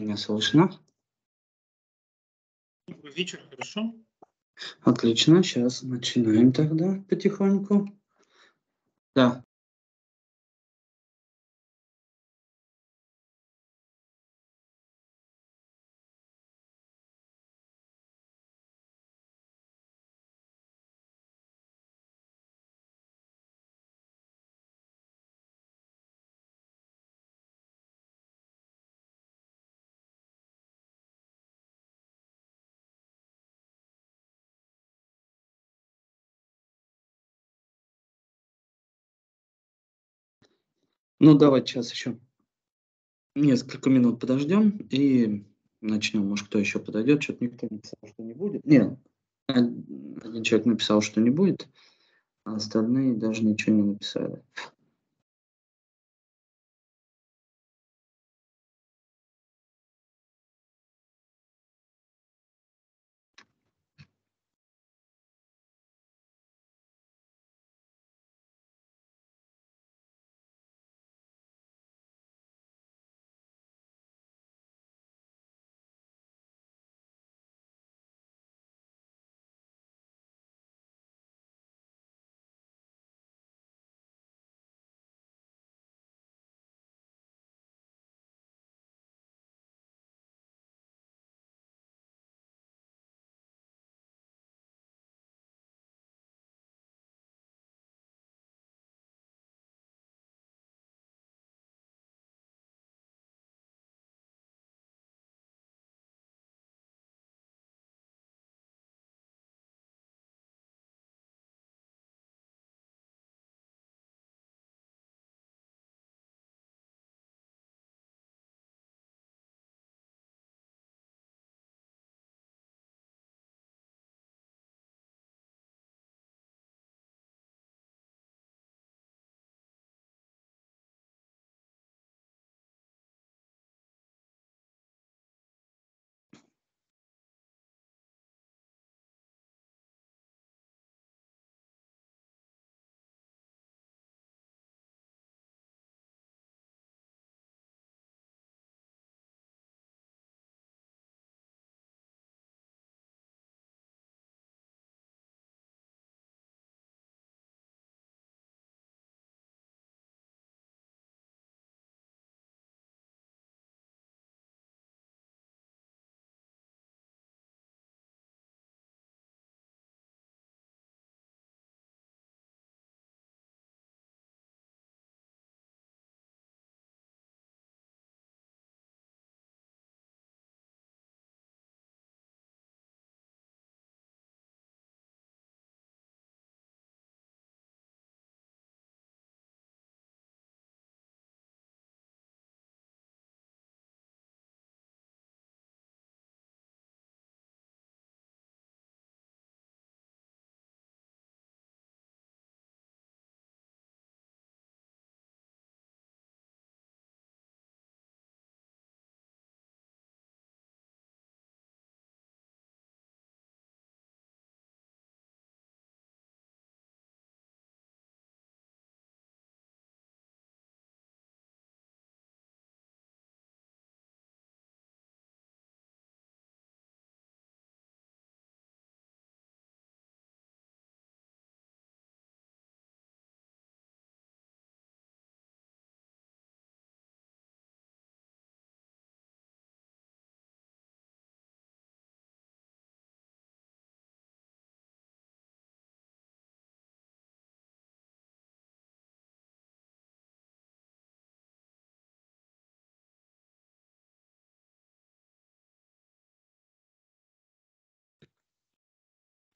Меня слышно? Добрый вечер, хорошо? Отлично, сейчас начинаем тогда потихоньку. Да. Ну, давайте сейчас еще несколько минут подождем и начнем. Может, кто еще подойдет. Что-то никто не написал, что не будет. Нет, один человек написал, что не будет, а остальные даже ничего не написали.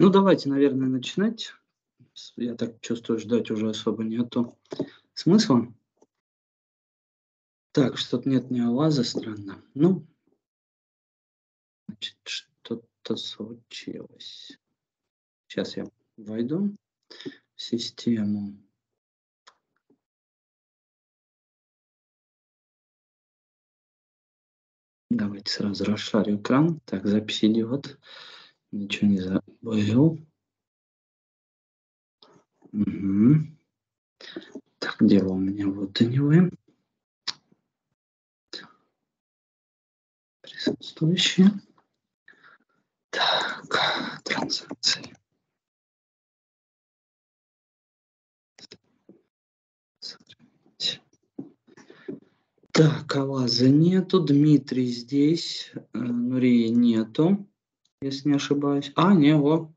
Ну, давайте, наверное, начинать. Я так чувствую, ждать уже особо нету смысла. Так, что-то нет ни Алаза, странно. Ну, значит, что-то случилось. Сейчас я войду в систему. Давайте сразу расшарю экран. Так, запись идет. Ничего не забыл. Угу. Так, дело у меня вот вы. Присутствующие. Так, транзакции. Так, Аваза нету, Дмитрий здесь, э, Нурии нету, если не ошибаюсь. А, не, во.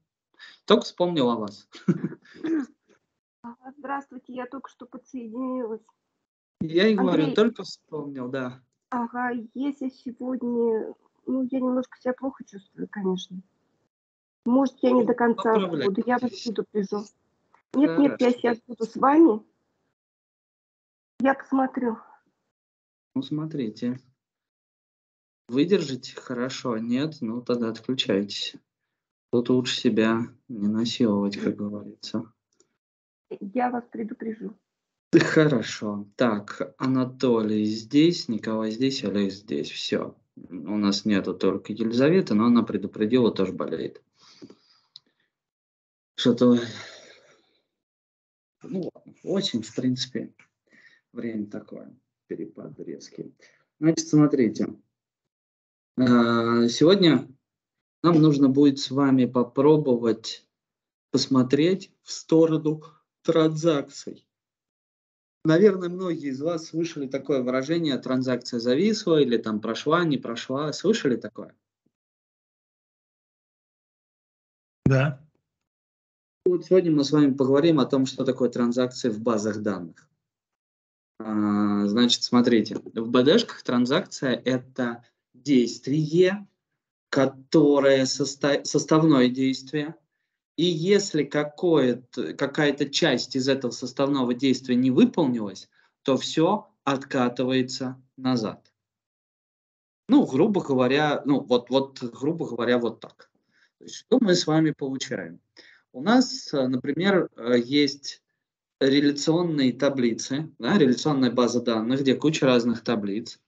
Только вспомнил о вас. Здравствуйте, я только что подсоединилась. Я и говорю, Андрей, только вспомнил, да. Ага, если сегодня, ну, я немножко себя плохо чувствую, конечно. Может, я не до конца буду, я вас предупрежу. Нет, Хорошо. нет, я сейчас буду с вами. Я посмотрю. Ну, смотрите. Выдержите хорошо, нет, ну тогда отключайтесь. Тут лучше себя не насиловать, как говорится. Я вас предупрежу. Хорошо. Так, Анатолий здесь, Николай здесь, Олег здесь. Все. У нас нету только Елизаветы, но она предупредила, тоже болеет. Что-то... Ну очень, в принципе, время такое перепад резкий. Значит, смотрите. А, сегодня нам нужно будет с вами попробовать посмотреть в сторону транзакций. Наверное, многие из вас слышали такое выражение «транзакция зависла» или там «прошла, не прошла». Слышали такое? Да. Вот сегодня мы с вами поговорим о том, что такое транзакции в базах данных. А, значит, смотрите, в БДшках транзакция – это действие, которое состо... составное действие, и если какая-то часть из этого составного действия не выполнилась, то все откатывается назад. Ну, грубо говоря, ну вот, вот грубо говоря, вот так. То есть, что мы с вами получаем? У нас, например, есть реляционные таблицы, да, реляционная база данных, где куча разных таблиц.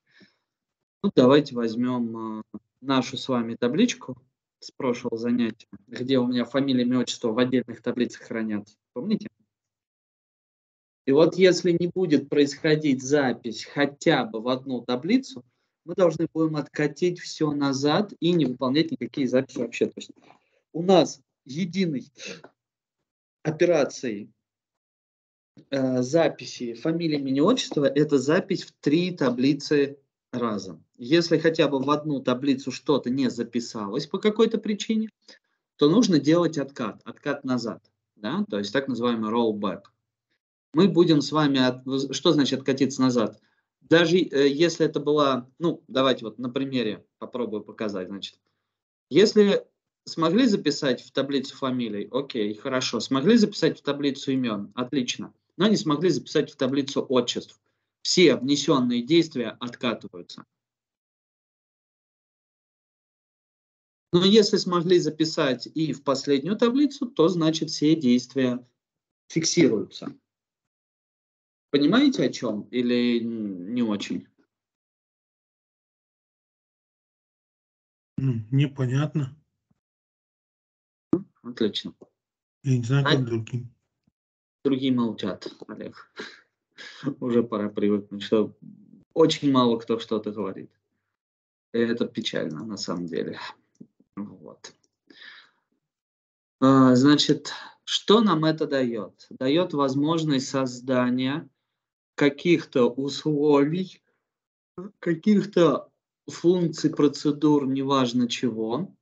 Ну, давайте возьмем э, нашу с вами табличку с прошлого занятия, где у меня фамилия, имя, отчество в отдельных таблицах хранятся. Помните? И вот если не будет происходить запись хотя бы в одну таблицу, мы должны будем откатить все назад и не выполнять никакие записи вообще. То есть у нас единой операцией э, записи фамилия, имя, отчество – это запись в три таблицы разом. Если хотя бы в одну таблицу что-то не записалось по какой-то причине, то нужно делать откат, откат назад, да? то есть так называемый rollback. Мы будем с вами, от, что значит откатиться назад? Даже э, если это была, ну, давайте вот на примере попробую показать, значит. Если смогли записать в таблицу фамилий, окей, хорошо. Смогли записать в таблицу имен, отлично но не смогли записать в таблицу отчеств. Все внесенные действия откатываются. Но если смогли записать и в последнюю таблицу, то значит все действия фиксируются. Понимаете о чем или не очень? Непонятно. Отлично. Я не знаю, как а... другим. Другие молчат, Олег. Уже пора привыкнуть, что очень мало кто что-то говорит. И это печально на самом деле. Вот. А, значит, что нам это дает? Дает возможность создания каких-то условий, каких-то функций, процедур, неважно чего,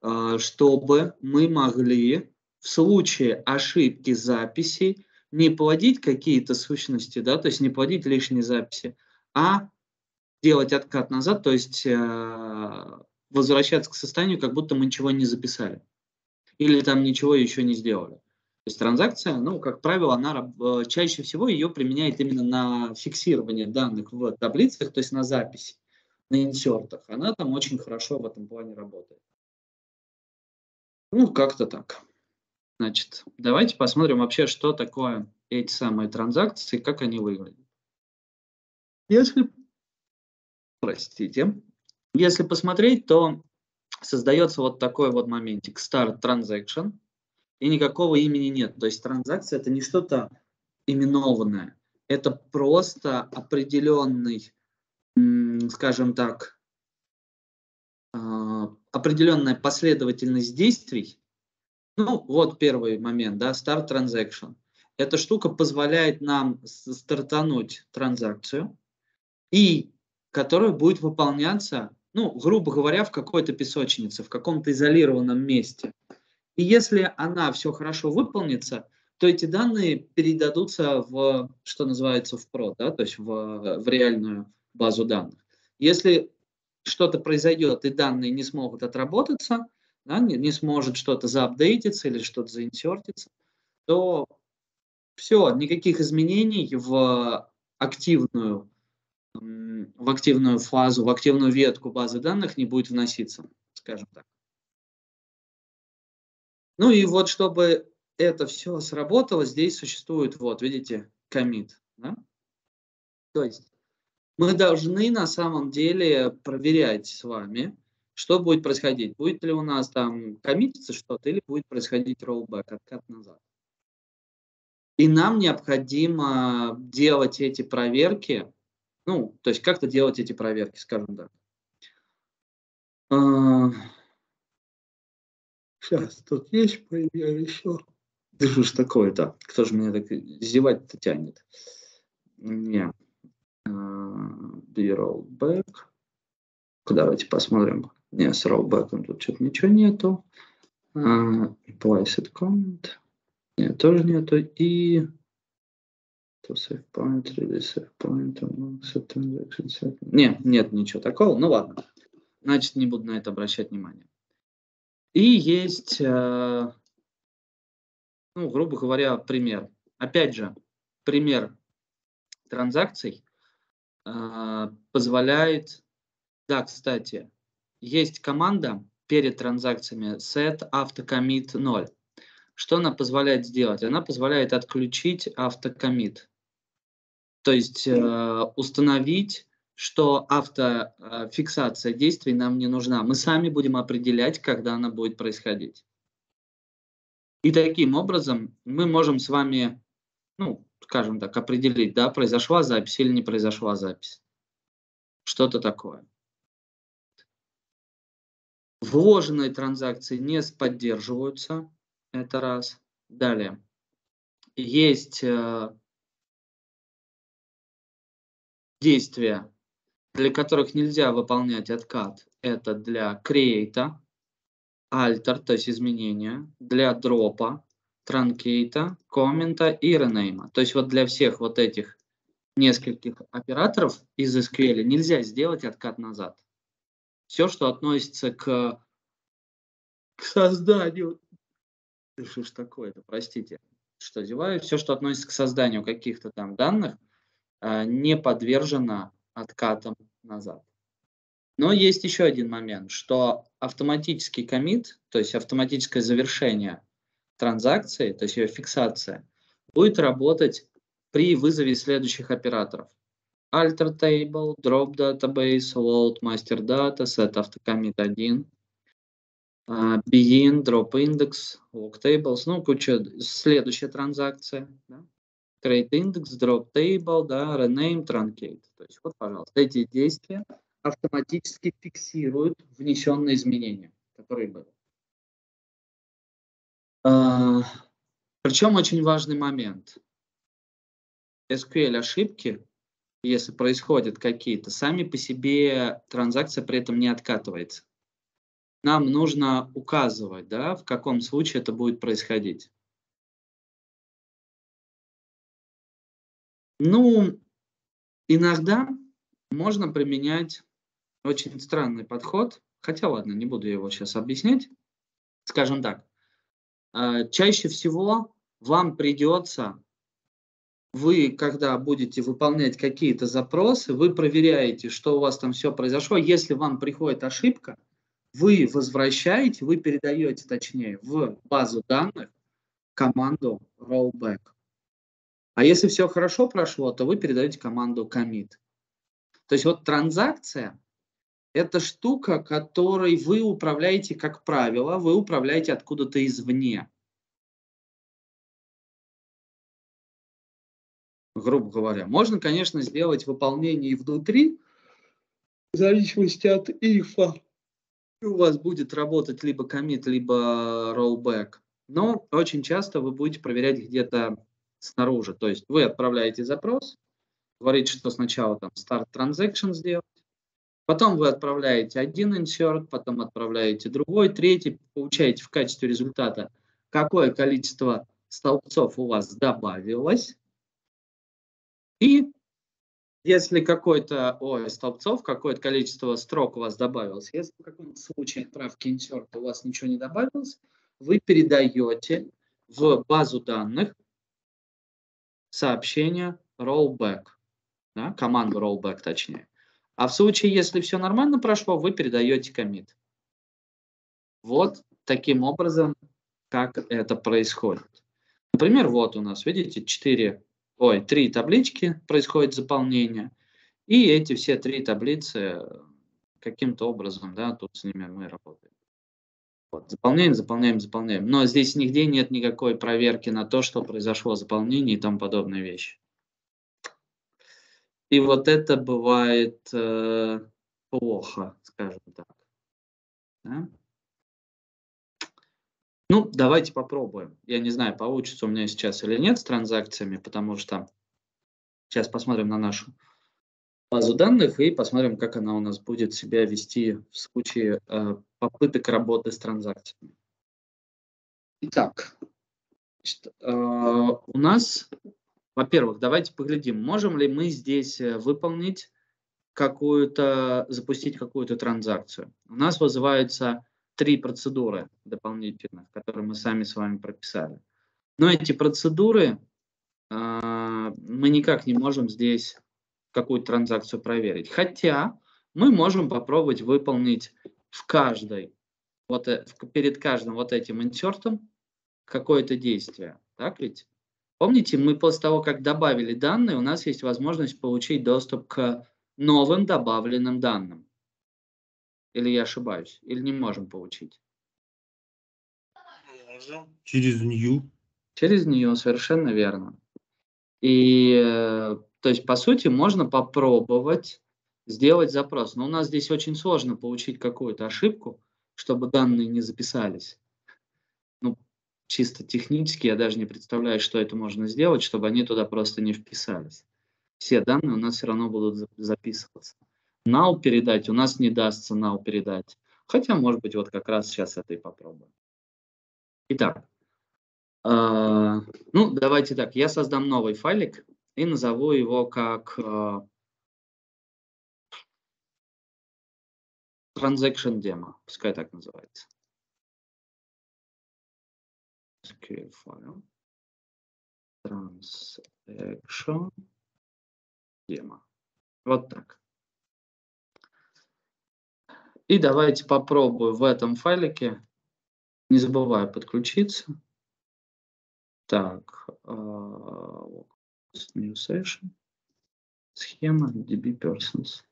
а, чтобы мы могли в случае ошибки записи не плодить какие-то сущности, да, то есть не плодить лишние записи, а делать откат назад, то есть э, возвращаться к состоянию, как будто мы ничего не записали. Или там ничего еще не сделали. То есть транзакция, ну, как правило, она э, чаще всего ее применяет именно на фиксирование данных в таблицах, то есть на записи, на инсертах. Она там очень хорошо в этом плане работает. Ну, как-то так. Значит, давайте посмотрим вообще, что такое эти самые транзакции, как они выглядят. Если, простите, если посмотреть, то создается вот такой вот моментик start transaction, и никакого имени нет. То есть транзакция это не что-то именованное, это просто определенный, скажем так, определенная последовательность действий. Ну, вот первый момент, да, start transaction. Эта штука позволяет нам стартануть транзакцию, и которая будет выполняться, ну, грубо говоря, в какой-то песочнице, в каком-то изолированном месте. И если она все хорошо выполнится, то эти данные передадутся в, что называется, в прод, да, то есть в, в реальную базу данных. Если что-то произойдет и данные не смогут отработаться, да, не, не сможет что-то заапдейтиться или что-то заинсертиться, то все, никаких изменений в активную, в активную фазу, в активную ветку базы данных не будет вноситься, скажем так. Ну и вот, чтобы это все сработало, здесь существует, вот, видите, комит. Да? То есть мы должны на самом деле проверять с вами, что будет происходить. Будет ли у нас там коммититься что-то или будет происходить rollback, откат назад. И нам необходимо делать эти проверки, ну, то есть как-то делать эти проверки, скажем так. Сейчас, тут есть пример еще. Да что ж такое-то? Кто же меня так зевать-то тянет? Не. Be rollback. Давайте посмотрим. Не, с rollback тут что-то ничего нету. Uh, comment. Нет, тоже нету. И to save point, release save point, transaction set. Нет, нет ничего такого. Ну ладно. Значит, не буду на это обращать внимание. И есть, э, ну, грубо говоря, пример. Опять же, пример транзакций э, позволяет... Да, кстати, есть команда перед транзакциями set автокомит 0. Что она позволяет сделать? Она позволяет отключить автокомит. То есть э, установить, что автофиксация действий нам не нужна. Мы сами будем определять, когда она будет происходить. И таким образом мы можем с вами, ну, скажем так, определить, да, произошла запись или не произошла запись. Что-то такое. Вложенные транзакции не поддерживаются это раз. Далее. Есть э, действия, для которых нельзя выполнять откат. Это для create, alter, то есть изменения, для дропа, truncate, коммента и rename. То есть вот для всех вот этих нескольких операторов из SQL нельзя сделать откат назад. Все, что относится к, к созданию что ж такое-то, простите, что зеваю. Все, что относится к созданию каких-то там данных, а, не подвержено откатам назад. Но есть еще один момент, что автоматический комит, то есть автоматическое завершение транзакции, то есть ее фиксация, будет работать при вызове следующих операторов. Alter Table, Drop Database, Load Master Data, Set Автокомит 1, Uh, begin, drop index, log tables, ну, куча, следующая транзакция, да? create index, drop table, да, rename, truncate. То есть вот, пожалуйста, эти действия автоматически фиксируют внесенные изменения, которые были. Uh, причем очень важный момент. SQL ошибки, если происходят какие-то, сами по себе транзакция при этом не откатывается нам нужно указывать, да, в каком случае это будет происходить. Ну, иногда можно применять очень странный подход, хотя ладно, не буду его сейчас объяснять. Скажем так, э, чаще всего вам придется, вы, когда будете выполнять какие-то запросы, вы проверяете, что у вас там все произошло. Если вам приходит ошибка, вы возвращаете, вы передаете, точнее, в базу данных команду rollback. А если все хорошо прошло, то вы передаете команду commit. То есть вот транзакция – это штука, которой вы управляете, как правило, вы управляете откуда-то извне. Грубо говоря. Можно, конечно, сделать выполнение внутри, в зависимости от их у вас будет работать либо commit, либо rollback. Но очень часто вы будете проверять где-то снаружи. То есть вы отправляете запрос, говорите, что сначала там start transaction сделать, потом вы отправляете один insert, потом отправляете другой, третий, получаете в качестве результата, какое количество столбцов у вас добавилось, и если какой-то, ой, столбцов, какое-то количество строк у вас добавилось, если в каком-то случае отправки insert у вас ничего не добавилось, вы передаете в базу данных сообщение rollback, да, команду rollback точнее. А в случае, если все нормально прошло, вы передаете commit. Вот таким образом, как это происходит. Например, вот у нас, видите, 4 ой, три таблички происходит заполнение, и эти все три таблицы каким-то образом, да, тут с ними мы работаем. Вот, заполняем, заполняем, заполняем. Но здесь нигде нет никакой проверки на то, что произошло заполнение и тому подобные вещи. И вот это бывает э, плохо, скажем так. Да? Ну, давайте попробуем. Я не знаю, получится у меня сейчас или нет с транзакциями, потому что сейчас посмотрим на нашу базу данных и посмотрим, как она у нас будет себя вести в случае э, попыток работы с транзакциями. Итак, значит, э, у нас, во-первых, давайте поглядим, можем ли мы здесь э, выполнить какую-то, запустить какую-то транзакцию. У нас вызывается три процедуры дополнительных, которые мы сами с вами прописали. Но эти процедуры э, мы никак не можем здесь какую-то транзакцию проверить. Хотя мы можем попробовать выполнить в каждой, вот, э, перед каждым вот этим инсертом какое-то действие. Так ведь? Помните, мы после того, как добавили данные, у нас есть возможность получить доступ к новым добавленным данным. Или я ошибаюсь? Или не можем получить? Можем. Через new. Через нее, совершенно верно. И, э, то есть, по сути, можно попробовать сделать запрос. Но у нас здесь очень сложно получить какую-то ошибку, чтобы данные не записались. Ну, чисто технически я даже не представляю, что это можно сделать, чтобы они туда просто не вписались. Все данные у нас все равно будут записываться now передать, у нас не дастся now передать. Хотя, может быть, вот как раз сейчас это и попробуем. Итак, э, ну, давайте так, я создам новый файлик и назову его как э, transaction demo, пускай так называется. SQL файл. Transaction demo. Вот так. И давайте попробую в этом файлике, не забывая подключиться. Так, uh, new session, схема, db persons.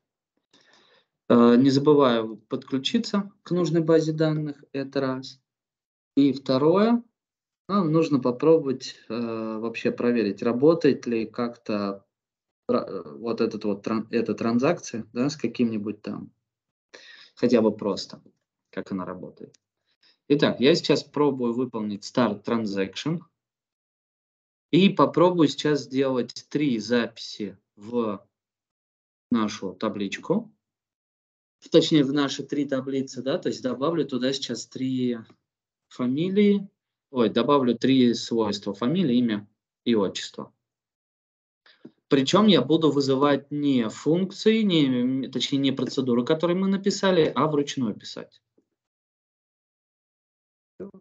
Uh, не забываю подключиться к нужной базе данных, это раз. И второе, нам нужно попробовать uh, вообще проверить, работает ли как-то вот этот вот эта транзакция да, с каким-нибудь там хотя бы просто, как она работает. Итак, я сейчас пробую выполнить Start Transaction. И попробую сейчас сделать три записи в нашу табличку. Точнее, в наши три таблицы, да, то есть добавлю туда сейчас три фамилии, ой, добавлю три свойства, фамилия, имя и отчество. Причем я буду вызывать не функции, не, точнее не процедуры, которые мы написали, а вручную писать. Ну,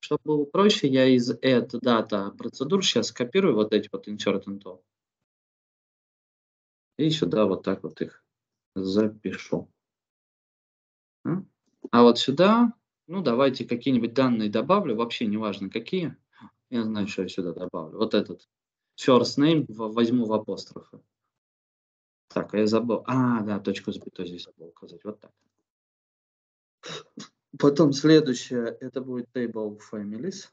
чтобы было проще, я из add data процедур сейчас копирую вот эти вот insert into. И сюда вот так вот их запишу. А вот сюда, ну давайте какие-нибудь данные добавлю, вообще неважно какие. Я знаю, что я сюда добавлю. Вот этот first name возьму в апострофы. Так, а я забыл. А, да, точку запятой здесь забыл указать. Вот так. Потом следующее, это будет table families.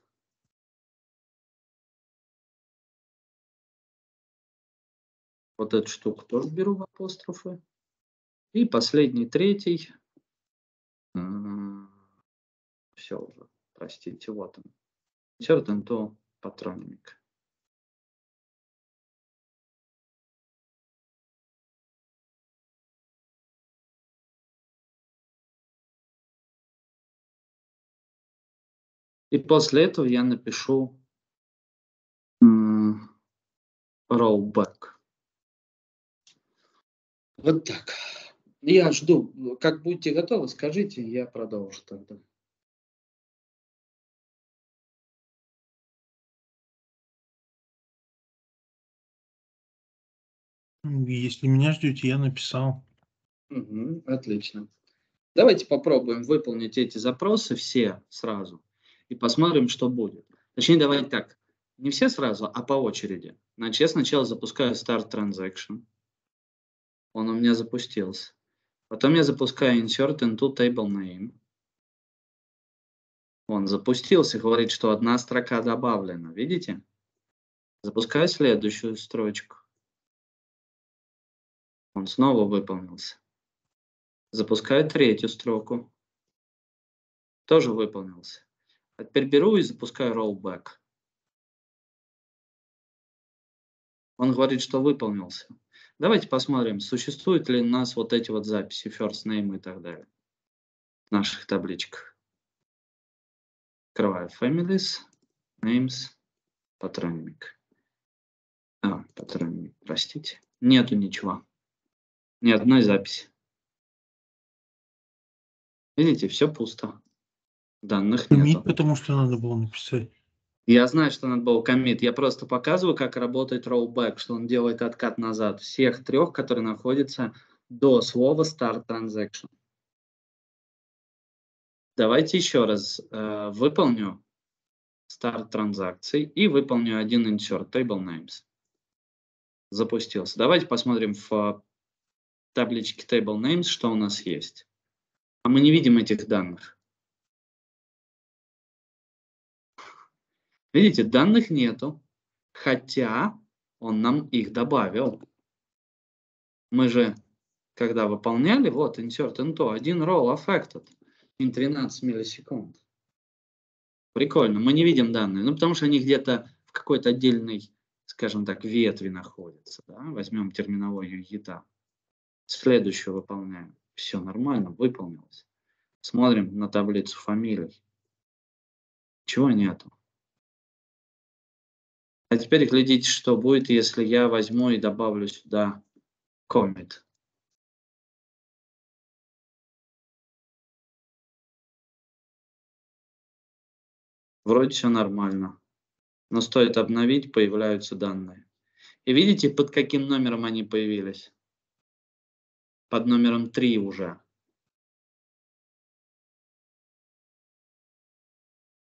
Вот эту штуку тоже беру в апострофы. И последний, третий. Все уже, простите, вот он. Insert into patronymic. И после этого я напишу rollback. Вот так. Я жду. Как будете готовы, скажите, я продолжу тогда. Если меня ждете, я написал. Угу, отлично. Давайте попробуем выполнить эти запросы все сразу и посмотрим, что будет. Точнее, давайте так, не все сразу, а по очереди. Значит, я сначала запускаю Start Transaction. Он у меня запустился. Потом я запускаю Insert into Table Name. Он запустился, говорит, что одна строка добавлена. Видите? Запускаю следующую строчку. Он снова выполнился. Запускаю третью строку. Тоже выполнился. Теперь беру и запускаю rollback. Он говорит, что выполнился. Давайте посмотрим, существуют ли у нас вот эти вот записи, first name и так далее в наших табличках. Открываю families, names, patronymic. А, patronymic, простите. Нету ничего. Ни одной записи. Видите, все пусто. Данных нет. потому что надо было написать. Я знаю, что надо было комит. Я просто показываю, как работает rollback, что он делает откат назад всех трех, которые находятся до слова start transaction. Давайте еще раз э, выполню start транзакций и выполню один insert table names. Запустился. Давайте посмотрим в табличке table names, что у нас есть. А мы не видим этих данных. Видите, данных нету, хотя он нам их добавил. Мы же, когда выполняли, вот, insert into, один roll affected in 13 миллисекунд. Прикольно, мы не видим данные, ну, потому что они где-то в какой-то отдельной, скажем так, ветви находятся. Да? Возьмем терминологию еда. Следующую выполняем. Все нормально, выполнилось. Смотрим на таблицу фамилий. Чего нету? А теперь глядите, что будет, если я возьму и добавлю сюда commit. Вроде все нормально. Но стоит обновить, появляются данные. И видите, под каким номером они появились? Под номером 3 уже.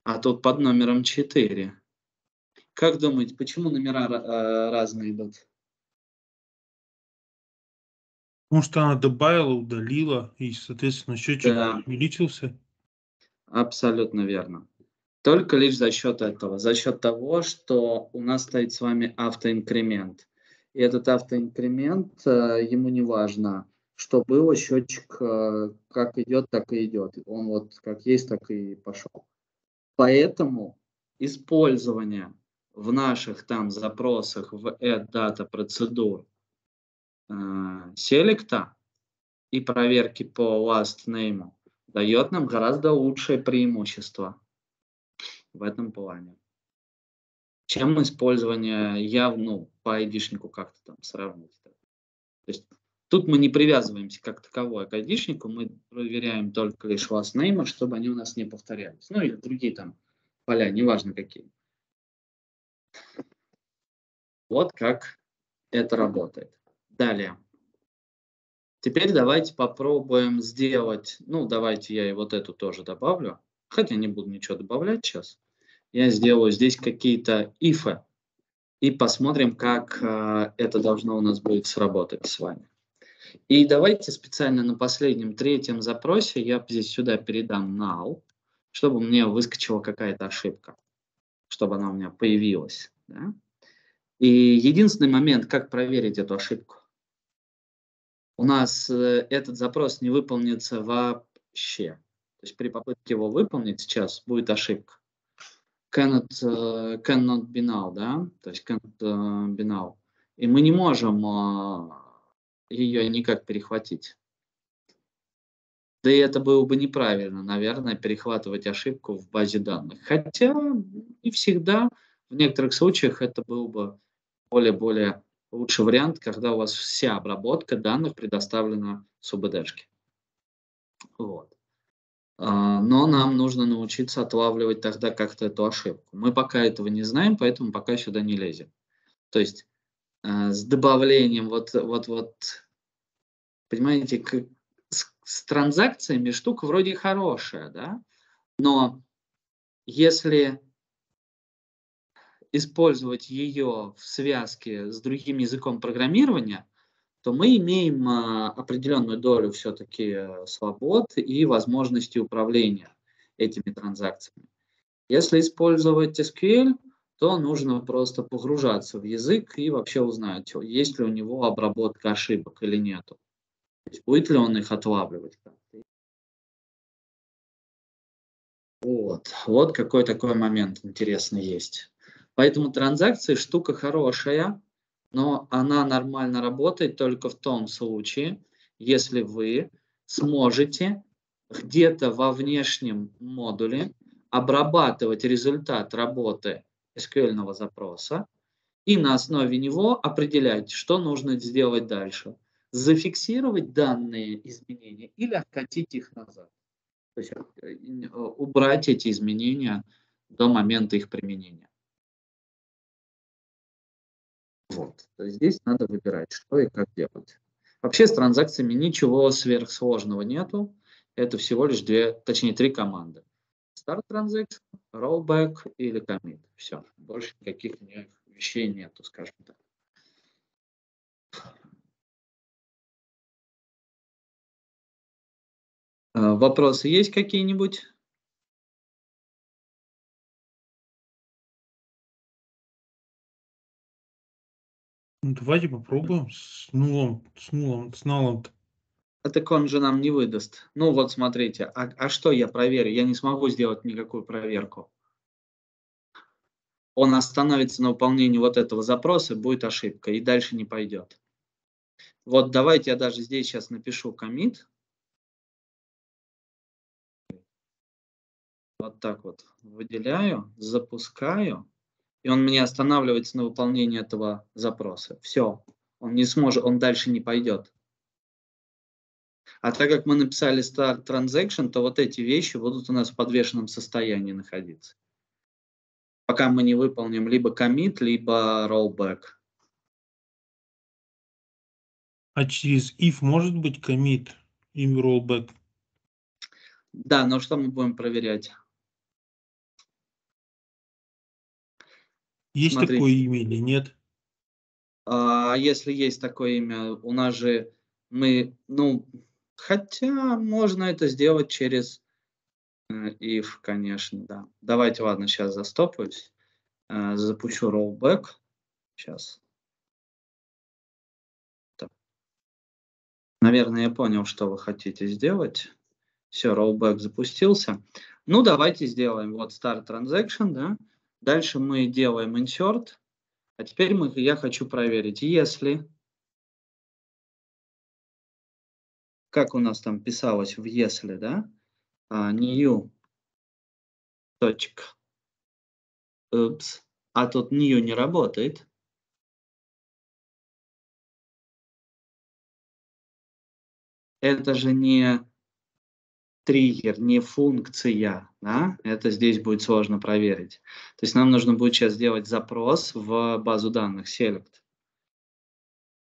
А тут под номером 4. Как думаете, почему номера э, разные идут? Потому что она добавила, удалила, и, соответственно, счетчик Да. увеличился. Абсолютно верно. Только лишь за счет этого, за счет того, что у нас стоит с вами автоинкремент. И этот автоинкремент, э, ему не важно, что было, счетчик э, как идет, так и идет. Он вот как есть, так и пошел. Поэтому использование в наших там запросах в add data процедур э, селекта и проверки по last name дает нам гораздо лучшее преимущество в этом плане, чем использование явно ну, по айдишнику как-то там сравнить. То есть тут мы не привязываемся как таковой к айдишнику, мы проверяем только лишь last name, чтобы они у нас не повторялись. Ну или другие там поля, неважно какие. Вот как это работает. Далее. Теперь давайте попробуем сделать, ну давайте я и вот эту тоже добавлю, хотя не буду ничего добавлять сейчас. Я сделаю здесь какие-то ифы и посмотрим, как э, это должно у нас будет сработать с вами. И давайте специально на последнем, третьем запросе я здесь сюда передам null, чтобы мне выскочила какая-то ошибка чтобы она у меня появилась. Да? И единственный момент, как проверить эту ошибку. у нас э, этот запрос не выполнится вообще. То есть при попытке его выполнить сейчас будет ошибка. Cannot, uh, cannot be null, да? То есть cannot uh, be null. И мы не можем ее никак перехватить. Да и это было бы неправильно, наверное, перехватывать ошибку в базе данных. Хотя не всегда, в некоторых случаях это был бы более-более лучший вариант, когда у вас вся обработка данных предоставлена с УБДшки. Вот. А, но нам нужно научиться отлавливать тогда как-то эту ошибку. Мы пока этого не знаем, поэтому пока сюда не лезем. То есть э, с добавлением вот, вот, вот, понимаете, с, транзакциями штука вроде хорошая, да, но если использовать ее в связке с другим языком программирования, то мы имеем а, определенную долю все-таки э, свобод и возможности управления этими транзакциями. Если использовать SQL, то нужно просто погружаться в язык и вообще узнать, есть ли у него обработка ошибок или нет. Будет ли он их отлавливать. Вот, вот какой такой момент интересный есть. Поэтому транзакции штука хорошая, но она нормально работает только в том случае, если вы сможете где-то во внешнем модуле обрабатывать результат работы SQL запроса и на основе него определять, что нужно сделать дальше. Зафиксировать данные изменения или откатить их назад. То есть э, убрать эти изменения до момента их применения. Вот. То есть здесь надо выбирать, что и как делать. Вообще с транзакциями ничего сверхсложного нету. Это всего лишь две, точнее три команды. Start transaction, rollback или commit. Все. Больше никаких вещей нету, скажем так. Вопросы есть какие-нибудь? Ну, давайте попробуем с нулом, с нулом, с налом. А так он же нам не выдаст. Ну вот смотрите, а, а что я проверю? Я не смогу сделать никакую проверку. Он остановится на выполнении вот этого запроса, будет ошибка, и дальше не пойдет. Вот давайте я даже здесь сейчас напишу commit. Вот так вот выделяю, запускаю и он мне останавливается на выполнении этого запроса. Все, он не сможет, он дальше не пойдет. А так как мы написали start transaction, то вот эти вещи будут у нас в подвешенном состоянии находиться. Пока мы не выполним либо commit, либо rollback. А через if может быть commit и rollback? Да, но что мы будем проверять? Есть Смотрите. такое имя или нет? А если есть такое имя, у нас же мы, ну, хотя можно это сделать через э, if, конечно, да. Давайте, ладно, сейчас застопаюсь, э, запущу rollback. Сейчас. Так. Наверное, я понял, что вы хотите сделать. Все, rollback запустился. Ну, давайте сделаем вот start transaction, да. Дальше мы делаем insert. А теперь мы, я хочу проверить, если, как у нас там писалось в если, да, uh, new, точка, Упс. а тут new не работает. Это же не триггер, не функция, да, это здесь будет сложно проверить. То есть нам нужно будет сейчас сделать запрос в базу данных select.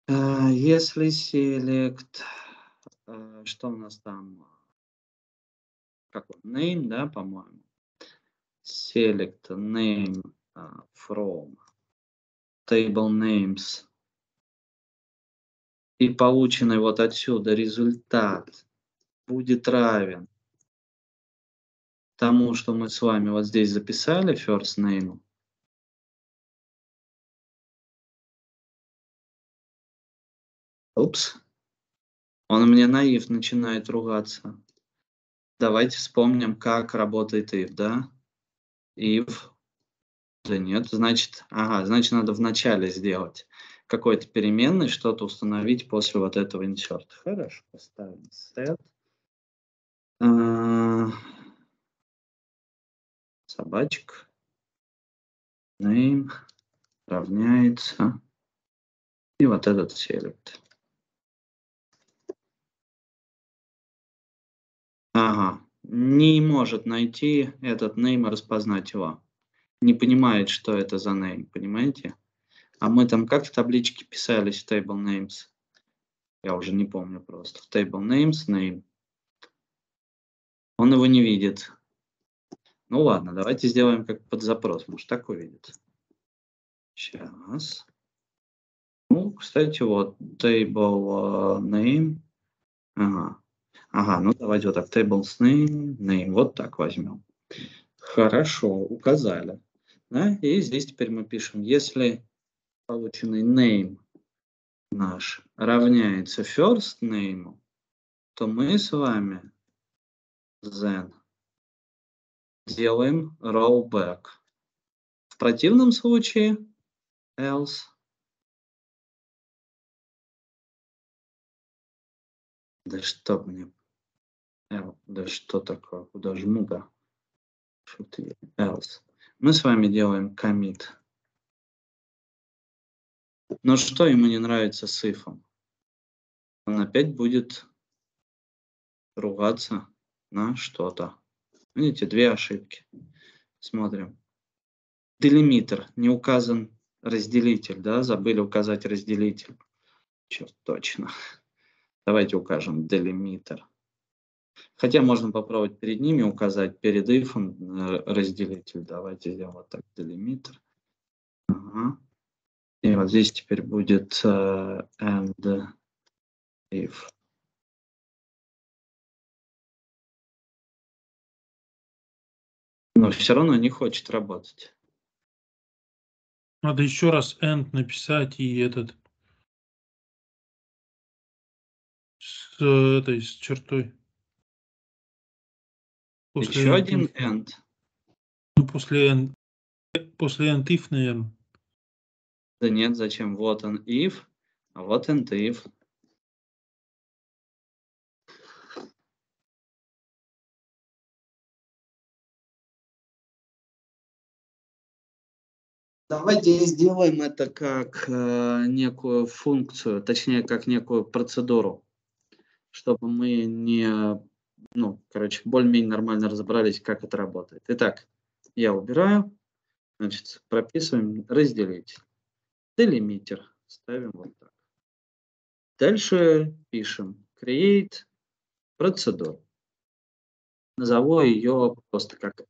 Э, если select, э, что у нас там, как он, name, да, по-моему, select name э, from table names. И полученный вот отсюда результат будет равен тому, что мы с вами вот здесь записали, first name. Упс. Он мне на if начинает ругаться. Давайте вспомним, как работает if, да? If. Да нет, значит, ага, значит, надо вначале сделать какой-то переменной, что-то установить после вот этого insert. Хорошо, поставим set. Собачек. Name равняется. И вот этот select. Ага, не может найти этот name и распознать его. Не понимает, что это за name, понимаете? А мы там как в табличке писались в table names? Я уже не помню просто. В table names, name. Он его не видит. Ну ладно, давайте сделаем как под запрос. Может так увидит. Сейчас. Ну, кстати, вот table uh, name. Ага. Ага, ну давайте вот так. Tables name, name. Вот так возьмем. Хорошо, указали. Да? И здесь теперь мы пишем, если полученный name наш равняется first name, то мы с вами then делаем rollback. В противном случае else Да что мне? Да что такое? Куда жму-то? Else. Мы с вами делаем commit. Но что ему не нравится с ифом? Он опять будет ругаться на что-то. Видите, две ошибки. Смотрим. Делимитр. Не указан разделитель, да? Забыли указать разделитель. Черт, точно. Давайте укажем делимитр. Хотя можно попробовать перед ними указать, перед if э, разделитель. Давайте сделаем вот так, делимитр. Ага. И вот здесь теперь будет uh, and if. Но все равно не хочет работать. Надо еще раз end написать и этот с этой с чертой. После еще один end. Ну, после end, после end if, наверное. Да нет, зачем? Вот он if, а вот and if. Давайте сделаем это как э, некую функцию, точнее, как некую процедуру, чтобы мы не, ну, короче, более-менее нормально разобрались, как это работает. Итак, я убираю, значит, прописываем разделитель делимитер. Ставим вот так. Дальше пишем create процедуру. Назову ее просто как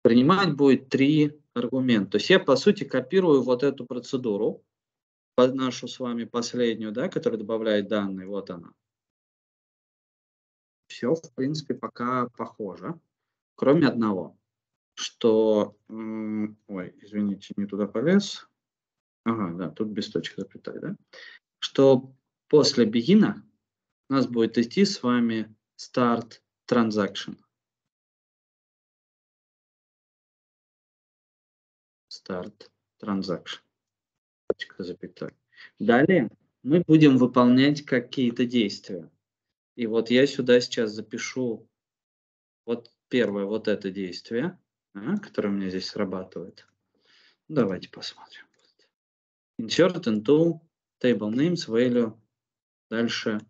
принимать будет три аргумента. То есть я, по сути, копирую вот эту процедуру, нашу с вами последнюю, да, которая добавляет данные, вот она. Все, в принципе, пока похоже, кроме одного, что, ой, извините, не туда полез, Ага, да, тут без точки запятой, да? Что после begin у нас будет идти с вами start transaction. Start transaction. Далее мы будем выполнять какие-то действия. И вот я сюда сейчас запишу вот первое вот это действие, а, которое у меня здесь срабатывает. Давайте посмотрим insert into table names value. Дальше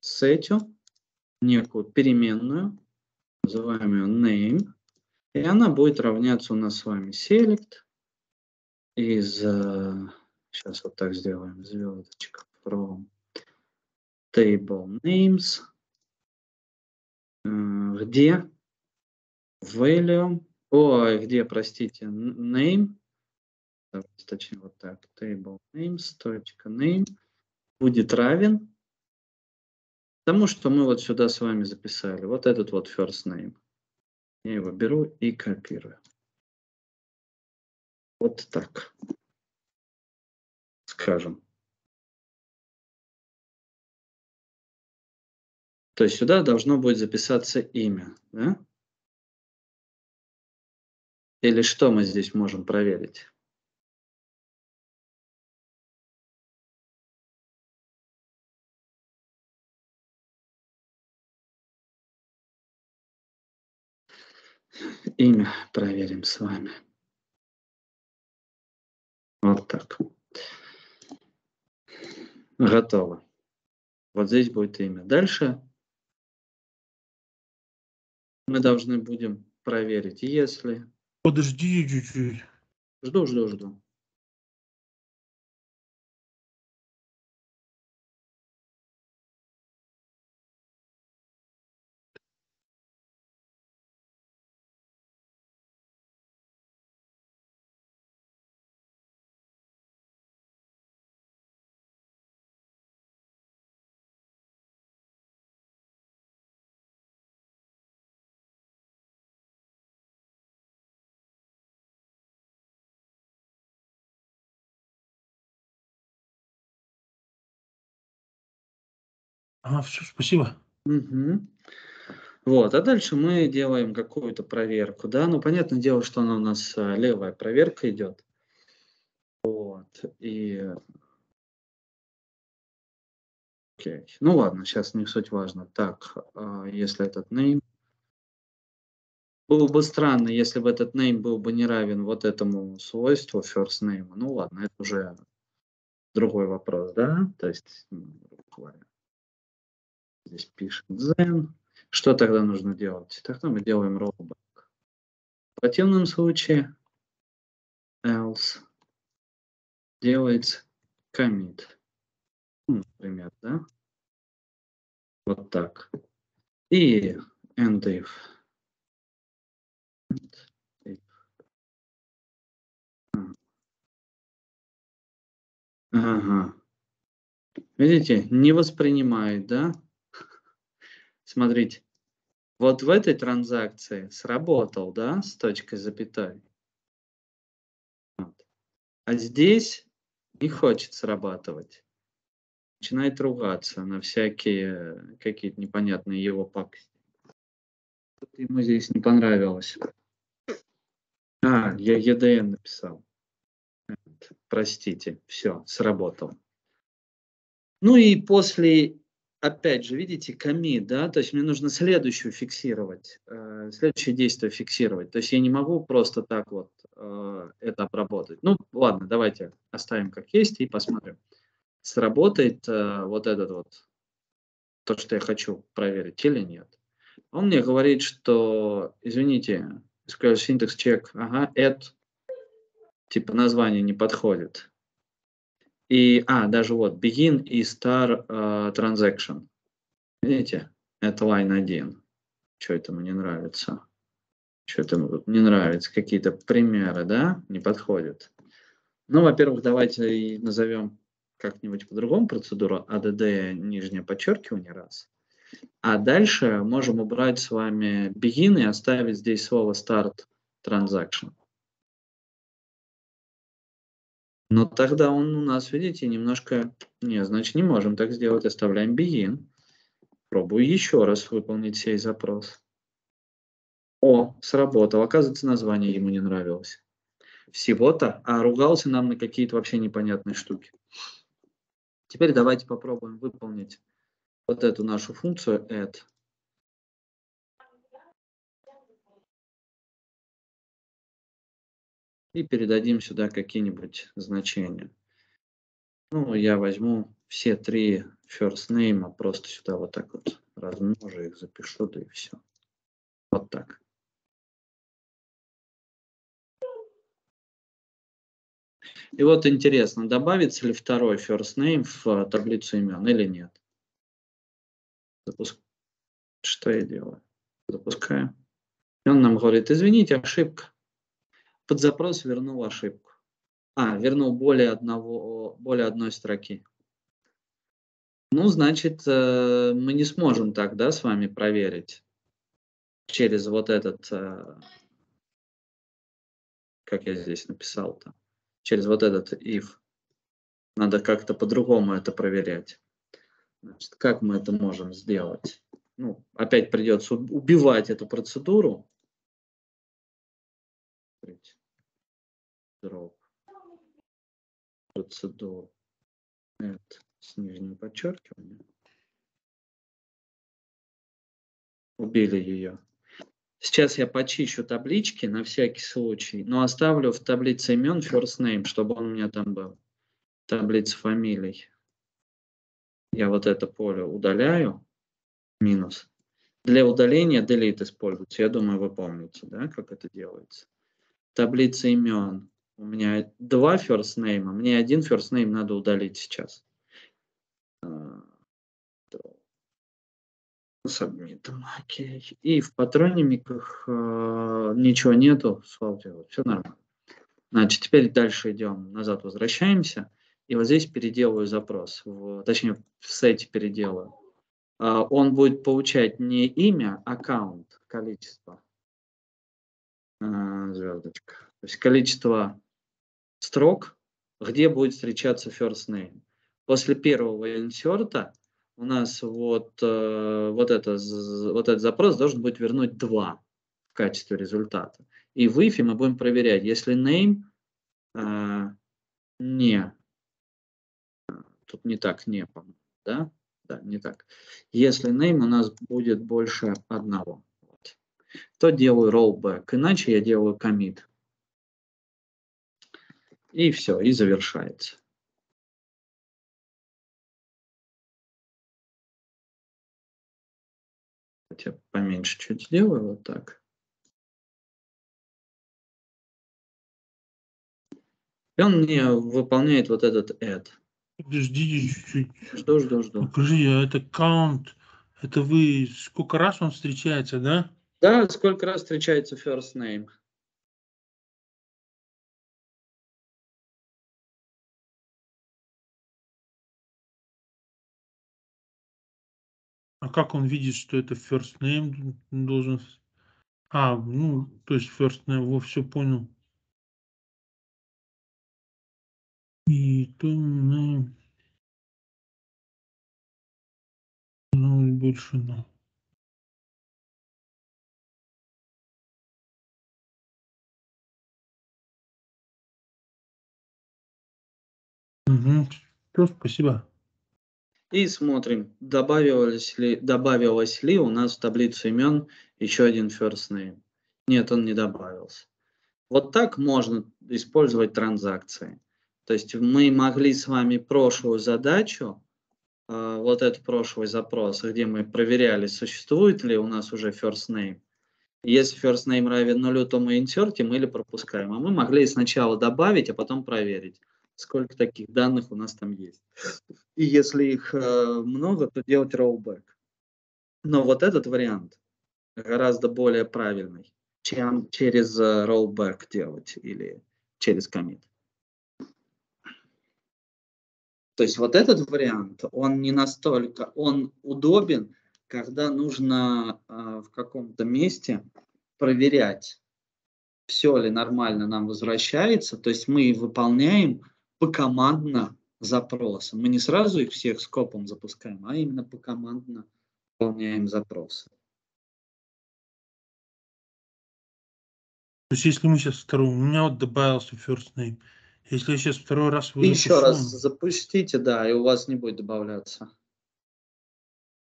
сетю некую переменную, называем ее name, и она будет равняться у нас с вами select. Из, сейчас вот так сделаем, звездочка from table names, где value, о, где, простите, name, точнее вот так, table names, name. Будет равен тому, что мы вот сюда с вами записали. Вот этот вот first name. Я его беру и копирую. Вот так. Скажем. То есть сюда должно будет записаться имя, да? Или что мы здесь можем проверить? Имя проверим с вами. Вот так. Готово. Вот здесь будет имя. Дальше мы должны будем проверить, если... Подожди чуть-чуть. Жду, жду, жду. Ага, все, спасибо. Угу. Вот, а дальше мы делаем какую-то проверку, да, ну, понятное дело, что она у нас а, левая проверка идет. Вот, и... Окей. Ну ладно, сейчас не суть важно. Так, а, если этот name... Было бы странно, если бы этот name был бы не равен вот этому свойству first name. Ну ладно, это уже другой вопрос, да? То есть, буквально. Здесь пишем then. Что тогда нужно делать? Тогда мы делаем rollback. В противном случае else делается commit. Ну, например, да? Вот так. И end if. Ага. Видите, не воспринимает, да? Смотрите, вот в этой транзакции сработал, да, с точкой запятой. Вот. А здесь не хочет срабатывать. Начинает ругаться на всякие какие-то непонятные его пакости. Ему здесь не понравилось. А, я EDN написал. Простите, все, сработал. Ну и после опять же, видите, комит, да, то есть мне нужно следующую фиксировать, э, следующее действие фиксировать. То есть я не могу просто так вот э, это обработать. Ну, ладно, давайте оставим как есть и посмотрим, сработает э, вот этот вот, то, что я хочу проверить или нет. Он мне говорит, что, извините, SQL syntax check, ага, add, типа название не подходит. И, а, даже вот, begin и star uh, transaction. Видите, это line 1. Что это мне нравится? Что это не нравится? Какие-то примеры, да, не подходят. Ну, во-первых, давайте назовем как-нибудь по-другому процедуру ADD нижнее подчеркивание раз. А дальше можем убрать с вами begin и оставить здесь слово start transaction. Но тогда он у нас, видите, немножко... Не, значит, не можем так сделать. Оставляем begin. Пробую еще раз выполнить сей запрос. О, сработал. Оказывается, название ему не нравилось. Всего-то, а ругался нам на какие-то вообще непонятные штуки. Теперь давайте попробуем выполнить вот эту нашу функцию add. И передадим сюда какие-нибудь значения. Ну, я возьму все три first name, а просто сюда вот так вот размножу их, запишу, да и все. Вот так. И вот интересно, добавится ли второй first name в таблицу имен или нет. Запуск... Что я делаю? Запускаю. И он нам говорит, извините, ошибка под запрос вернул ошибку. А, вернул более, одного, более одной строки. Ну, значит, э, мы не сможем так, да, с вами проверить через вот этот, э, как я здесь написал-то, через вот этот if. Надо как-то по-другому это проверять. Значит, как мы это можем сделать? ну, опять придется убивать эту процедуру. Drop. Процедуру. Это с нижним подчеркиванием. Убили ее. Сейчас я почищу таблички на всякий случай, но оставлю в таблице имен first name, чтобы он у меня там был. Таблица фамилий. Я вот это поле удаляю. Минус. Для удаления delete используется. Я думаю, вы помните, да, как это делается. Таблица имен. У меня два first name, мне один first name надо удалить сейчас. Submit. Окей. И в патронимиках э, ничего нету, все нормально. Значит, теперь дальше идем, назад возвращаемся. И вот здесь переделаю запрос, в, точнее в сете переделаю. Э, он будет получать не имя, а аккаунт, количество. Э, звездочка. То есть количество строк, где будет встречаться first name. После первого инсерта у нас вот, э, вот, это, вот этот запрос должен будет вернуть 2 в качестве результата. И в if мы будем проверять, если name э, не, тут не так, не, да? Да, не так. Если name у нас будет больше одного, вот, то делаю rollback, иначе я делаю commit. И все, и завершается. Хотя поменьше чуть сделаю, вот так. И он мне выполняет вот этот add. Подождите чуть-чуть. Жду, жду, жду. Покажи, а это count, это вы, сколько раз он встречается, да? Да, сколько раз встречается first name. А как он видит, что это first name должен... А, ну, то есть first name, во, все понял. И то name... Ну, больше, ну. Угу. Все, спасибо. И смотрим, добавилось ли, добавилось ли у нас в таблицу имен еще один first name. Нет, он не добавился. Вот так можно использовать транзакции. То есть мы могли с вами прошлую задачу, э, вот этот прошлый запрос, где мы проверяли, существует ли у нас уже first name. Если first name равен нулю, то мы инсертим или пропускаем. А мы могли сначала добавить, а потом проверить сколько таких данных у нас там есть. И если их э, много, то делать rollback. Но вот этот вариант гораздо более правильный, чем через rollback делать или через commit. То есть вот этот вариант, он не настолько, он удобен, когда нужно э, в каком-то месте проверять, все ли нормально нам возвращается. То есть мы выполняем покомандно запросы. Мы не сразу их всех скопом запускаем, а именно покомандно выполняем запросы. То есть если мы сейчас второй, у меня вот добавился first name, если я сейчас второй раз выпущу... Еще раз запустите, да, и у вас не будет добавляться.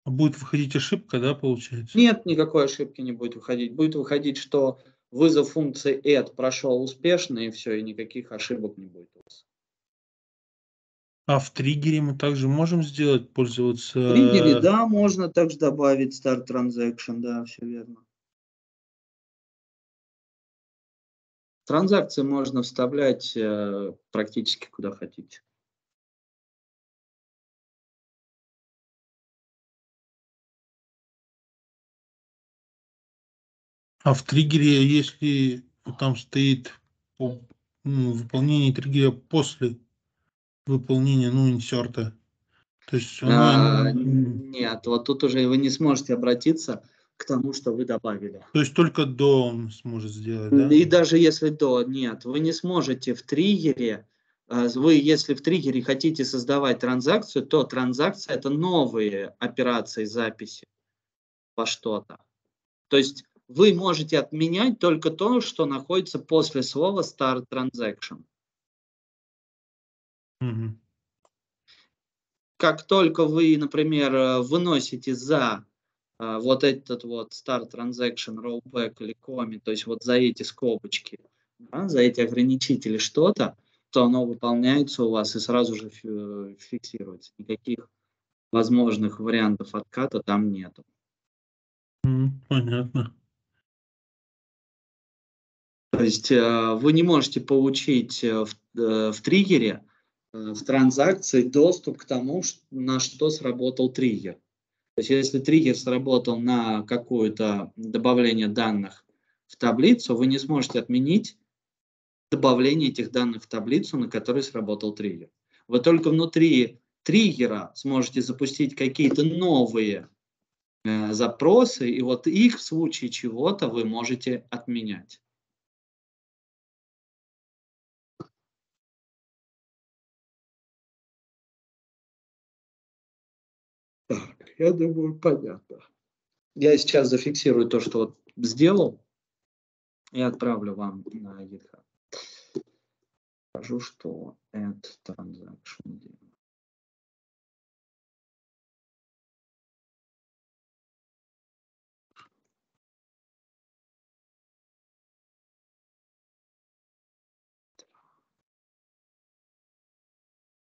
А будет выходить ошибка, да, получается? Нет, никакой ошибки не будет выходить. Будет выходить, что вызов функции add прошел успешно, и все, и никаких ошибок не будет у вас. А в триггере мы также можем сделать, пользоваться... В триггере, да, можно также добавить start transaction, да, все верно. Транзакции можно вставлять э, практически куда хотите. А в триггере, если там стоит ну, выполнение триггера после выполнения, ну, инсерта. То есть оно... а, нет, вот тут уже вы не сможете обратиться к тому, что вы добавили. То есть только до он сможет сделать, да? И даже если до, нет, вы не сможете в триггере, а, вы если в триггере хотите создавать транзакцию, то транзакция это новые операции записи. во что-то. То есть вы можете отменять только то, что находится после слова start transaction. Как только вы, например, э, выносите за э, вот этот вот start transaction, rollback или commit, то есть вот за эти скобочки, да, за эти ограничители что-то, то оно выполняется у вас и сразу же фи- фиксируется. Никаких возможных вариантов отката там нету. Понятно. То есть э, вы не можете получить э, в, э, в триггере, э, в транзакции доступ к тому, на что сработал триггер. То есть если триггер сработал на какое-то добавление данных в таблицу, вы не сможете отменить добавление этих данных в таблицу, на которой сработал триггер. Вы только внутри триггера сможете запустить какие-то новые э, запросы, и вот их в случае чего-то вы можете отменять. Я думаю, понятно. Я сейчас зафиксирую то, что вот сделал, и отправлю вам на GitHub. Скажу, что add transaction. demo.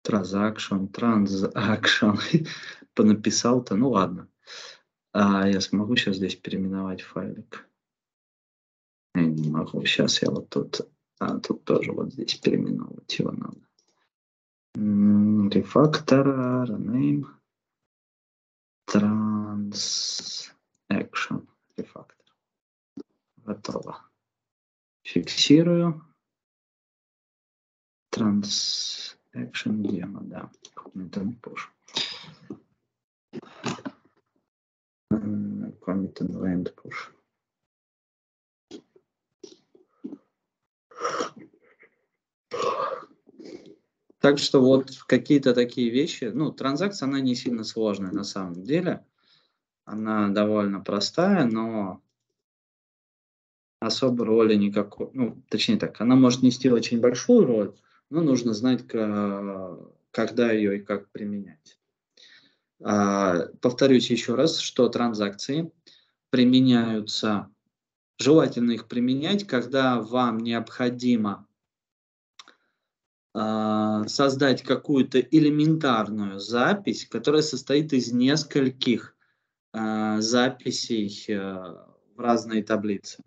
Transaction, transaction. Понаписал-то, ну ладно. А я смогу сейчас здесь переименовать файлик? Я не могу. Сейчас я вот тут, а, тут тоже вот здесь переименовывать его надо. Refactor, rename, transaction, refactor. Готово. Фиксирую. Transaction демо, да. And push. Commit land push. Так что вот какие-то такие вещи, ну, транзакция, она не сильно сложная на самом деле. Она довольно простая, но особой роли никакой, ну, точнее так, она может нести очень большую роль, но нужно знать, когда ее и как применять. А, Повторюсь еще раз, что транзакции применяются, желательно их применять, когда вам необходимо а, создать какую-то элементарную запись, которая состоит из нескольких а, записей в разные таблицы.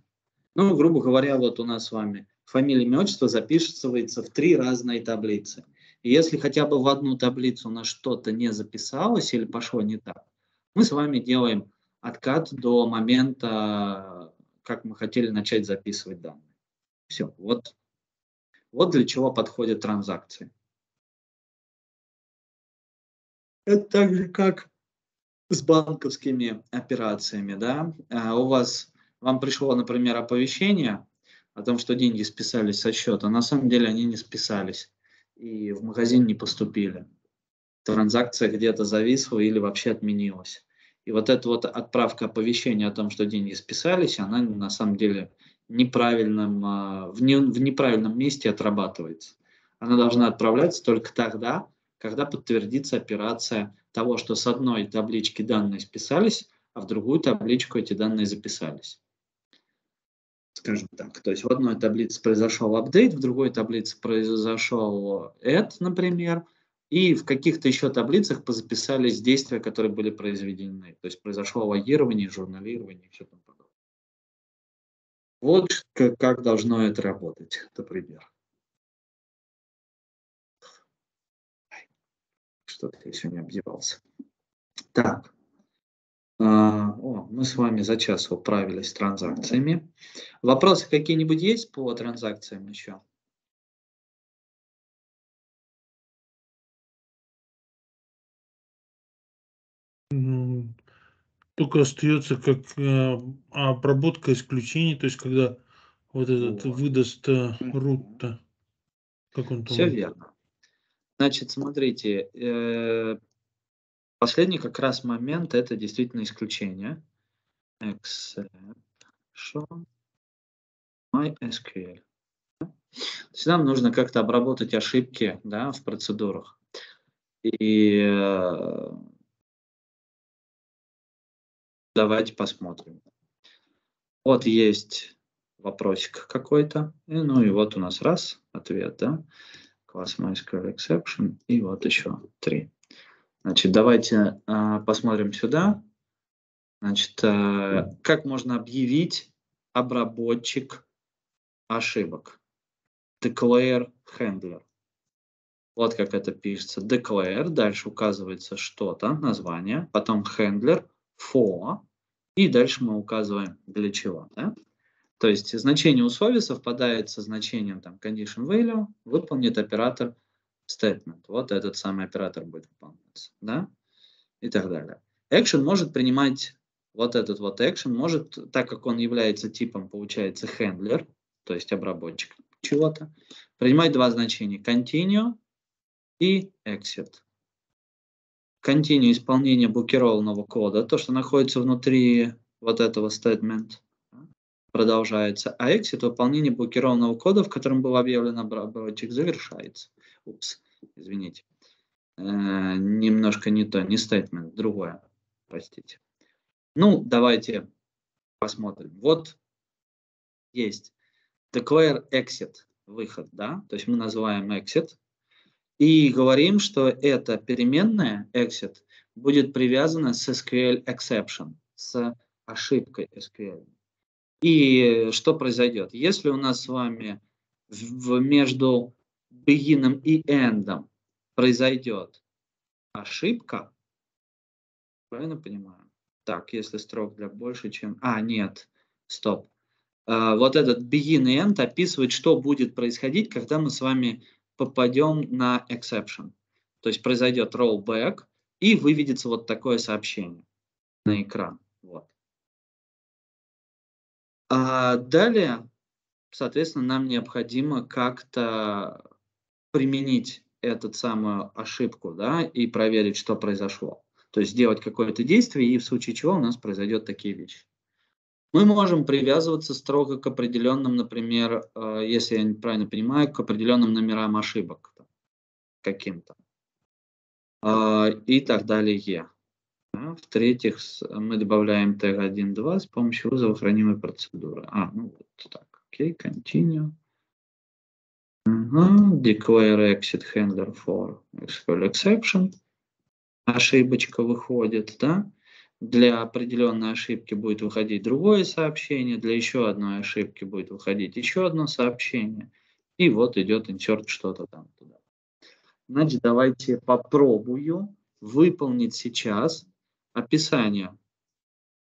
Ну, грубо говоря, вот у нас с вами фамилия, имя, отчество записывается в три разные таблицы. И если хотя бы в одну таблицу у нас что-то не записалось или пошло не так, мы с вами делаем откат до момента, как мы хотели начать записывать данные. Все, вот, вот для чего подходят транзакции. Это так же, как с банковскими операциями, да, А у вас, вам пришло, например, оповещение о том, что деньги списались со счета, на самом деле они не списались и в магазин не поступили. Транзакция где-то зависла или вообще отменилась. И вот эта вот отправка оповещения о том, что деньги списались, она на самом деле неправильном, а, в, не- в неправильном месте отрабатывается. Она должна отправляться только тогда, когда подтвердится операция того, что с одной таблички данные списались, а в другую табличку эти данные записались. Скажем так. То есть в одной таблице произошел апдейт, в другой таблице произошел add, например, и в каких-то еще таблицах позаписались действия, которые были произведены. То есть произошло логирование, журналирование и все там подобное. Вот как должно это работать, например. Что-то я сегодня обзевался. Так. А, о, мы с вами за час управились с транзакциями. Вопросы какие-нибудь есть по транзакциям еще? Только остается как э, обработка исключений, то есть когда вот этот Вот. выдаст э, как он там? Все верно. Значит, смотрите, э, последний как раз момент это действительно исключение. exception MySQL. То есть нам нужно как-то обработать ошибки да, в процедурах. И э, давайте посмотрим. Вот есть вопросик какой-то. Ну и вот у нас раз ответ, да. Класс MySQL exception. И вот еще три. Значит, давайте э, посмотрим сюда. Значит, э, как можно объявить обработчик ошибок? Declare handler. Вот как это пишется. Declare, дальше указывается что-то, название, потом handler, for, и дальше мы указываем для чего. Да? То есть значение условия совпадает со значением там, condition value, выполнит оператор statement. Вот этот самый оператор будет выполняться. Да? И так далее. Action может принимать, вот этот вот action может, так как он является типом, получается, handler, то есть обработчик чего-то, принимать два значения. Continue и exit. Continue исполнение блокированного кода, то, что находится внутри вот этого statement, продолжается, а exit выполнение блокированного кода, в котором был объявлен обработчик, завершается. Упс, извините. Э, немножко не то, не statement, другое, простите. Ну, давайте посмотрим. Вот есть declare exit, выход, да, то есть мы называем exit, и говорим, что эта переменная exit будет привязана с SQL exception, с ошибкой SQL. И что произойдет? Если у нас с вами в, между begin и end произойдет ошибка, правильно понимаю? Так, если строк для больше, чем... А, нет, стоп. А, вот этот begin и end описывает, что будет происходить, когда мы с вами попадем на exception. То есть произойдет rollback и выведется вот такое сообщение на экран. Вот. А далее, соответственно, нам необходимо как-то применить эту самую ошибку да, и проверить, что произошло. То есть сделать какое-то действие, и в случае чего у нас произойдет такие вещи. Мы можем привязываться строго к определенным, например, э, если я правильно понимаю, к определенным номерам ошибок каким-то. Э, и так далее. В-третьих, мы добавляем тег 1.2 с помощью вызова хранимой процедуры. А, ну вот так. Окей, okay, continue. Угу. Declare exit handler for SQL exception. Ошибочка выходит, да? для определенной ошибки будет выходить другое сообщение, для еще одной ошибки будет выходить еще одно сообщение, и вот идет insert что-то там туда. Значит, давайте попробую выполнить сейчас описание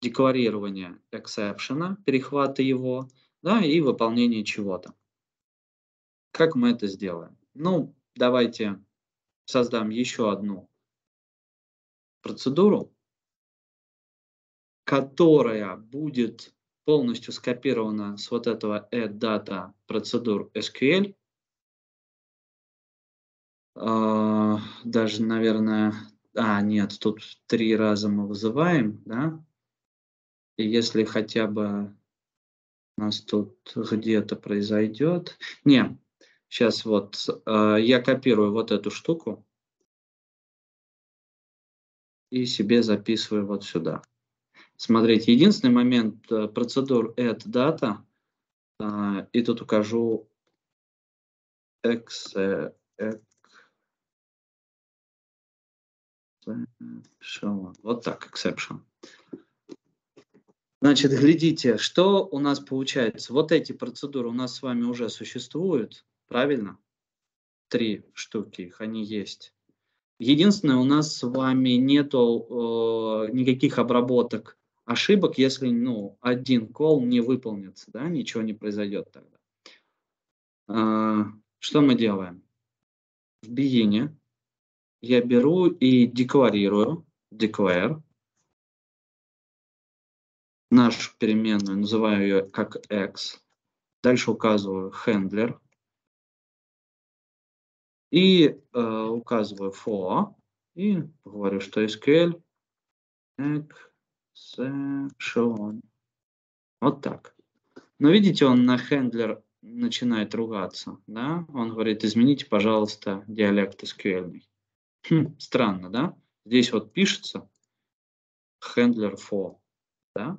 декларирования exception, перехвата его, да, и выполнение чего-то. Как мы это сделаем? Ну, давайте создам еще одну процедуру которая будет полностью скопирована с вот этого add data процедур SQL. Uh, даже, наверное, а, нет, тут три раза мы вызываем, да, и если хотя бы у нас тут где-то произойдет, не, сейчас вот uh, я копирую вот эту штуку и себе записываю вот сюда. Смотрите, единственный момент э, процедур add data, а, и тут укажу ex, exception. Вот так, exception. Значит, глядите, что у нас получается. Вот эти процедуры у нас с вами уже существуют, правильно? Три штуки, их они есть. Единственное, у нас с вами нету э, никаких обработок ошибок, если ну, один кол не выполнится, да, ничего не произойдет тогда. А, что мы делаем? В begin я беру и декларирую, declare, нашу переменную, называю ее как x, дальше указываю handler и э, указываю for и говорю, что SQL Exception. Вот так. Но видите, он на хендлер начинает ругаться. Да? Он говорит, измените, пожалуйста, диалект SQL. Хм, странно, да? Здесь вот пишется handler for. Да?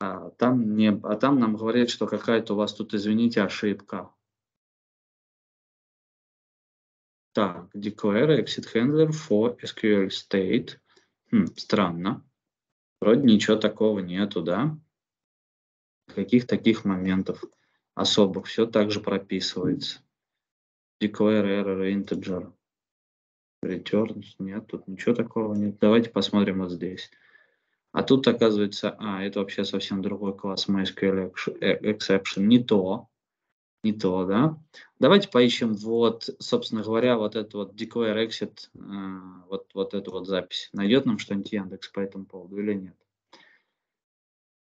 А там, не, а там нам говорят, что какая-то у вас тут, извините, ошибка. Так, declare exit handler for SQL state. Хм, странно. Вроде ничего такого нету, да? Каких таких моментов особых. Все так же прописывается. Declare error integer. Return. Нет, тут ничего такого нет. Давайте посмотрим вот здесь. А тут оказывается, а, это вообще совсем другой класс MySQL exception. Не то. Не то, да. Давайте поищем вот, собственно говоря, вот эту вот declare exit, э, вот, вот эту вот запись. Найдет нам что-нибудь Яндекс по этому поводу или нет?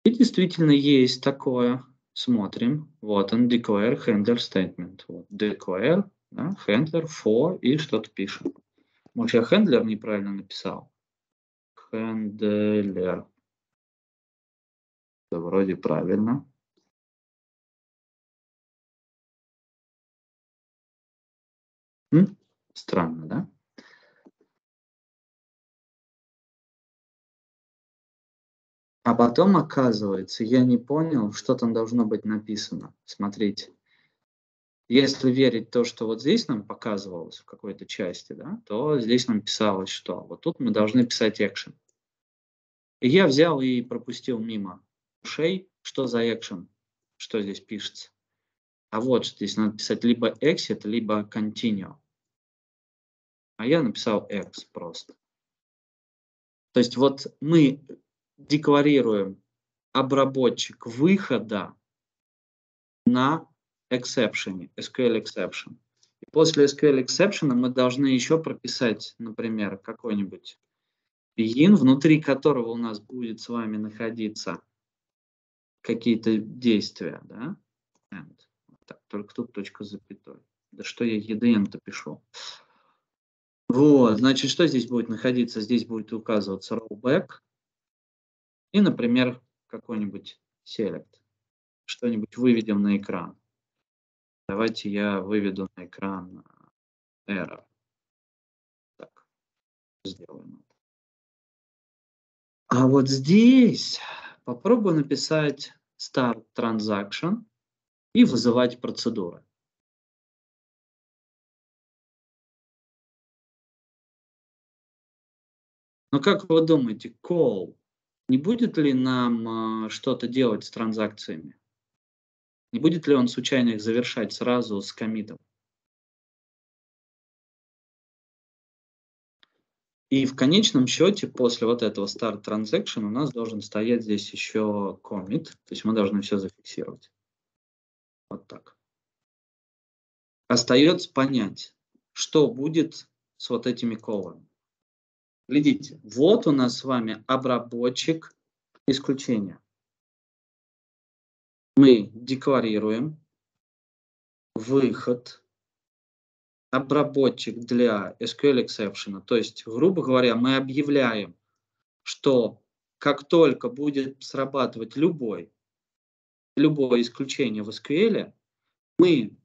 И действительно есть такое. Смотрим. Вот он, declare handler statement. Вот, declare, да, handler for и что-то пишем. Может, я handler неправильно написал? Handler. Да, вроде правильно. Странно, да? А потом, оказывается, я не понял, что там должно быть написано. Смотрите. Если верить то, что вот здесь нам показывалось в какой-то части, да, то здесь нам писалось, что вот тут мы должны писать. И я взял и пропустил мимо ушей, что за action, что здесь пишется. А вот здесь надо писать либо exit, либо continue. А я написал x просто. То есть вот мы декларируем обработчик выхода на exception, SQL exception. И после SQL exception мы должны еще прописать, например, какой-нибудь begin, внутри которого у нас будет с вами находиться какие-то действия, да? And. Так, только тут точка запятой. Да что я EDN-то пишу? Вот, значит, что здесь будет находиться? Здесь будет указываться rollback и, например, какой-нибудь select. Что-нибудь выведем на экран. Давайте я выведу на экран error. Так, сделаем. А вот здесь попробую написать start transaction и вызывать процедуры. Но как вы думаете, call не будет ли нам э, что-то делать с транзакциями? Не будет ли он случайно их завершать сразу с комитом? И в конечном счете, после вот этого start transaction, у нас должен стоять здесь еще commit, то есть мы должны все зафиксировать. Вот так. Остается понять, что будет с вот этими колами. Глядите, вот у нас с вами обработчик исключения. Мы декларируем выход, обработчик для SQL exception. То есть, грубо говоря, мы объявляем, что как только будет срабатывать любой, любое исключение в SQL, мы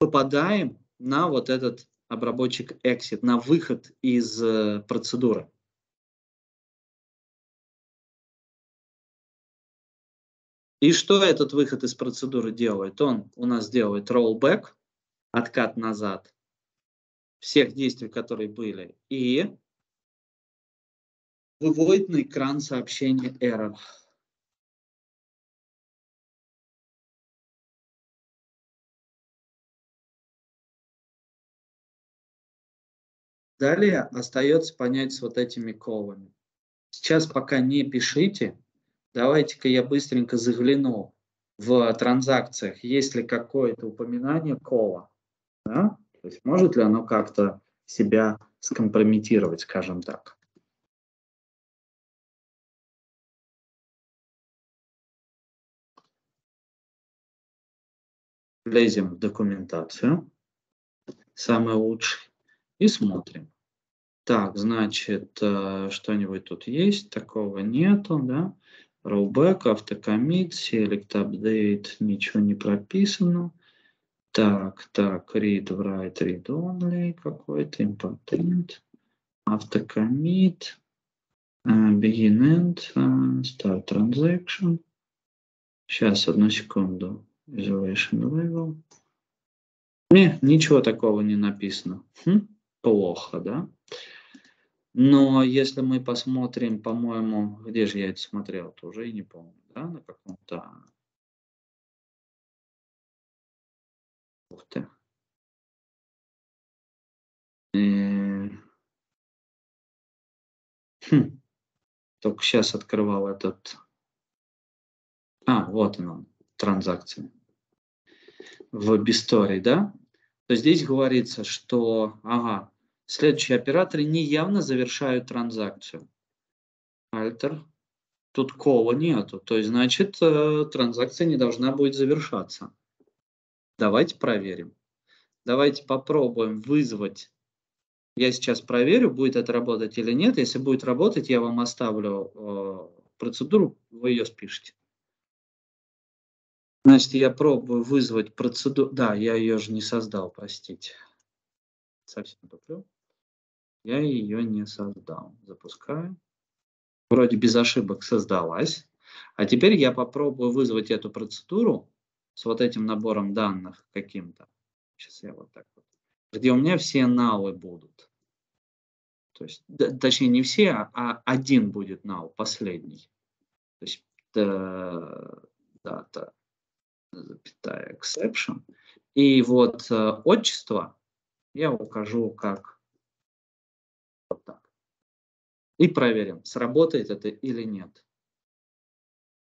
попадаем на вот этот обработчик exit, на выход из э, процедуры. И что этот выход из процедуры делает? Он у нас делает rollback, откат назад всех действий, которые были, и выводит на экран сообщение error. Далее остается понять с вот этими колами. Сейчас пока не пишите. Давайте-ка я быстренько загляну в транзакциях, есть ли какое-то упоминание кола. Да? То есть может ли оно как-то себя скомпрометировать, скажем так. Лезем в документацию, самый лучший, и смотрим. Так, значит, э, что-нибудь тут есть, такого нету, да? Rollback, автокоммит, select update, ничего не прописано. Так, так, read, write, read only какой-то, important, автокоммит, uh, begin end, uh, start transaction. Сейчас, одну секунду. Reservation level. Не, ничего такого не написано. Хм, плохо, да? Но если мы посмотрим, по-моему, где же я это смотрел, то уже и не помню, да, на каком-то... Ух ты. Э, хм. Только сейчас открывал этот... А, вот он, транзакция. В Бистории, да? То здесь говорится, что, ага, Следующие операторы не явно завершают транзакцию. Альтер. Тут кола нету. То есть, значит, э, транзакция не должна будет завершаться. Давайте проверим. Давайте попробуем вызвать. Я сейчас проверю, будет это работать или нет. Если будет работать, я вам оставлю э, процедуру, вы ее спишите. Значит, я пробую вызвать процедуру. Да, я ее же не создал, простите. Совсем туплю. Я ее не создал. Запускаю. Вроде без ошибок создалась. А теперь я попробую вызвать эту процедуру с вот этим набором данных каким-то. Сейчас я вот так вот. Где у меня все налы будут. То есть, точнее, не все, а, а один будет нал, последний. То есть, дата, запятая, exception. И вот э, отчество я укажу как вот так. И проверим, сработает это или нет.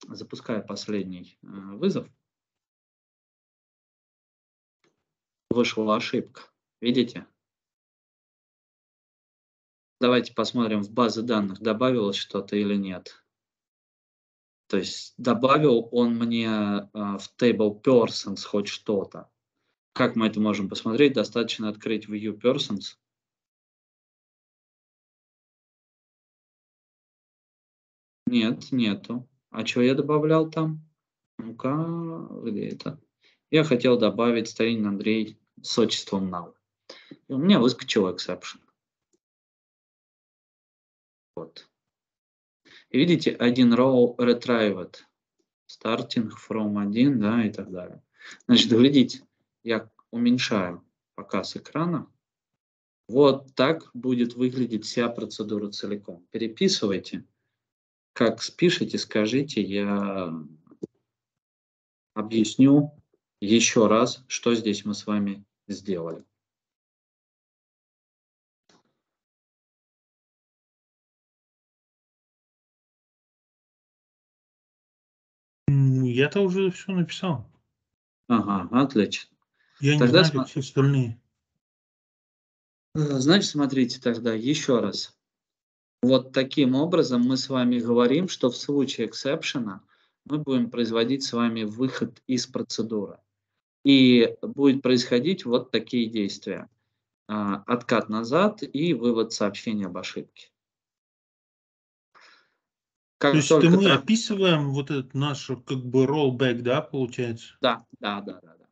Запускаю последний э, вызов. Вышла ошибка. Видите? Давайте посмотрим, в базы данных добавилось что-то или нет. То есть добавил он мне э, в table persons хоть что-то. Как мы это можем посмотреть? Достаточно открыть view persons. Нет, нету. А что я добавлял там? Ну-ка, где это? Я хотел добавить Старин Андрей с отчеством null. И у меня выскочил exception. Вот. И видите, один row retrieved. Starting from 1, да, и так далее. Значит, глядите, я уменьшаю показ экрана. Вот так будет выглядеть вся процедура целиком. Переписывайте. Как спишите, скажите, я объясню еще раз, что здесь мы с вами сделали. Я-то уже все написал. Ага, отлично. Я тогда не знаю, все остальные. Э, значит, смотрите тогда еще раз. Вот таким образом мы с вами говорим, что в случае эксепшена мы будем производить с вами выход из процедуры. И будет происходить вот такие действия. А, откат назад и вывод сообщения об ошибке. Как То есть только мы транс... описываем вот этот наш как бы rollback, да, получается? Да, да, да, да. да.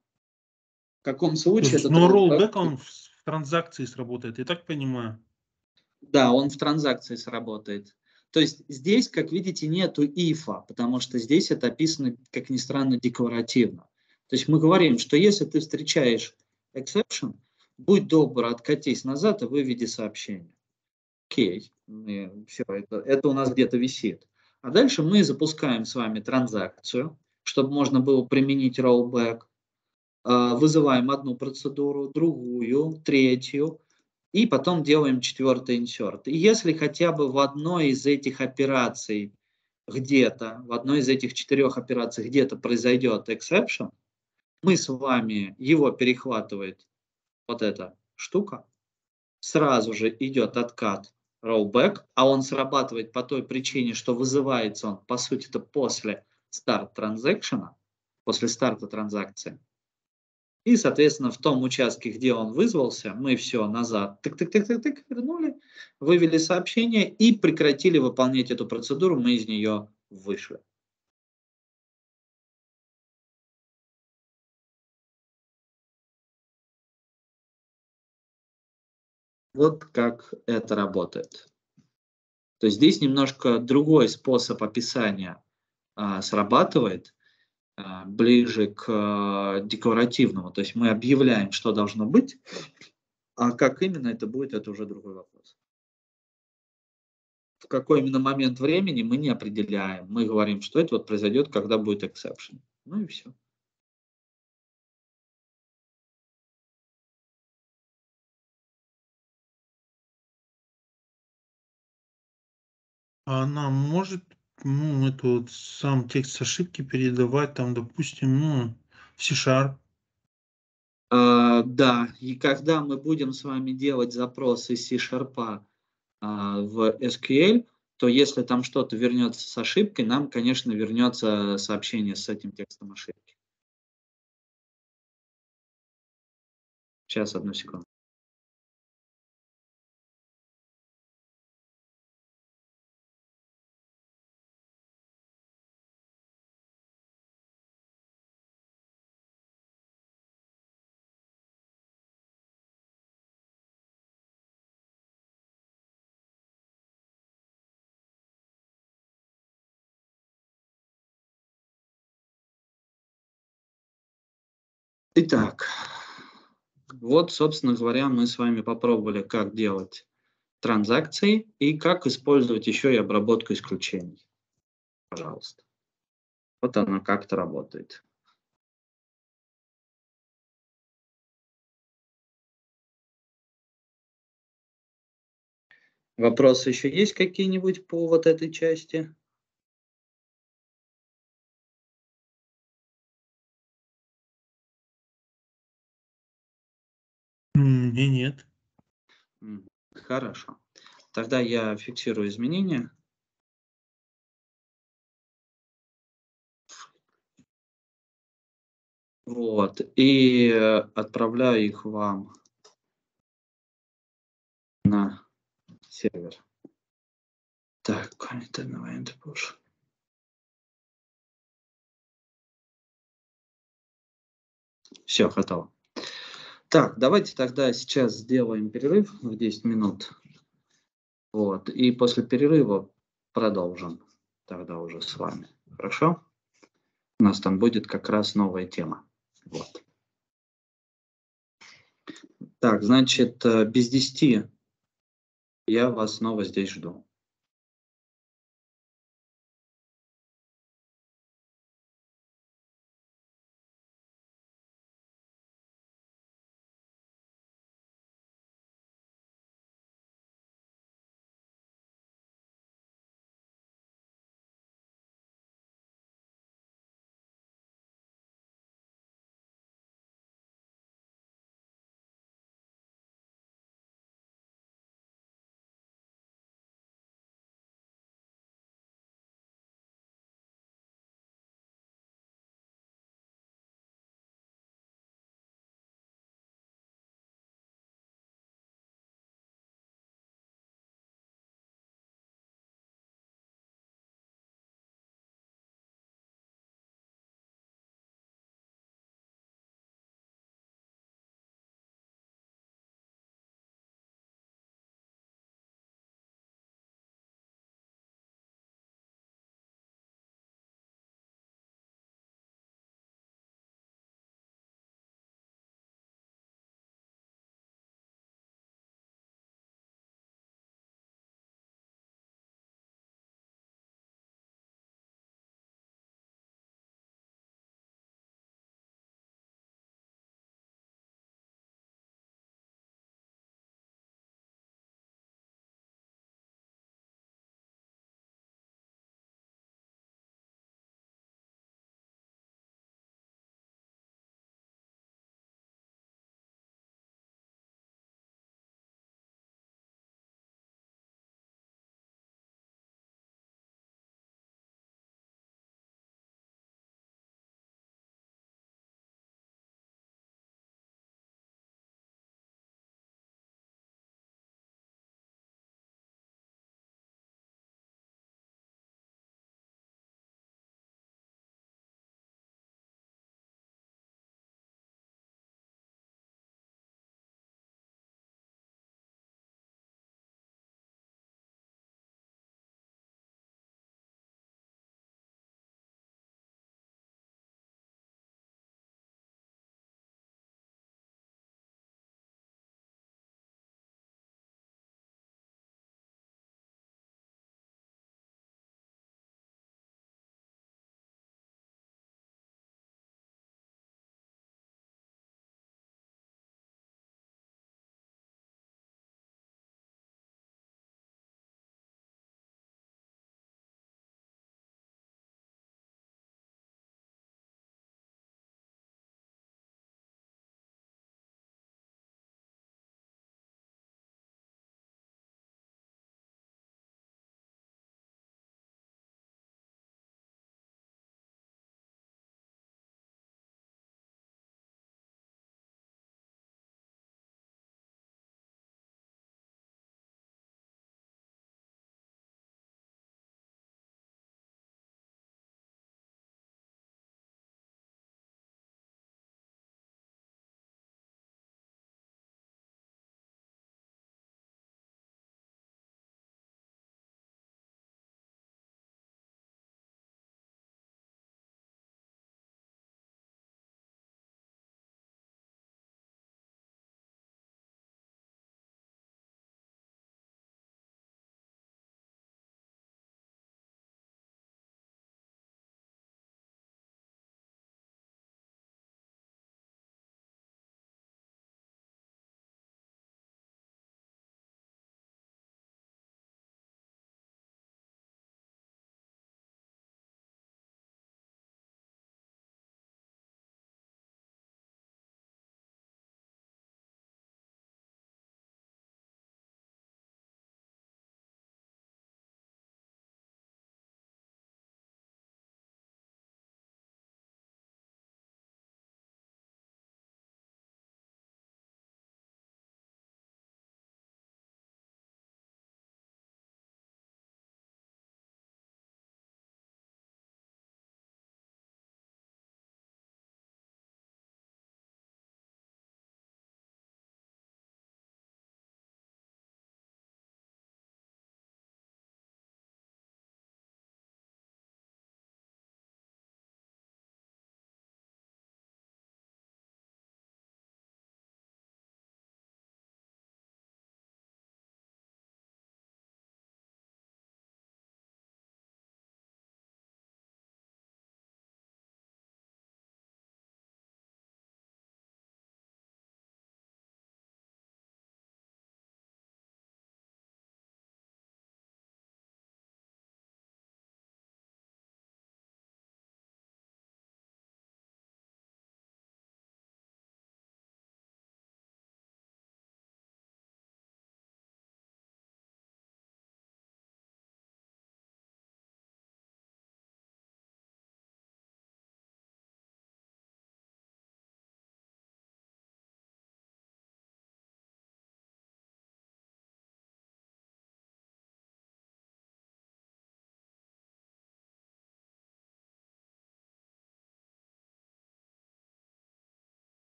В каком случае? есть, но rollback он в транзакции сработает, я так понимаю. Да, он в транзакции сработает. То есть здесь, как видите, нету ифа, потому что здесь это описано, как ни странно, декларативно. То есть мы говорим, что если ты встречаешь exception, будь добр, откатись назад и выведи сообщение. Окей, все, это, это у нас где-то висит. А дальше мы запускаем с вами транзакцию, чтобы можно было применить rollback. А, вызываем одну процедуру, другую, третью, и потом делаем четвертый инсерт. И если хотя бы в одной из этих операций где-то, в одной из этих четырех операций где-то произойдет exception, мы с вами, его перехватывает вот эта штука, сразу же идет откат rollback, а он срабатывает по той причине, что вызывается он, по сути, это после старт транзакшена, после старта транзакции. И, соответственно, в том участке, где он вызвался, мы все назад тык-тык-тык-тык вернули, вывели сообщение и прекратили выполнять эту процедуру, мы из нее вышли. Вот как это работает. То есть здесь немножко другой способ описания а, срабатывает, ближе к а, декларативному. То есть мы объявляем, что должно быть, а как именно это будет, это уже другой вопрос. В какой именно момент времени мы не определяем. Мы говорим, что это вот произойдет, когда будет exception. Ну и все. А она может, ну, это вот сам текст ошибки передавать, там, допустим, ну, в C-Sharp. Uh, да, и когда мы будем с вами делать запросы C-Sharp uh, в SQL, то если там что-то вернется с ошибкой, нам, конечно, вернется сообщение с этим текстом ошибки. Сейчас, одну секунду. Итак, вот, собственно говоря, мы с вами попробовали, как делать транзакции и как использовать еще и обработку исключений. Пожалуйста. Вот оно как-то работает. Вопросы еще есть какие-нибудь по вот этой части? Мне нет. Хорошо. Тогда я фиксирую изменения. Вот. И отправляю их вам на сервер. Так, content event push. Все, готово. Так, давайте тогда сейчас сделаем перерыв в 10 минут. Вот. И после перерыва продолжим тогда уже с вами. Хорошо? У нас там будет как раз новая тема. Вот. Так, значит, э, без 10 я вас снова здесь жду.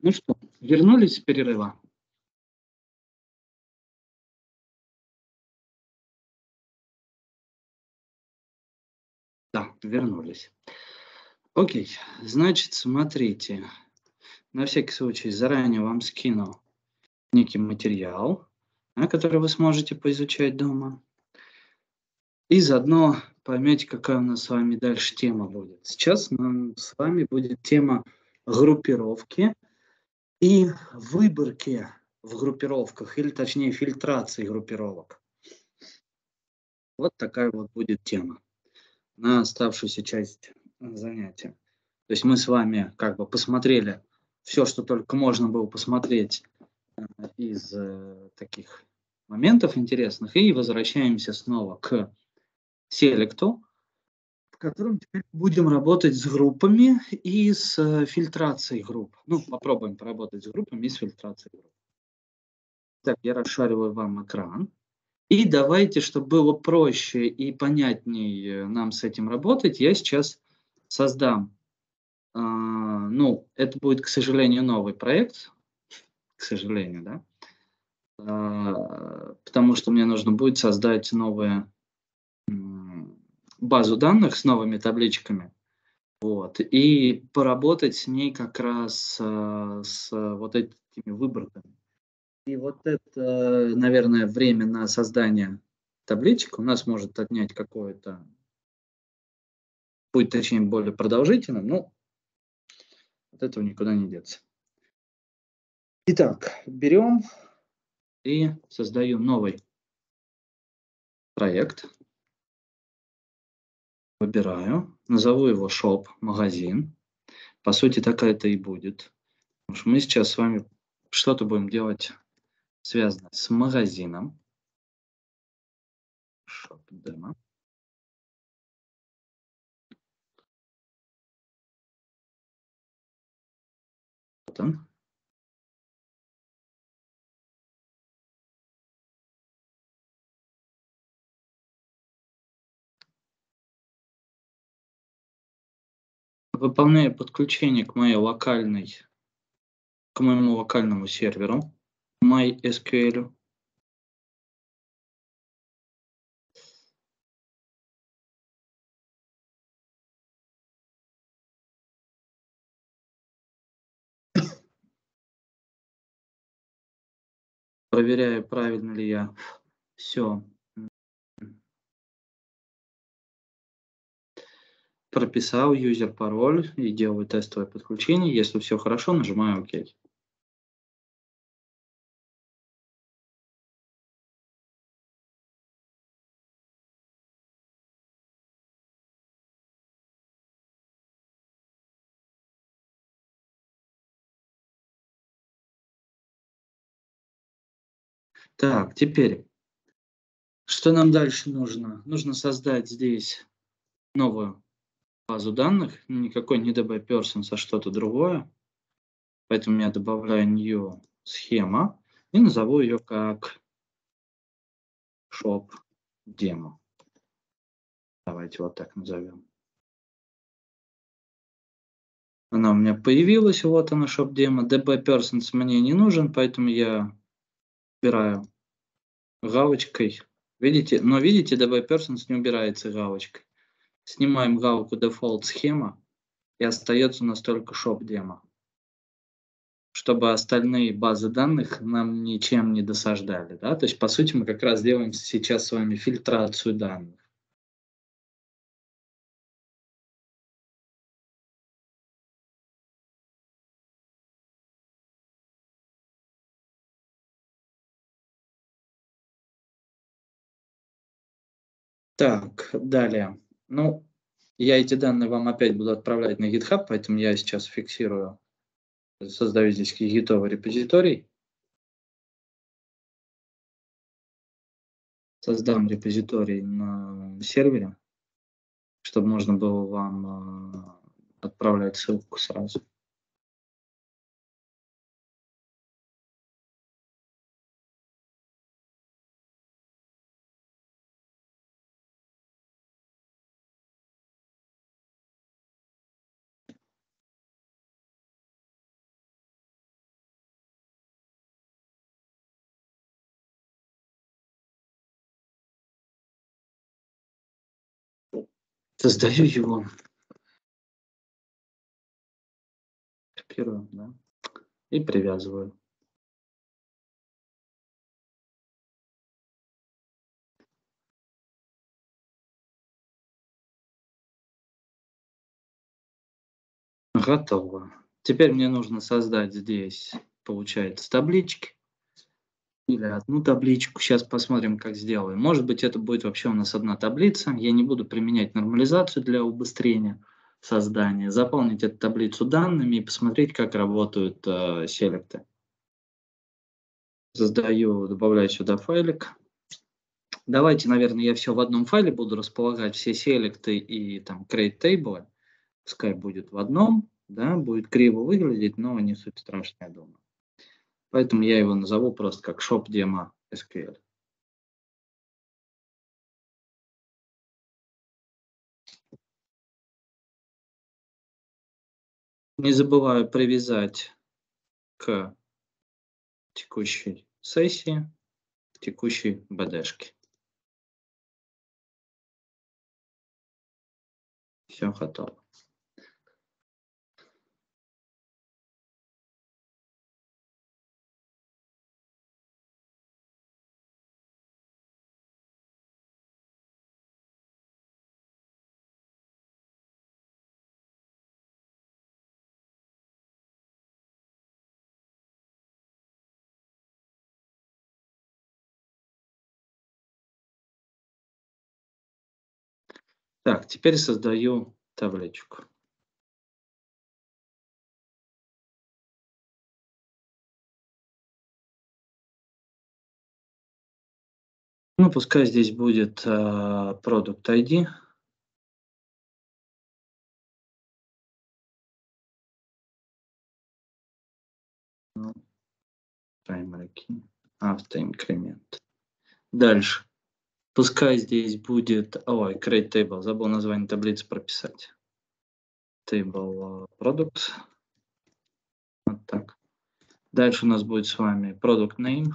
Ну что, вернулись с перерыва? Да, вернулись. Окей, значит, смотрите. На всякий случай заранее вам скину некий материал, который вы сможете поизучать дома. И заодно поймете, какая у нас с вами дальше тема будет. Сейчас нам с вами будет тема группировки и выборки в группировках, или точнее фильтрации группировок. Вот такая вот будет тема на оставшуюся часть занятия. То есть мы с вами как бы посмотрели все, что только можно было посмотреть э, из э, таких моментов интересных, и возвращаемся снова к селекту, в котором теперь будем работать с группами и с э, фильтрацией групп. Ну, попробуем поработать с группами и с фильтрацией групп. Так, я расшариваю вам экран. И давайте, чтобы было проще и понятнее нам с этим работать, я сейчас создам, э, ну, это будет, к сожалению, новый проект, к сожалению, да, э, потому что мне нужно будет создать новую э, базу данных с новыми табличками, вот, и поработать с ней как раз э, с вот этими выборками. И вот это, наверное, время на создание табличек у нас может отнять какое-то, будет точнее более продолжительным, но от этого никуда не деться. Итак, берем и создаем новый проект. Выбираю, назову его shop, магазин. По сути, так это и будет. Потому что мы сейчас с вами что-то будем делать связано с магазином. Shop demo. Вот он. Выполняя подключение к моей локальной, к моему локальному серверу, MySQL. Проверяю, правильно ли я все прописал юзер пароль и делаю тестовое подключение. Если все хорошо, нажимаю ОК. Так, теперь, что нам дальше нужно? Нужно создать здесь новую базу данных, никакой не DB Persons, а что-то другое. Поэтому я добавляю new схема и назову ее как shop demo. Давайте вот так назовем. Она у меня появилась, вот она shop demo. DB Persons мне не нужен, поэтому я убираю галочкой. Видите? Но видите, DB Persons не убирается галочкой. Снимаем галку Default схема и остается у нас только Shop Demo. Чтобы остальные базы данных нам ничем не досаждали. Да? То есть, по сути, мы как раз делаем сейчас с вами фильтрацию данных. Так, далее. Ну, я эти данные вам опять буду отправлять на GitHub, поэтому я сейчас фиксирую, создаю здесь гитовый репозиторий. Создам репозиторий на сервере, чтобы можно было вам э, отправлять ссылку сразу. Создаю его. Копирую, да. И привязываю. Готово. Теперь мне нужно создать здесь, получается, таблички. Или одну табличку. Сейчас посмотрим, как сделаем. Может быть, это будет вообще у нас одна таблица. Я не буду применять нормализацию для убыстрения создания. Заполнить эту таблицу данными и посмотреть, как работают э, селекты. Создаю, добавляю сюда файлик. Давайте, наверное, я все в одном файле буду располагать, все селекты и там create table. Пускай будет в одном, да, будет криво выглядеть, но не суть страшная, думаю. Поэтому я его назову просто как shop demo SQL. Не забываю привязать к текущей сессии, к текущей БДшке. Все готово. Так, теперь создаю табличку. Ну, пускай здесь будет uh, Product ID. Primary key, автоинкремент. Дальше. Пускай здесь будет, ой, create table, забыл название таблицы прописать. Table uh, products. Вот так. Дальше у нас будет с вами product name.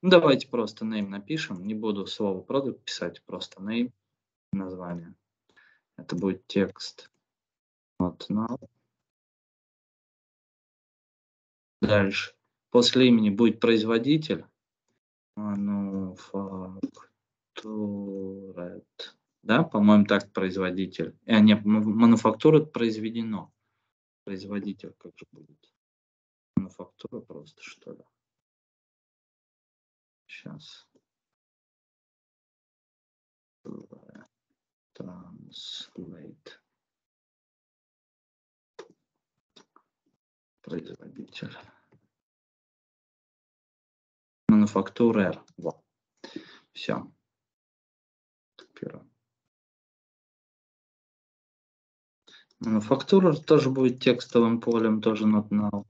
Ну, давайте просто name напишем. Не буду слово product писать, просто name, название. Это будет текст. Вот, now. Дальше. После имени будет производитель. Мануфактурет. Да, по-моему, так производитель. А, нет, мануфактура произведено. Производитель как же будет? Мануфактура просто, что ли? Сейчас. Translate. Производитель мануфактурер. Вот. Все. Копируем. Мануфактурер тоже будет текстовым полем, тоже not now.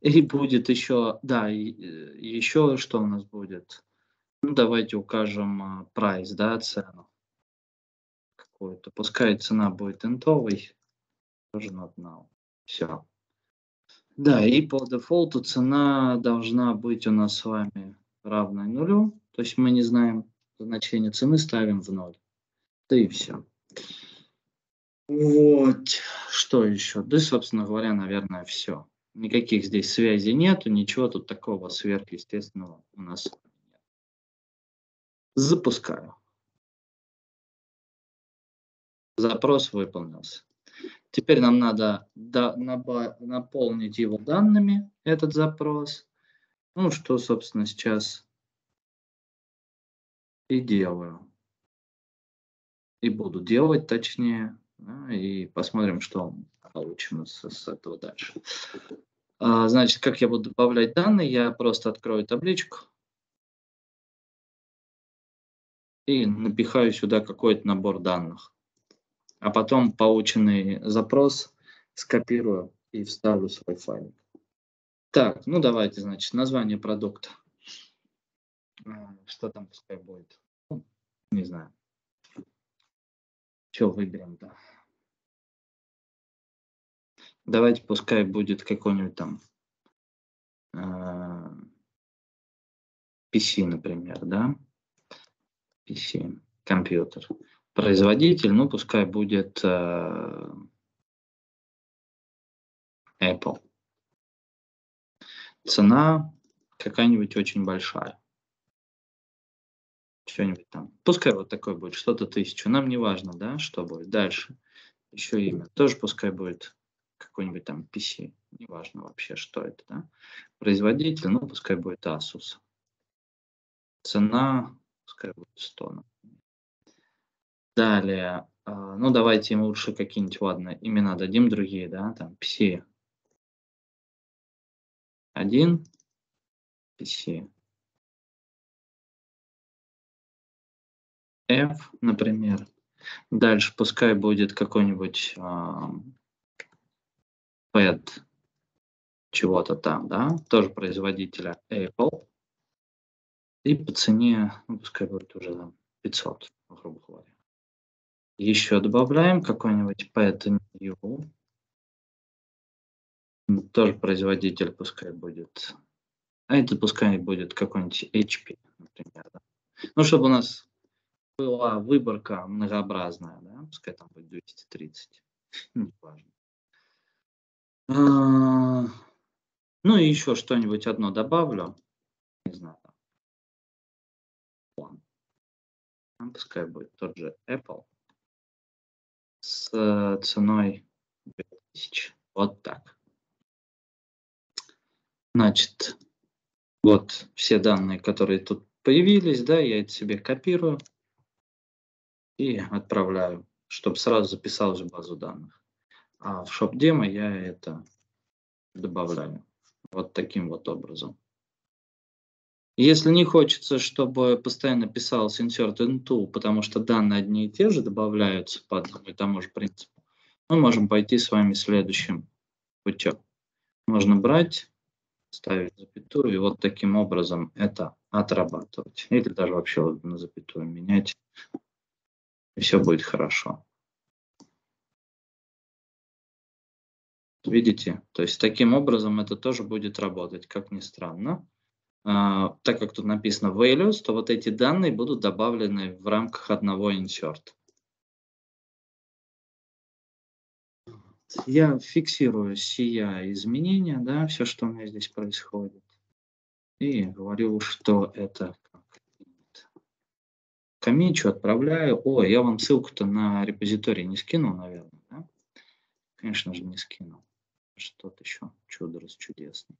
И будет еще, да, и, еще что у нас будет? Ну, давайте укажем прайс, да, цену какую-то. Пускай цена будет интовой, тоже not now. Все. Да, и по дефолту цена должна быть у нас с вами равной нулю. То есть мы не знаем значение цены, ставим в ноль. Да и все. Вот. Что еще? Да, собственно говоря, наверное, все. Никаких здесь связей нету, ничего тут такого сверхъестественного у нас нет. Запускаю. Запрос выполнился. Теперь нам надо наполнить его данными, этот запрос. Ну, что, собственно, сейчас и делаю. И буду делать, точнее. Да, и посмотрим, что получим с, с этого дальше. А, значит, как я буду добавлять данные, я просто открою табличку. И напихаю сюда какой-то набор данных а потом полученный запрос скопирую и вставлю свой файлик. Так, ну давайте, значит, название продукта. А, что там пускай будет? Ну, не знаю. Что выберем-то? Давайте пускай будет какой-нибудь там э, PC, например, да? PC, компьютер. Производитель, ну, пускай будет э, Apple. Цена какая-нибудь очень большая. Что-нибудь там. Пускай вот такой будет, что-то тысячу. Нам не важно, да, что будет. Дальше. Еще имя. Тоже пускай будет какой-нибудь там PC. Неважно вообще, что это, да. Производитель, ну, пускай будет Asus. Цена, пускай будет 100. Далее, а, ну, давайте ему лучше какие-нибудь, ладно, имена дадим другие, да, там, PC. Один, PC. F, например. Дальше пускай будет какой-нибудь uh, pad чего-то там, да, тоже производителя Apple. И по цене, ну, пускай будет уже там 500, грубо говоря. Еще добавляем какой-нибудь pad new. Тоже производитель пускай будет. А это пускай будет какой-нибудь HP, например. Да? Ну, чтобы у нас была выборка многообразная, да, пускай там будет 230, не важно. А, ну и еще что-нибудь одно добавлю, не знаю. Пускай будет тот же Apple с ценой 2000. Вот так. Значит, вот все данные, которые тут появились, да, я это себе копирую и отправляю, чтобы сразу записал же базу данных. А в ShopDemo я это добавляю вот таким вот образом. Если не хочется, чтобы постоянно писалось insert into, потому что данные одни и те же добавляются по одному и тому же принципу, мы можем пойти с вами следующим путем. Можно брать, ставить запятую и вот таким образом это отрабатывать. Или даже вообще на запятую менять и все будет хорошо. Видите? То есть таким образом это тоже будет работать, как ни странно. А, так как тут написано values, то вот эти данные будут добавлены в рамках одного insert. Я фиксирую сия изменения, да, все, что у меня здесь происходит. И говорю, что это комичу, отправляю. О, я вам ссылку-то на репозиторий не скинул, наверное, да? Конечно же, не скинул. Что-то еще чудо чудесный.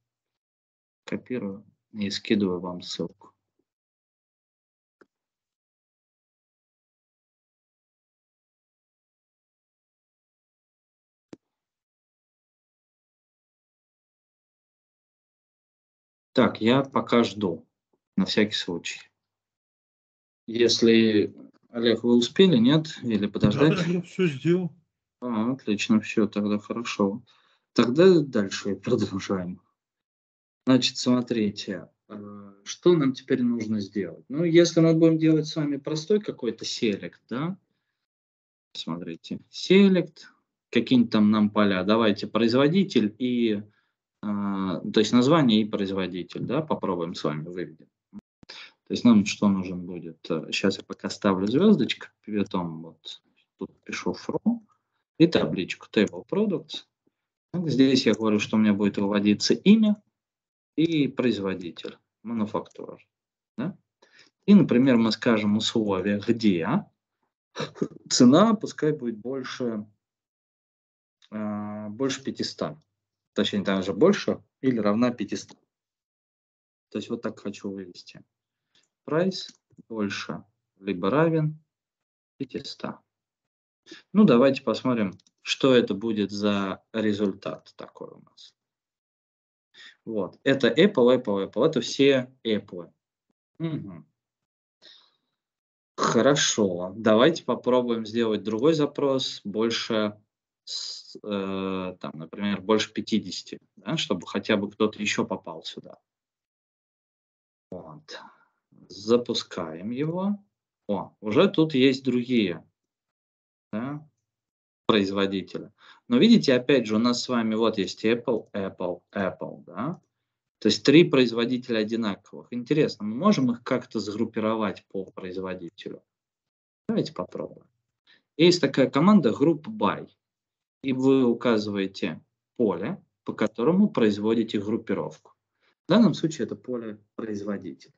Копирую и скидываю вам ссылку. Так, я пока жду, на всякий случай. Если, Олег, вы успели, нет? Или подождать? Да, я все сделал. А, отлично, все, тогда хорошо. Тогда дальше продолжаем. Значит, смотрите, э, что нам теперь нужно сделать? Ну, если мы будем делать с вами простой какой-то селект, да, смотрите, селект, какие-нибудь там нам поля, давайте производитель и, э, то есть название и производитель, да, попробуем с вами выведем. То есть нам что нужен будет? Сейчас э, я пока ставлю звездочку, потом вот тут пишу from и табличку table products. Здесь я говорю, что у меня будет выводиться имя и производитель, мануфактура. Да? И, например, мы скажем условия, где цена пускай будет больше, э, больше 500. Точнее, даже больше или равна 500. То есть вот так хочу вывести price больше либо равен 500. Ну, давайте посмотрим, что это будет за результат такой у нас. Вот, это Apple, Apple, Apple. Это все Apple. Угу. Хорошо, давайте попробуем сделать другой запрос, больше, э, там, например, больше 50, да, чтобы хотя бы кто-то еще попал сюда. Вот запускаем его. О, уже тут есть другие да, производители. Но видите, опять же, у нас с вами вот есть Apple, Apple, Apple, да. То есть три производителя одинаковых. Интересно, мы можем их как-то сгруппировать по производителю? Давайте попробуем. Есть такая команда group by. И вы указываете поле, по которому производите группировку. В данном случае это поле производитель.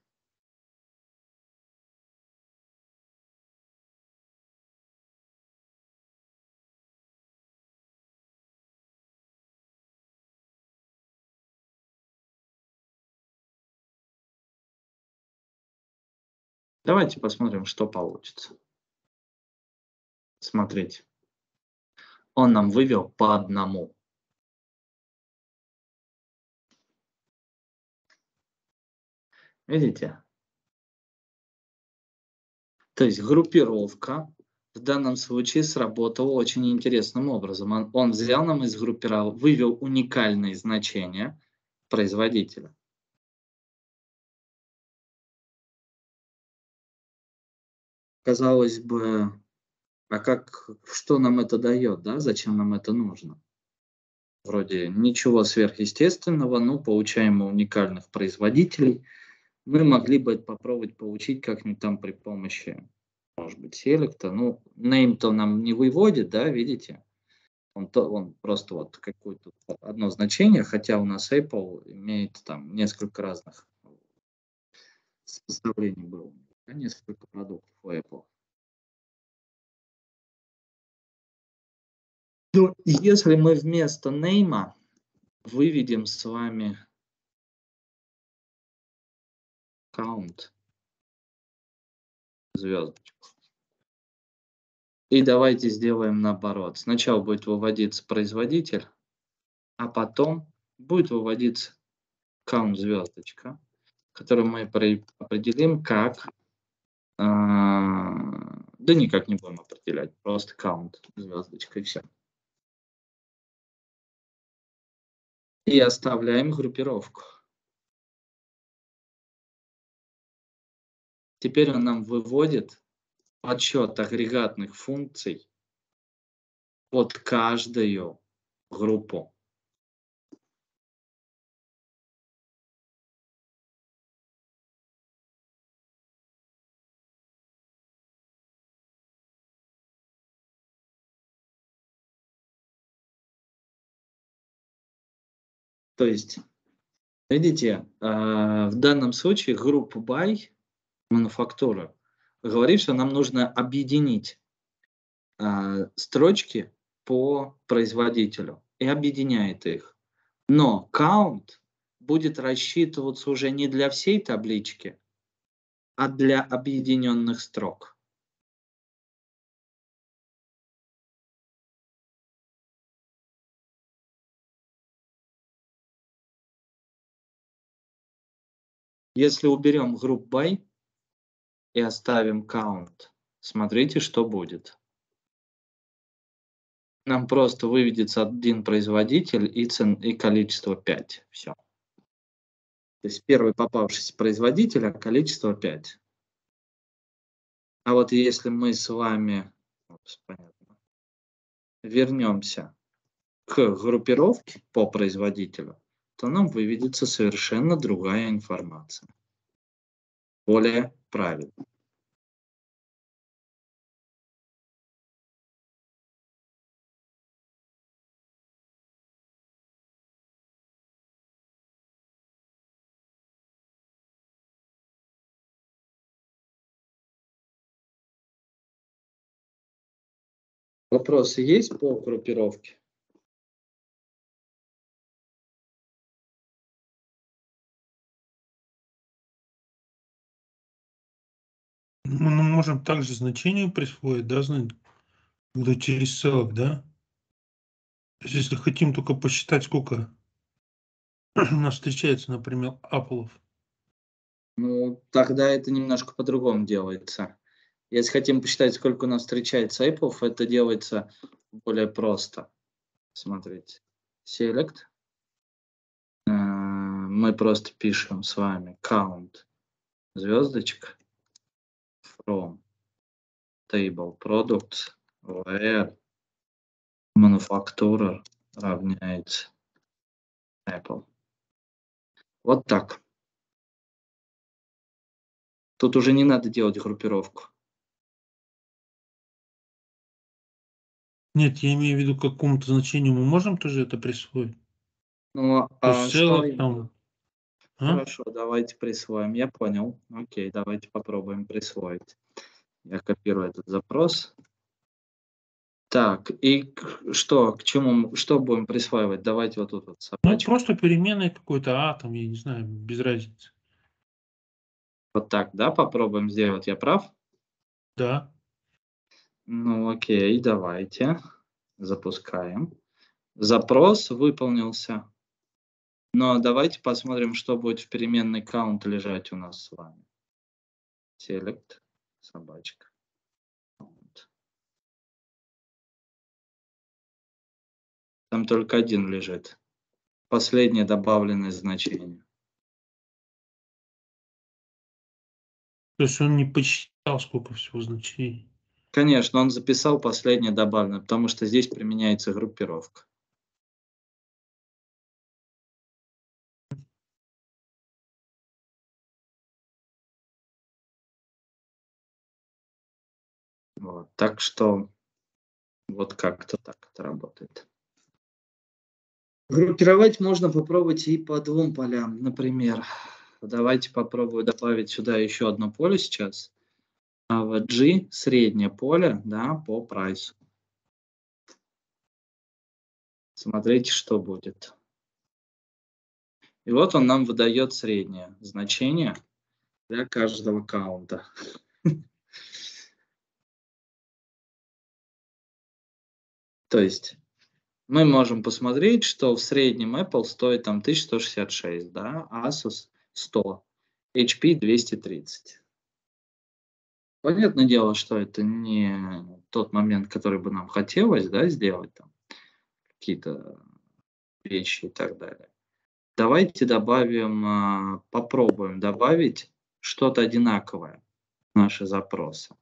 Давайте посмотрим, что получится. Смотрите. Он нам вывел по одному. Видите? То есть группировка в данном случае сработала очень интересным образом. Он, он взял нам и сгруппировал, вывел уникальные значения производителя. Казалось бы, а как, что нам это дает, да, зачем нам это нужно? Вроде ничего сверхъестественного, но получаем мы уникальных производителей. Мы могли бы попробовать получить как-нибудь там при помощи, может быть, селекта. Ну, name-то нам не выводит, да, видите? Он, то, он просто вот какое-то одно значение, хотя у нас Apple имеет там несколько разных составлений было несколько продуктов у Apple. Но если мы вместо name выведем с вами count звездочку. И давайте сделаем наоборот. Сначала будет выводиться производитель, а потом будет выводиться count звездочка, которую мы определим как да никак не будем определять, просто count, звездочка и все. И оставляем группировку. Теперь он нам выводит подсчет агрегатных функций под каждую группу. То есть, видите, а, в данном случае группа buy мануфактура говорит, что нам нужно объединить а, строчки по производителю и объединяет их. Но count будет рассчитываться уже не для всей таблички, а для объединенных строк. Если уберем group by и оставим count, смотрите, что будет. Нам просто выведется один производитель и, цен, и количество 5. Все. То есть первый попавшийся производитель, а количество 5. А вот если мы с вами понятно, вернемся к группировке по производителю, то нам выведется совершенно другая информация. Более правильно. Вопросы есть по группировке? Мы можем также значение присвоить, да, когда через целок, да? То есть, если хотим только посчитать, сколько у нас встречается, например, аплов. Ну, тогда это немножко по-другому делается. Если хотим посчитать, сколько у нас встречается Apple, это делается более просто. Смотрите. Select. Э, мы просто пишем с вами count звездочка from table products where manufacturer равняется Apple. Вот так. Тут уже не надо делать группировку. Нет, я имею в виду, к какому-то значению мы можем тоже это присвоить? Ну, То а есть что целых там... А? Хорошо, давайте присвоим. Я понял. Окей, давайте попробуем присвоить. Я копирую этот запрос. Так, и что, к чему, что будем присваивать? Давайте вот тут вот Ну, собачку. просто переменной какой-то атом, я не знаю, без разницы. Вот так, да, попробуем сделать. Я прав? Да. Ну, окей, давайте. Запускаем. Запрос выполнился. Но давайте посмотрим, что будет в переменной count лежать у нас с вами. Select, собачка. count. Там только один лежит. Последнее добавленное значение. То есть он не посчитал, сколько всего значений. Конечно, он записал последнее добавленное, потому что здесь применяется группировка. Вот, так что вот как-то так это работает. Группировать можно попробовать и по двум полям. Например, давайте попробую добавить сюда еще одно поле сейчас. А в G среднее поле да, по прайсу. Смотрите, что будет. И вот он нам выдает среднее значение для каждого каунта. То есть мы можем посмотреть, что в среднем Apple стоит там 1166, да, Asus 100, HP 230. Понятное дело, что это не тот момент, который бы нам хотелось, да, сделать там какие-то вещи и так далее. Давайте добавим, а, попробуем добавить что-то одинаковое в наши запросы.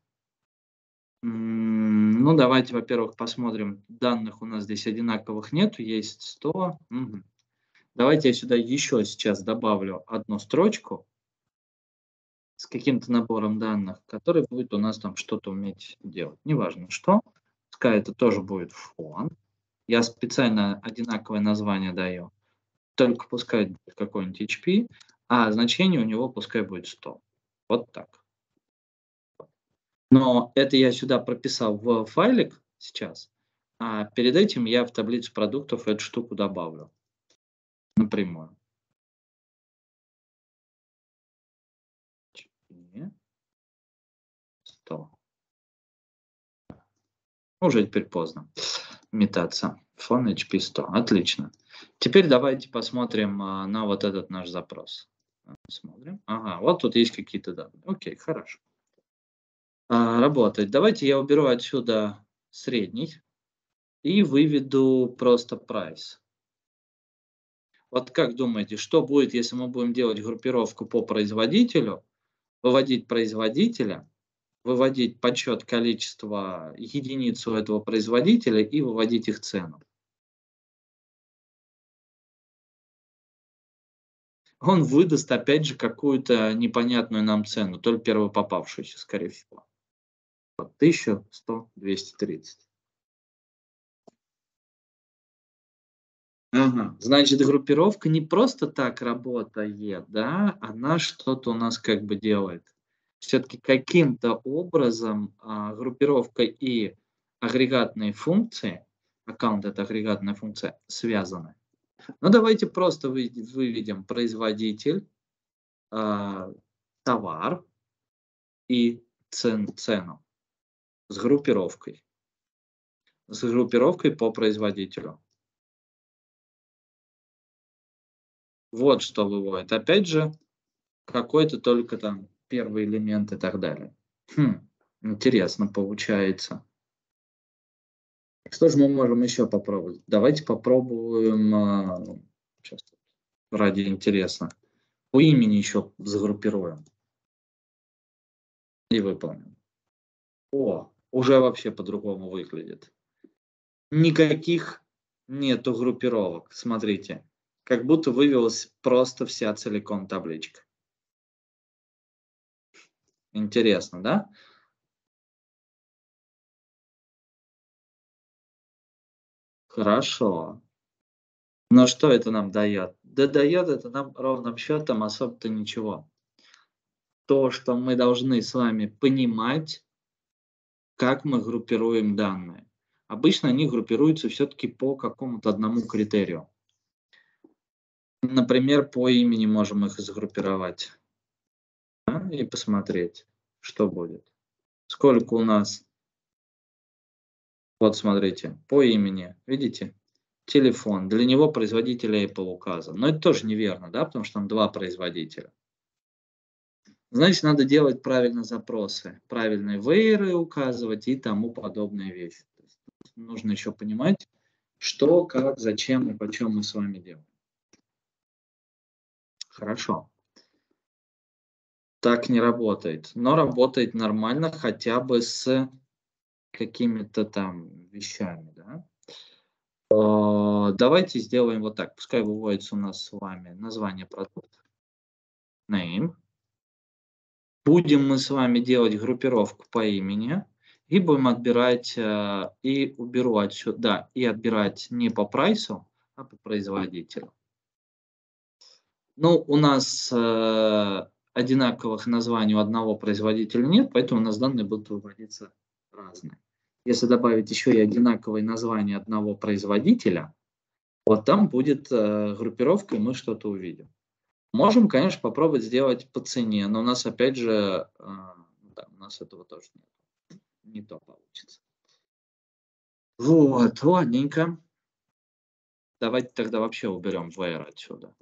Ну, давайте, во-первых, посмотрим. Данных у нас здесь одинаковых нету, есть 100. Мгм. Давайте я сюда еще сейчас добавлю одну строчку с каким-то набором данных, который будет у нас там что-то уметь делать. Неважно что. Пускай это тоже будет фон. Я специально одинаковое название даю. Только пускай какой-нибудь HP, а значение у него пускай будет 100. Вот так. Но это я сюда прописал в файлик сейчас, а перед этим я в таблицу продуктов эту штуку добавлю напрямую. 100. Уже теперь поздно метаться. Фон HP 100. Отлично. Теперь давайте посмотрим а, на вот этот наш запрос. Смотрим. Ага, вот тут есть какие-то данные. Окей, хорошо. А, работает. Давайте я уберу отсюда средний и выведу просто price. Вот как думаете, что будет, если мы будем делать группировку по производителю, выводить производителя, выводить подсчет количества единиц у этого производителя и выводить их цену? Он выдаст опять же какую-то непонятную нам цену, только первую попавшуюся, скорее всего. Вот, 1100, 230. Ага. Значит, группировка не просто так работает, да, она что-то у нас как бы делает. Все-таки каким-то образом а, группировка и агрегатные функции, аккаунт это агрегатная функция, связаны. Ну, давайте просто вы- выведем производитель, а, товар и цен, цену с группировкой. С группировкой по производителю. Вот что выводит. Опять же, какой-то только там первый элемент и так далее. Хм, интересно получается. Что же мы можем еще попробовать? Давайте попробуем, а, сейчас, ради интереса, по имени еще загруппируем. И выполним. О, уже вообще по-другому выглядит. Никаких нету группировок. Смотрите. как будто вывелась просто вся целиком табличка. Интересно, да? Хорошо. Но что это нам дает? Да дает это нам ровным счетом особо-то ничего. То, что мы должны с вами понимать, как мы группируем данные. Обычно они группируются все-таки по какому-то одному критерию. Например, по имени можем их сгруппировать да, и посмотреть, что будет. Сколько у нас вот смотрите, по имени, видите, телефон. Для него производитель Apple указан. Но это тоже неверно, да, потому что там два производителя. Значит, надо делать правильно запросы, правильные вейры указывать и тому подобные вещи. нужно еще понимать, что, как, зачем и почем мы с вами делаем. Хорошо. Так не работает. Но работает нормально хотя бы с какими-то там вещами, да. А, давайте сделаем вот так. Пускай выводится у нас с вами название продукта. Name. Будем мы с вами делать группировку по имени. И будем отбирать, э, и уберу отсюда, да, и отбирать не по прайсу, а по производителю. Ну, у нас э, одинаковых названий у одного производителя нет, поэтому у нас данные будут выводиться разные. Если добавить еще и одинаковое название одного производителя, вот там будет э, группировка, и мы что-то увидим. Можем, конечно, попробовать сделать по цене, но у нас, опять же, э, ну да, у нас этого тоже нет. Не то получится. Вот, ладненько. Давайте тогда вообще уберем where отсюда.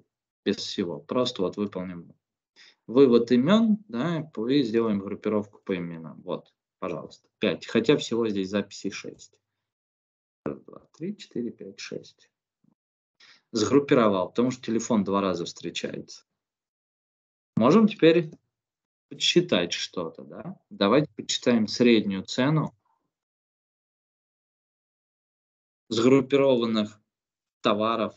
Без всего. Просто вот выполним вывод имен, да, и сделаем группировку по именам. Вот, пожалуйста, 5. Хотя всего здесь записи 6. 1, 2, 3, 4, 5, 6 сгруппировал, потому что телефон два раза встречается. Можем теперь подсчитать что-то, да? Давайте почитаем среднюю цену сгруппированных товаров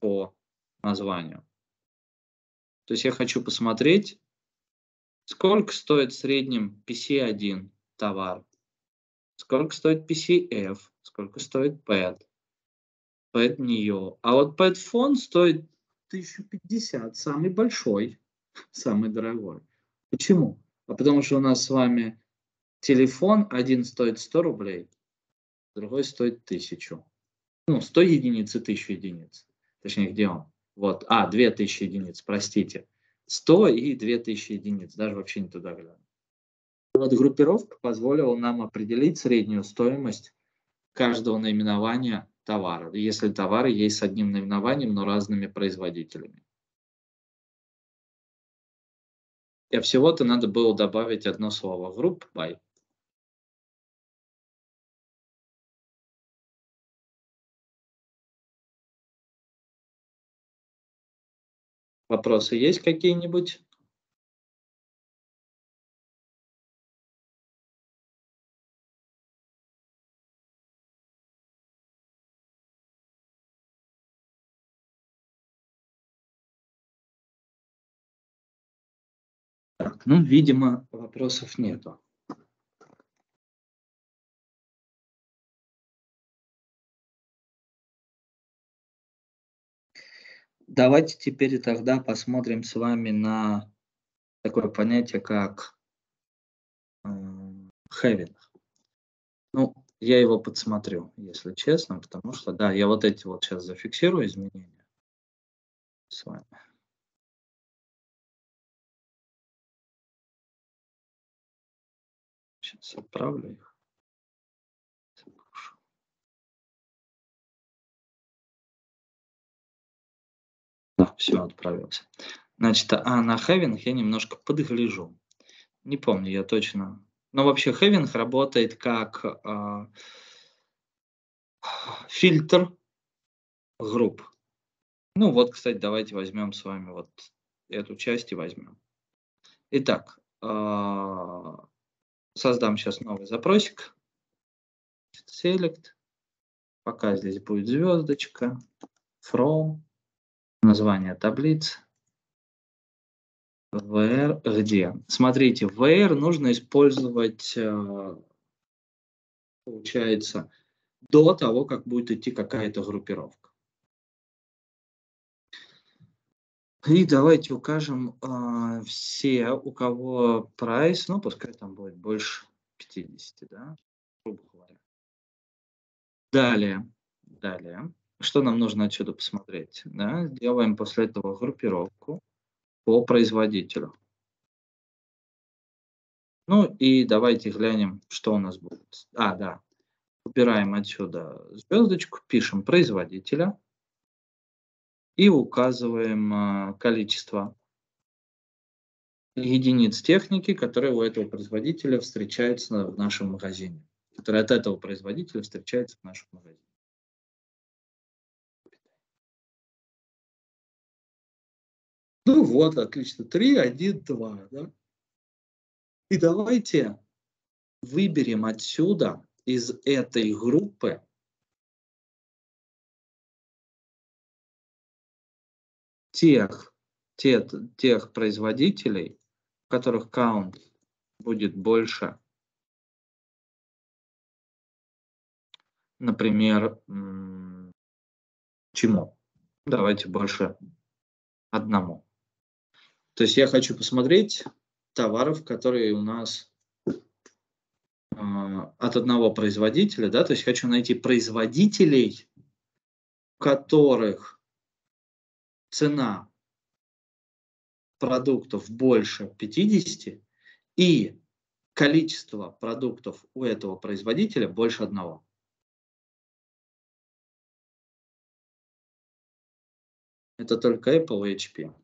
по названию. То есть я хочу посмотреть, сколько стоит в среднем PC1 товар, сколько стоит PCF, сколько стоит PET, PET Neo. А вот PET фон стоит 1050, самый большой, самый дорогой. Почему? А потому что у нас с вами телефон один стоит 100 рублей, другой стоит 1000. Ну, 100 единиц и 1000 единиц. Точнее, где он? Вот, а, 2000 единиц, простите. 100 и 2000 единиц, даже вообще не туда глянул. Вот группировка позволила нам определить среднюю стоимость каждого наименования товара, если товары есть с одним наименованием, но разными производителями. И всего-то надо было добавить одно слово group by. Вопросы есть какие-нибудь? Ну, видимо, вопросов нету. Давайте теперь тогда посмотрим с вами на такое понятие, как having. Ну, я его подсмотрю, если честно, потому что, да, я вот эти вот сейчас зафиксирую изменения с вами. Сейчас отправлю их. Да, все, отправился. Значит, а на Having я немножко подгляжу. Не помню я точно. Но вообще Having работает как э, фильтр групп. Ну вот, кстати, давайте возьмем с вами вот эту часть и возьмем. Итак, э, создам сейчас новый запросик. Select. Пока здесь будет звездочка. From. название таблиц. VR где? Смотрите, VR нужно использовать, э, получается, до того, как будет идти какая-то группировка. И давайте укажем э, все, у кого прайс, ну, пускай там будет больше 50, да, грубо говоря. Далее, далее, что нам нужно отсюда посмотреть? Да? Делаем после этого группировку по производителю. Ну и давайте глянем, что у нас будет. А, да. Убираем отсюда звездочку, пишем производителя и указываем а, количество единиц техники, которые у этого производителя встречаются в нашем магазине, которые от этого производителя встречаются в нашем магазине. Ну вот, отлично. 3, 1, 2. Да? И давайте выберем отсюда, из этой группы, тех, тех, тех производителей, у которых каунт будет больше, например, чему? Давайте больше одному. То есть я хочу посмотреть товаров, которые у нас э, от одного производителя, да, то есть хочу найти производителей, у которых цена продуктов больше 50 и количество продуктов у этого производителя больше одного. Это только Apple и HP.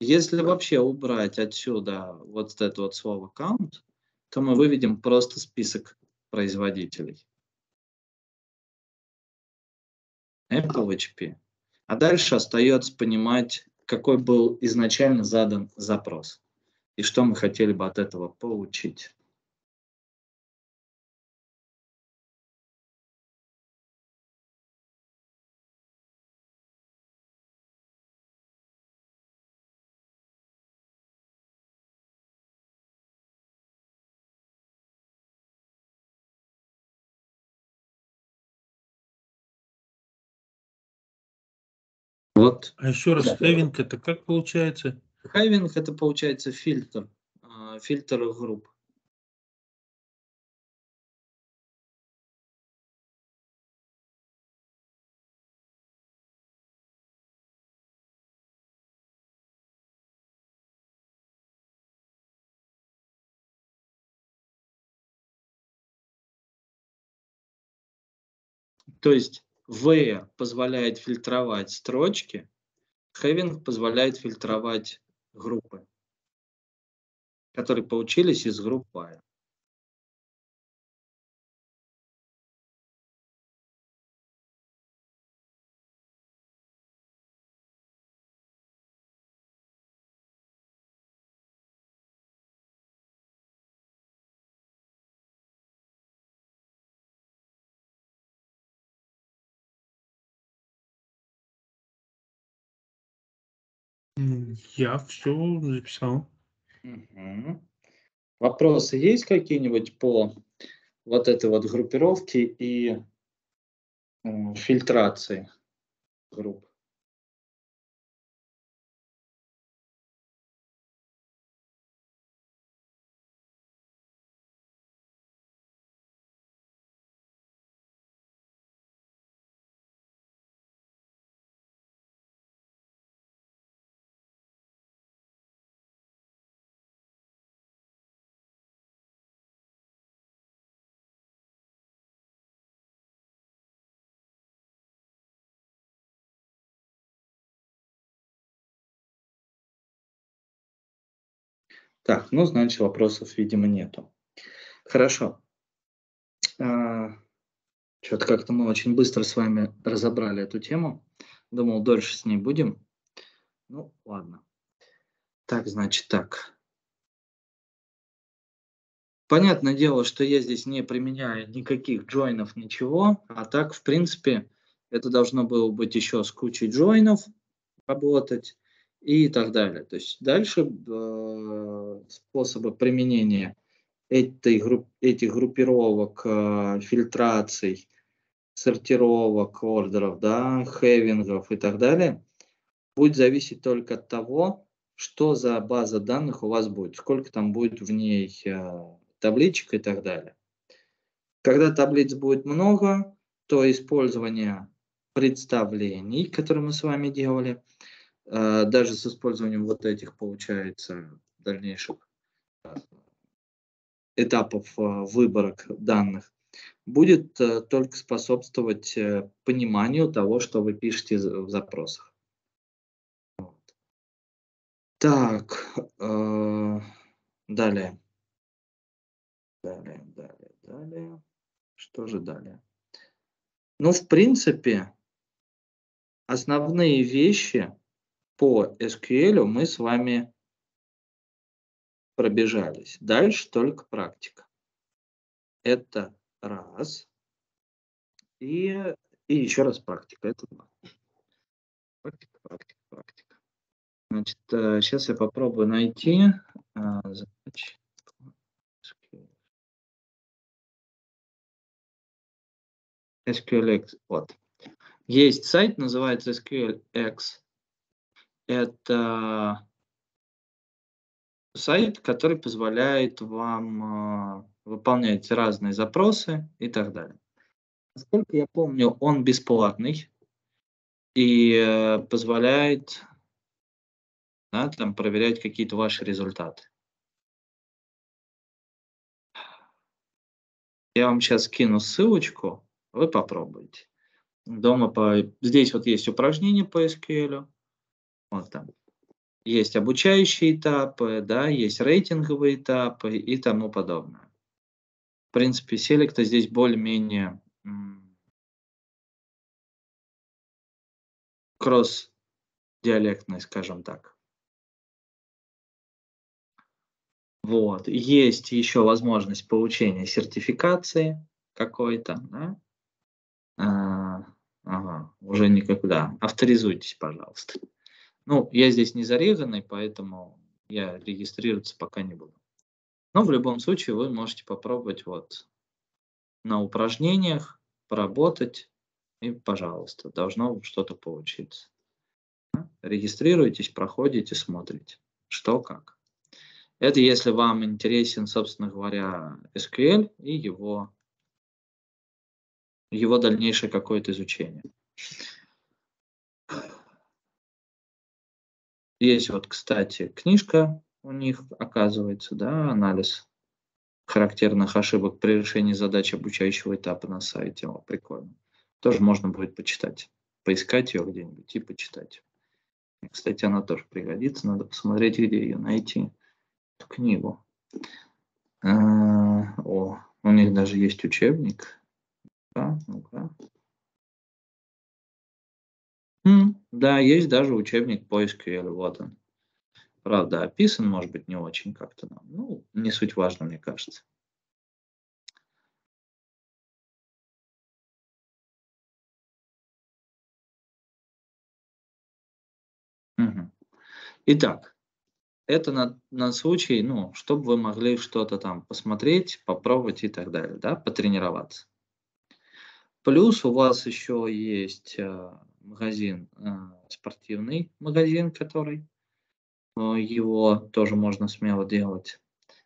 Если вообще убрать отсюда вот это вот слово count, то мы выведем просто список производителей. Apple HP. А дальше остается понимать, какой был изначально задан запрос и что мы хотели бы от этого получить. Вот. А еще раз, да. having это как получается? Having это получается фильтр, а, фильтр групп. То есть V позволяет фильтровать строчки, Having позволяет фильтровать группы, которые получились из групп while. Я все записал. Угу. Вопросы есть какие-нибудь по вот этой вот группировке и фильтрации групп? Так, ну, значит, вопросов, видимо, нету. Хорошо. А, Что-то как-то мы очень быстро с вами разобрали эту тему. Думал, дольше с ней будем. Ну, ладно. Так, значит, так. Понятное дело, что я здесь не применяю никаких джойнов, ничего, а так, в принципе, Это должно было быть еще с кучей джойнов работать и так далее. То есть дальше э, способы применения этой, групп, этих группировок, э, фильтраций, сортировок ордеров, да, хевингов и так далее, будет зависеть только от того, что за база данных у вас будет, сколько там будет в ней э, табличек и так далее. Когда таблиц будет много, то использование представлений, которые мы с вами делали, даже с использованием вот этих, получается, дальнейших э, этапов э, выборок данных, будет только способствовать пониманию того, что вы пишете в запросах. Так, далее. Далее, далее, далее. Что же далее? Ну, в принципе, основные вещи по SQL мы с вами пробежались. Дальше только практика. Это раз. И, и еще раз практика. Это два. Практика, практика, практика. Значит, сейчас э, я попробую найти а. SQLX. Вот. Есть сайт, называется SQLX. Это сайт, который позволяет вам э, выполнять разные запросы и так далее. Насколько я помню, он бесплатный и э, позволяет да, там, проверять какие-то ваши результаты. Я вам сейчас кину ссылочку, вы попробуйте дома по... Здесь вот есть упражнения по SQL. Вот там. Есть обучающие этапы, да, есть рейтинговые этапы и тому подобное. В принципе, селекта здесь более-менее кросс-диалектный, скажем так. Вот. Есть еще возможность получения сертификации какой-то. Да? А, Ага, уже никогда. Авторизуйтесь, пожалуйста. Ну, я здесь не зарезанный, поэтому я регистрироваться пока не буду. Но в любом случае вы можете попробовать вот на упражнениях поработать и, пожалуйста, должно что-то получиться. Регистрируйтесь, проходите, смотрите, что как. Это если вам интересен, собственно говоря, SQL и его его дальнейшее какое-то изучение. Есть вот, кстати, книжка у них, оказывается, да, анализ характерных ошибок при решении задач обучающего этапа на сайте. О, прикольно. Тоже можно будет почитать, поискать ее где-нибудь и почитать. Кстати, она тоже пригодится, надо посмотреть, где ее найти, эту книгу. А, о, у них даже есть учебник ну-ка, ну-ка. Да, есть даже учебник по SQL, вот он. Правда, описан, может быть, не очень как-то. Ну, не суть важно, мне кажется. Угу. Итак, это на, на случай, ну, чтобы вы могли что-то там посмотреть, попробовать и так далее, да, потренироваться. Плюс у вас еще есть э, магазин, э, спортивный магазин, который э, его тоже можно смело делать,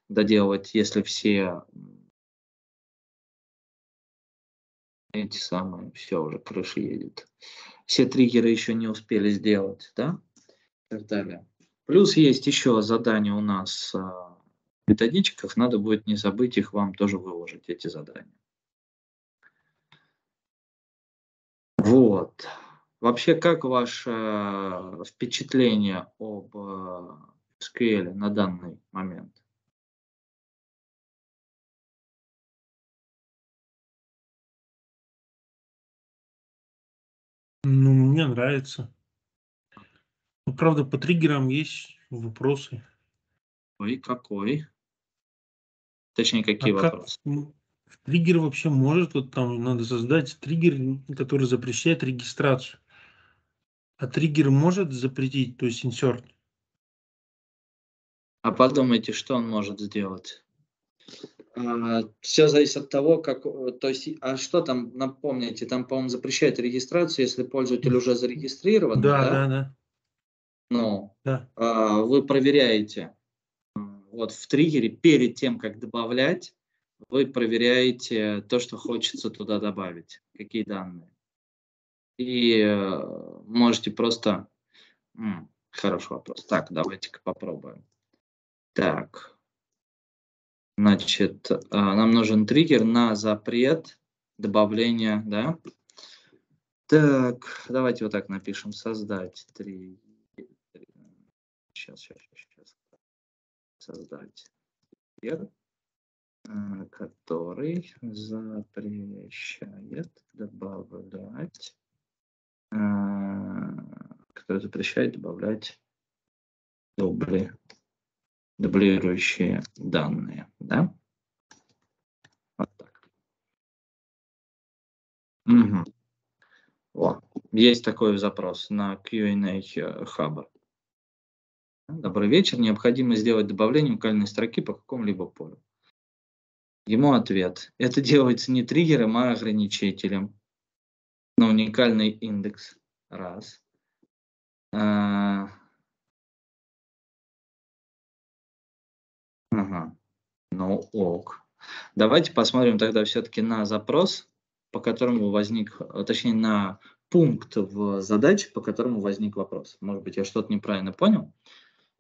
доделать, если все эти самые, все уже крыша едет. Все триггеры еще не успели сделать, да, и так далее. Плюс есть еще задания у нас в методичках, надо будет не забыть их вам тоже выложить, эти задания. Вот. Вообще, как ваше э, впечатление об э, SQL на данный момент? Ну, мне нравится. Ну, правда, по триггерам есть вопросы. Ой, какой? Точнее, какие а вопросы? Как, Триггер вообще может, вот там надо создать триггер, который запрещает регистрацию. А триггер может запретить, то есть insert. А подумайте, что он может сделать. А, все зависит от того, как, то есть, а что там, напомните, там, по-моему, запрещает регистрацию, если пользователь уже зарегистрирован. Да, да, да. да. Ну, да. А, вы проверяете, вот в триггере перед тем, как добавлять, вы проверяете то, что хочется туда добавить, какие данные. И э, можете просто... Хороший вопрос. Так, давайте-ка попробуем. Так. Значит, а, нам нужен триггер на запрет добавления, да? Так, давайте вот так напишем. Создать триггер. Сейчас, сейчас, сейчас. Создать триггер Э, который запрещает добавлять, э, который запрещает добавлять дубли, дублирующие данные, да? Вот так. Угу. О, есть такой запрос на Q&A Hub. Добрый вечер. Необходимо сделать добавление уникальной строки по какому-либо полю. Ему ответ. Это делается не триггером, а ограничителем на уникальный индекс. Раз. А... Ага. Ну ок. Давайте посмотрим тогда все-таки на запрос, по которому возник, точнее на пункт в задаче, по которому возник вопрос. Может быть, я что-то неправильно понял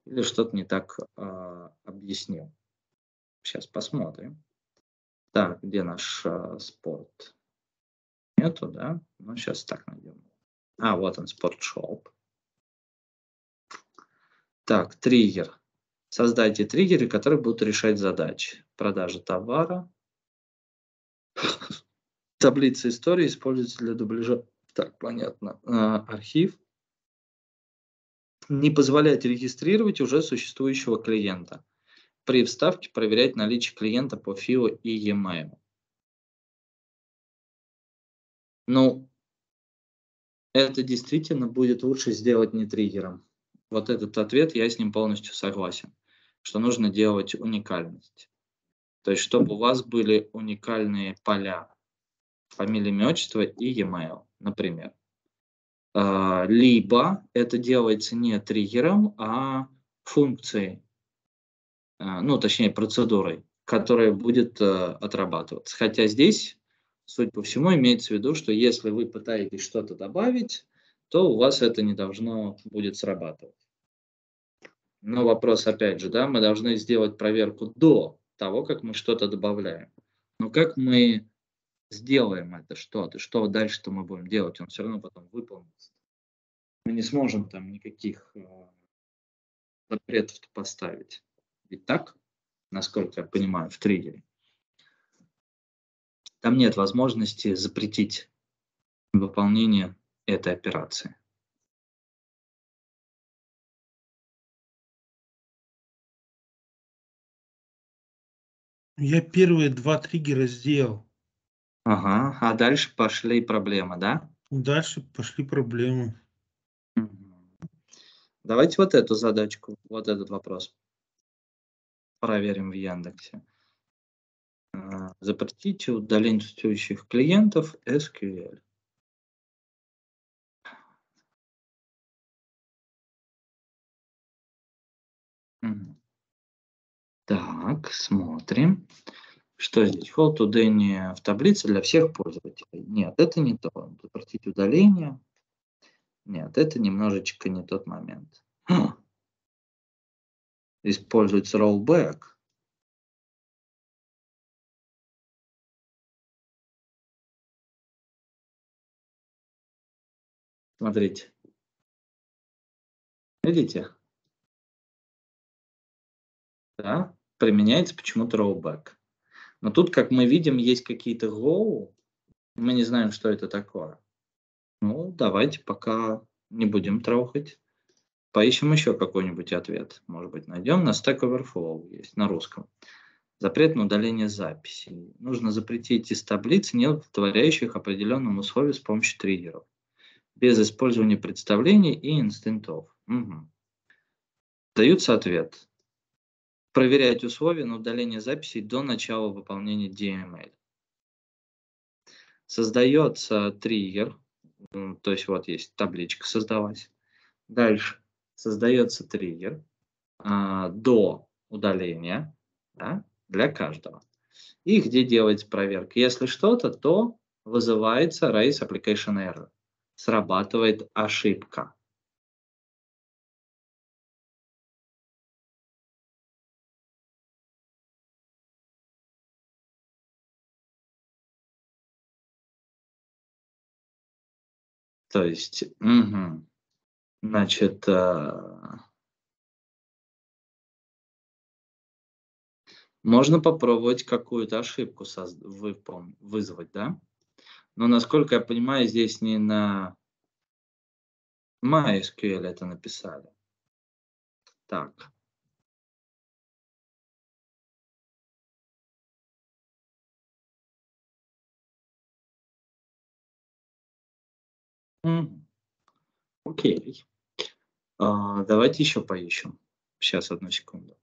или что-то не так э, объяснил. Сейчас посмотрим. Так, где наш э, спорт? Нету, да? Ну, сейчас так найдем. А, вот он, спортшоп. Так, триггер. Создайте триггеры, которые будут решать задачи. Продажа товара. Таблица истории используется для дубляжа. Так, понятно. А, архив. Не позволять регистрировать уже существующего клиента при вставке проверять наличие клиента по FIO и e-mail. Ну, это действительно будет лучше сделать не триггером. Вот этот ответ, я с ним полностью согласен, что нужно делать уникальность. То есть, чтобы у вас были уникальные поля, фамилия, имя, отчество и e-mail, например. А, либо это делается не триггером, а функцией. А, ну, точнее, процедурой, которая будет э, отрабатываться. Хотя здесь, судя по всему, имеется в виду, что если вы пытаетесь что-то добавить, то у вас это не должно будет срабатывать. Но вопрос, опять же, да, мы должны сделать проверку до того, как мы что-то добавляем. Но как мы сделаем это что-то, что дальше-то мы будем делать, он все равно потом выполнится. Мы не сможем там никаких э, запретов поставить. Ведь так, насколько я понимаю, в триггере. Там нет возможности запретить выполнение этой операции. Я первые два триггера сделал. Ага, а дальше пошли проблемы, да? Дальше пошли проблемы. Давайте вот эту задачку, вот этот вопрос проверим в Яндексе. А, запретите удаление существующих клиентов SQL. Так, смотрим. Что здесь? Hold удаление в таблице для всех пользователей. Нет, это не то. Запретить удаление. Нет, это немножечко не тот момент используется rollback. Смотрите. Видите? Да, применяется почему-то rollback. Но тут, как мы видим, есть какие-то go. Мы не знаем, что это такое. Ну, давайте пока не будем трогать. Поищем еще какой-нибудь ответ. Может быть, найдем. На Stack Overflow есть на русском. Запрет на удаление записей. Нужно запретить из таблиц, не удовлетворяющих определенным условиям с помощью триггеров. Без использования представлений и инстинктов. Угу. Даются ответ. Проверять условия на удаление записей до начала выполнения DML. Создается триггер, то есть вот есть табличка создавать. Дальше создается триггер а, до удаления да, для каждого. И где делается проверка. Если что-то, то вызывается raise application error. Срабатывает ошибка. То есть, угу. значит, э, можно попробовать какую-то ошибку вызвать, да? Но, насколько я понимаю, здесь не на MySQL это написали. Так. Окей. А, давайте еще поищем. Сейчас, одну секунду.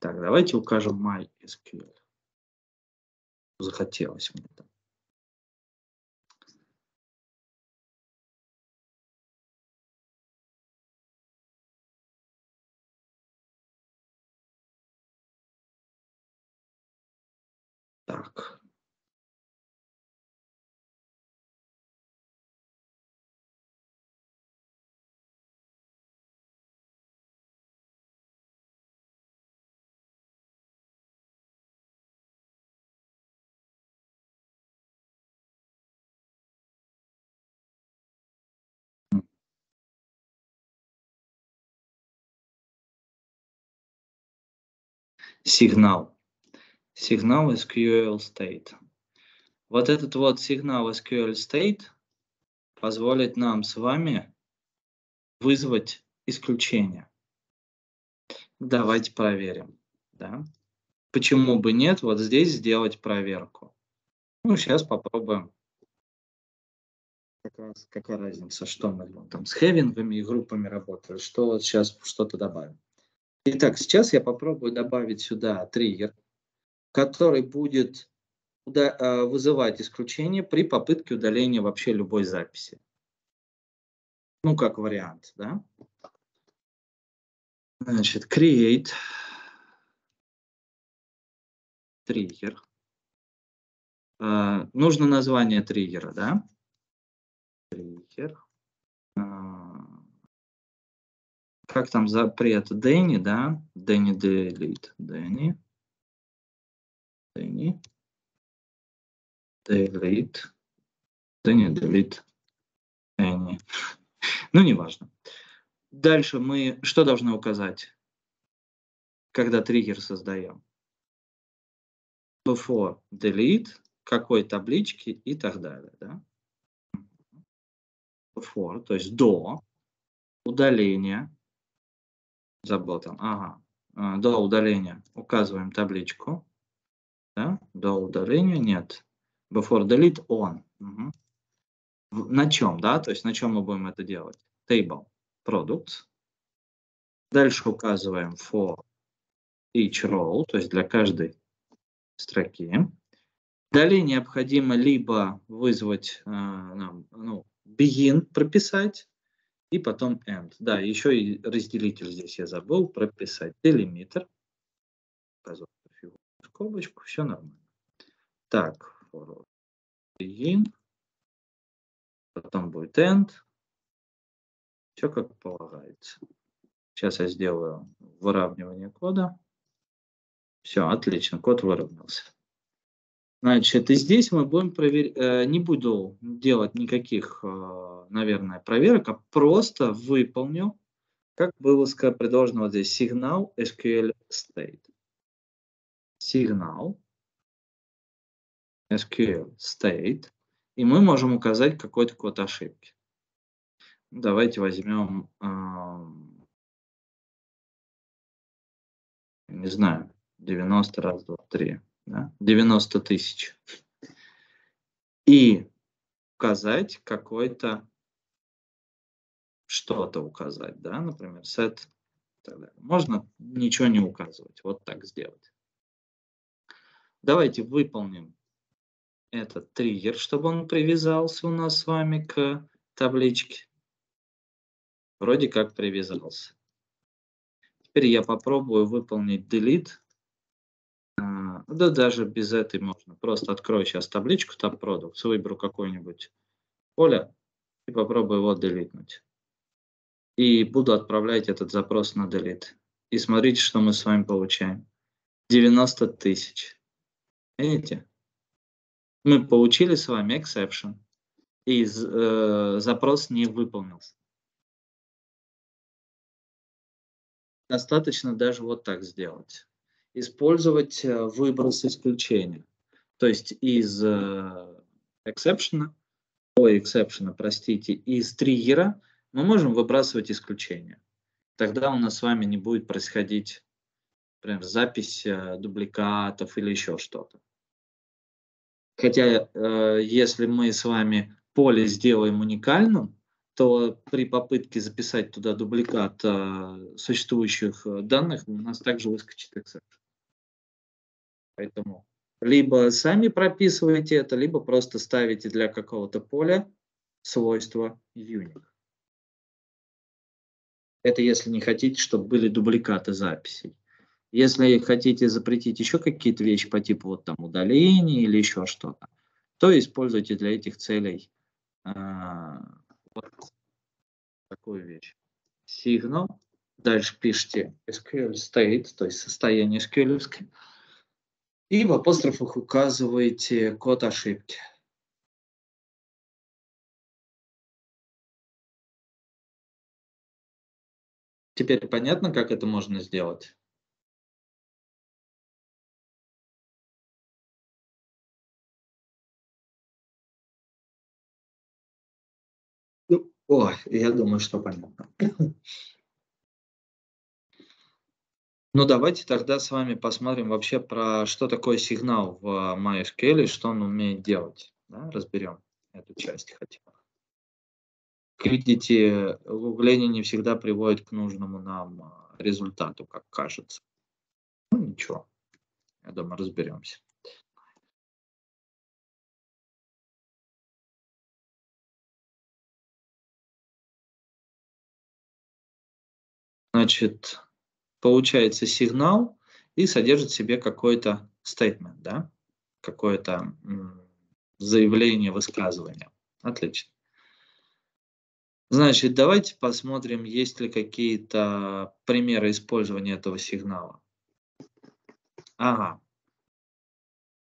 Так, давайте укажем MySQL. Захотелось мне там. Сигнал. Сигнал SQL state. Вот этот вот сигнал SQL state позволит нам с вами вызвать исключение. Давайте проверим. Да? Почему бы нет вот здесь сделать проверку? Ну, сейчас попробуем. Как раз, какая разница, что мы там с хевингами и группами работали, что вот сейчас что-то добавим. Итак, сейчас я попробую добавить сюда триггер, который будет а, вызывать исключение при попытке удаления вообще любой записи. Ну, как вариант, да? Значит, create триггер. Uh, нужно название триггера, да? Триггер. Uh, как там запрет Дэнни, да? Дэнни delete. Дэнни. Дэнни. Delete. Дэнни delete. Дэнни. Ну, неважно. Дальше мы что должны указать, когда триггер создаем? Before delete, какой таблички и так далее. Да? Before, то есть до удаления забыл там, ага, а, до удаления. Указываем табличку, да? до удаления. Нет, before delete on, угу. на чем, да, то есть на чем мы будем это делать, table, products, дальше указываем for each row, то есть для каждой строки, далее необходимо либо вызвать, э, ну, begin прописать, и потом end. Да, еще и разделитель здесь я забыл прописать. Делимитр. Скобочку, все нормально. Так, begin. Потом будет end. Все как полагается. Сейчас я сделаю выравнивание кода. Все, отлично, код выровнялся. Значит, и здесь мы будем проверять, э, не буду делать никаких, э, наверное, проверок, а просто выполню, как было предложено вот здесь, сигнал SQL state. Сигнал SQL state. И мы можем указать какой-то код ошибки. Давайте возьмем, не знаю, 90 раз, два, три. Да? 90 тысяч. И указать какой-то что-то указать, да, например, set Можно ничего не указывать, вот так сделать. Давайте выполним этот триггер, чтобы он привязался у нас с вами к табличке. Вроде как привязался. Теперь я попробую выполнить delete. Да даже без этой можно. Просто открою сейчас табличку Tab Products, выберу какое-нибудь поле и попробую его делитнуть. И буду отправлять этот запрос на delete. И смотрите, что мы с вами получаем. 90 тысяч. Видите? Мы получили с вами exception. И э, запрос не выполнился. Достаточно даже вот так сделать. Использовать э, выброс исключения. То есть из э, exception, ой, exception, простите, из триггера мы можем выбрасывать исключения. Тогда у нас с вами не будет происходить, например, запись э, дубликатов или еще что-то. Хотя, если мы с вами поле сделаем уникальным, то при попытке записать туда дубликат э, существующих э, данных у нас также выскочит exception. Поэтому либо сами прописываете это, либо просто ставите для какого-то поля свойство unique. Это если не хотите, чтобы были дубликаты записей. Если хотите запретить еще какие-то вещи по типу вот там удаления или еще что-то, то используйте для этих целей э, вот такую вещь. Signal. Дальше пишите SQL state, то есть состояние SQL. И в апострофах указываете код ошибки. Теперь понятно, как это можно сделать? Ой, я думаю, что понятно. Ну, давайте тогда с вами посмотрим вообще про что такое сигнал в MySQL и что он умеет делать. Да? Разберем эту часть хотя бы. Как видите, углубление не всегда приводит к нужному нам а, результату, как кажется. Ну, ничего. Я думаю, разберемся. Значит, получается сигнал и содержит в себе какой-то statement, да? какое-то заявление, высказывание. Отлично. Значит, давайте посмотрим, есть ли какие-то примеры использования этого сигнала. Ага.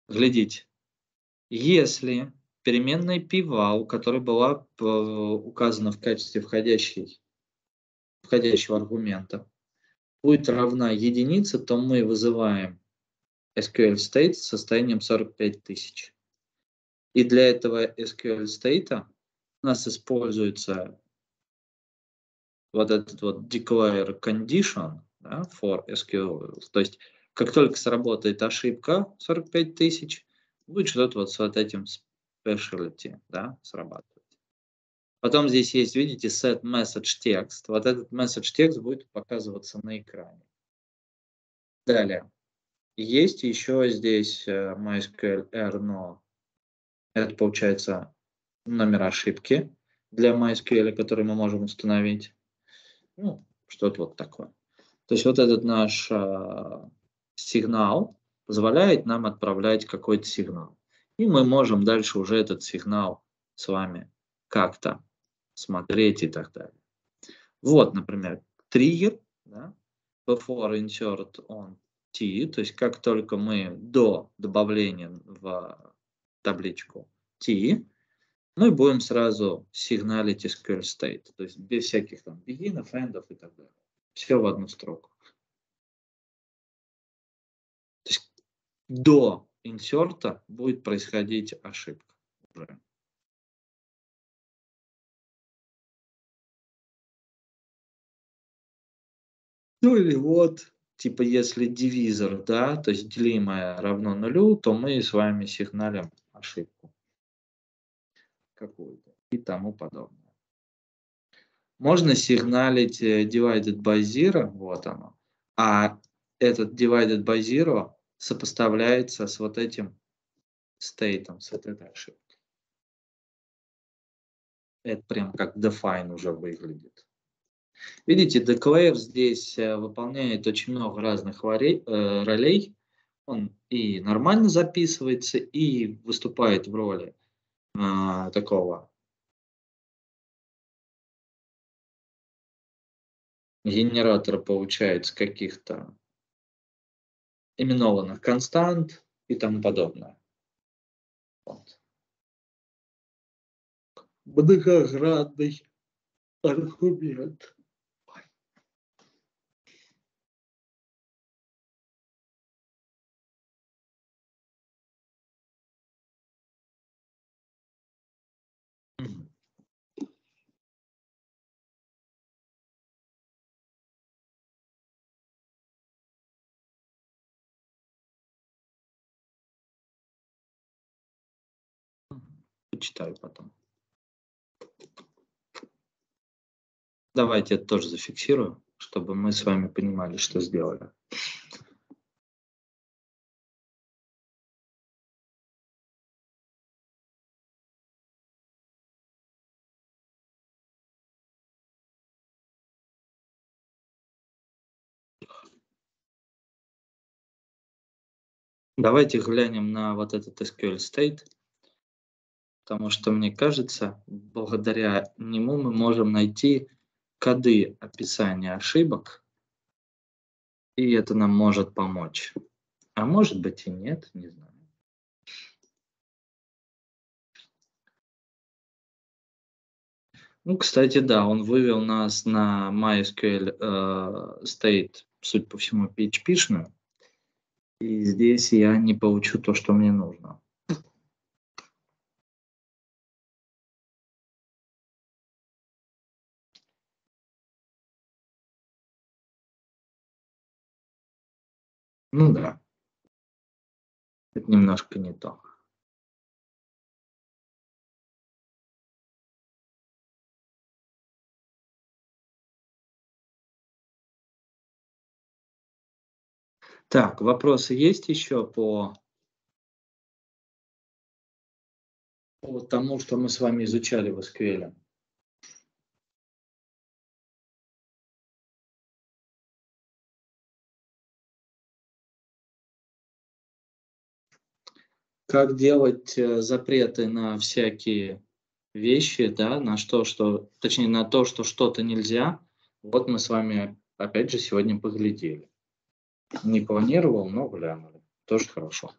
Глядите. Если переменная pval, которая была э, указана в качестве входящей входящего аргумента будет равна единице, то мы вызываем SQL state с состоянием 45 тысяч. И для этого SQL state у нас используется вот этот вот declare condition да, for SQL. То есть, как только сработает ошибка 45 тысяч, будет что-то вот с вот этим specialty да, срабатывать. Потом здесь есть, видите, set message text. Вот этот message text будет показываться на экране. Далее. Есть еще здесь э, MySQL error, Это получается номер ошибки для MySQL, который мы можем установить. Ну, что-то вот такое. То есть вот этот наш э, сигнал позволяет нам отправлять какой-то сигнал. И мы можем дальше уже этот сигнал с вами как-то смотреть и так далее. Вот, например, триггер, да, before insert on t, то есть как только мы до добавления в табличку t, мы будем сразу сигналить SQL state, то есть без всяких там begin, эндов и так далее. Все в одну строку. То есть до инсерта будет происходить ошибка уже. Ну или вот типа если дивизор, да, то есть делимое равно нулю, то мы с вами сигналим ошибку какую-то и тому подобное. Можно сигналить э, divided by zero, вот оно, а этот divided by zero сопоставляется с вот этим стейтом, с вот этой ошибкой. Это прям как define уже выглядит. Видите, declare здесь э, выполняет очень много разных э, ролей. Он и нормально записывается, и выступает в роли а, такого генератора, получается, каких-то именованных констант и тому подобное. Вот. Многоградный аргумент. Почитаю потом. Давайте это тоже зафиксирую, чтобы мы с вами понимали, что сделали. Давайте глянем на вот этот SQL state, потому что мне кажется, благодаря нему мы можем найти коды описания ошибок, и это нам может помочь. А может быть и нет, не знаю. Ну, кстати, да, он вывел нас на MySQL э, state, судя по всему, PHP-шную. И здесь я не получу то, что мне нужно. Ну да. Это немножко не то. Так, вопросы есть еще по, по тому, что мы с вами изучали в SQL? Как делать э, запреты на всякие вещи, да, на что, что, точнее, на то, что что-то нельзя. Вот мы с вами, опять же, сегодня поглядели. Не планировал, но глянули. Тоже хорошо.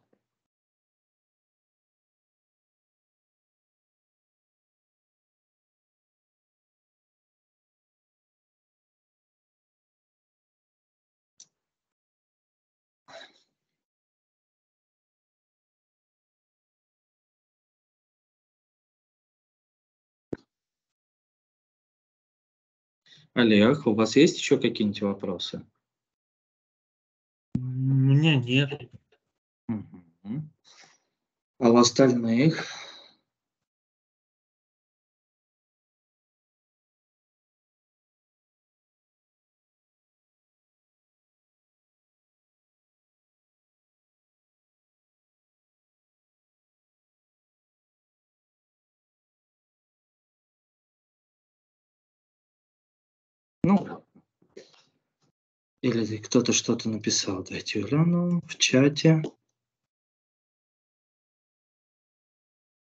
Олег, у вас есть еще какие-нибудь вопросы? У меня нет. Угу. А у остальных? Ну, или кто-то что-то написал. Дайте гляну в чате.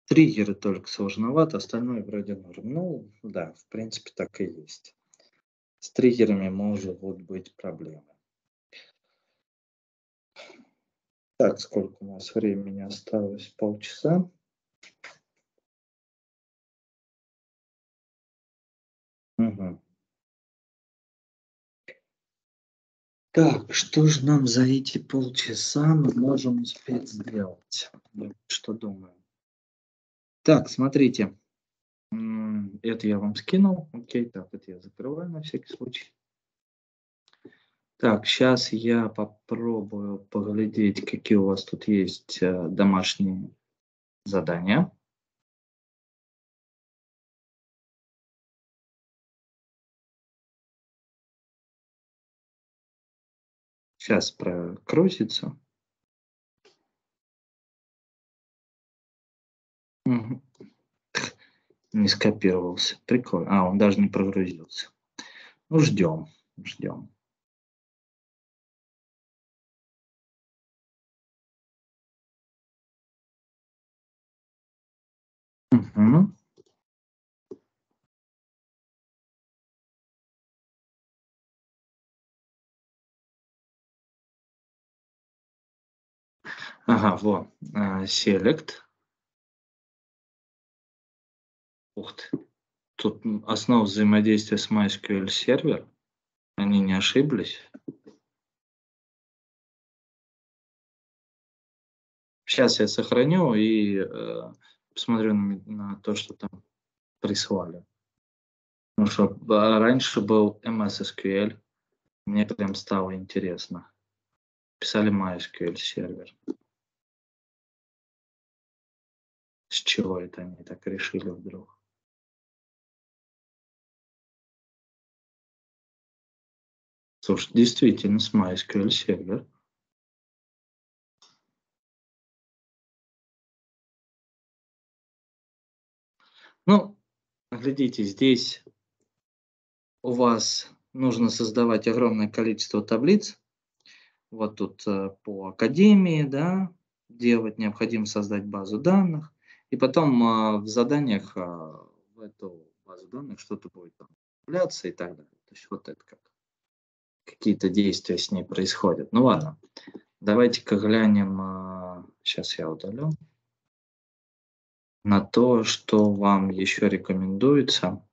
Триггеры только сложновато, остальное вроде норм. Ну, да, в принципе, так и есть. С триггерами может быть проблемы. Так, сколько у нас времени осталось? Полчаса. Угу. Так, что же нам за эти полчаса мы можем успеть сделать? что думаю? Так, смотрите. Это я вам скинул. Окей, так, это я закрываю на всякий случай. Так, сейчас я попробую поглядеть, какие у вас тут есть э, домашние задания. Сейчас прокрутится. Угу. Не скопировался. Прикольно. А, он даже не прогрузился. Ну, ждем, ждем. Угу. Ага, вот. Select. Ух ты. Тут основа взаимодействия с MySQL сервер. Они не ошиблись. Сейчас я сохраню и э, посмотрю на, на то, что там прислали. Потому что а, раньше был MS SQL. Мне прям стало интересно. Писали MySQL сервер. С чего это они так решили вдруг? Слушай, действительно, с MySQL сервер. Ну, глядите, здесь у вас нужно создавать огромное количество таблиц. Вот тут э, по академии, да, делать необходимо создать базу данных. И потом э, в заданиях э, в эту базу данных что-то будет там появляться и так далее. То есть вот это как какие-то действия с ней происходят. Ну ладно, давайте-ка глянем, сейчас я удалю, на то, что вам еще рекомендуется.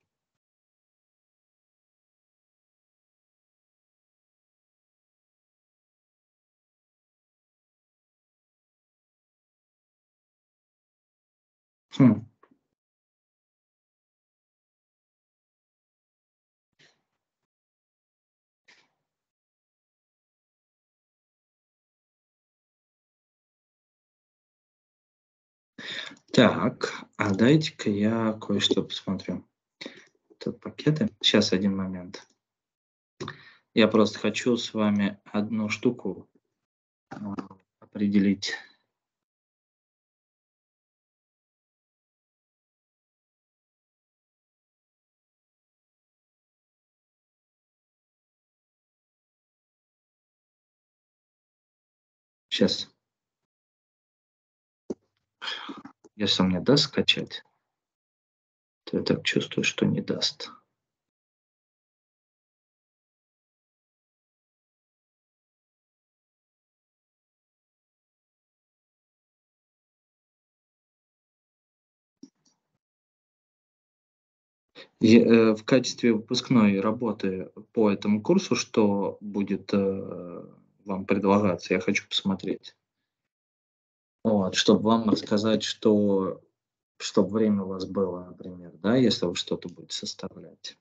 Хм. Так, а дайте-ка я кое-что посмотрю. Тут пакеты. Сейчас один момент. Я просто хочу с вами одну штуку а, определить. Сейчас. Если он мне даст скачать, то я так чувствую, что не даст. Э, в качестве выпускной работы по этому курсу, что будет э, вам предлагаться, я хочу посмотреть. Вот, чтобы вам рассказать, что, чтобы время у вас было, например, да, если вы что-то будете составлять.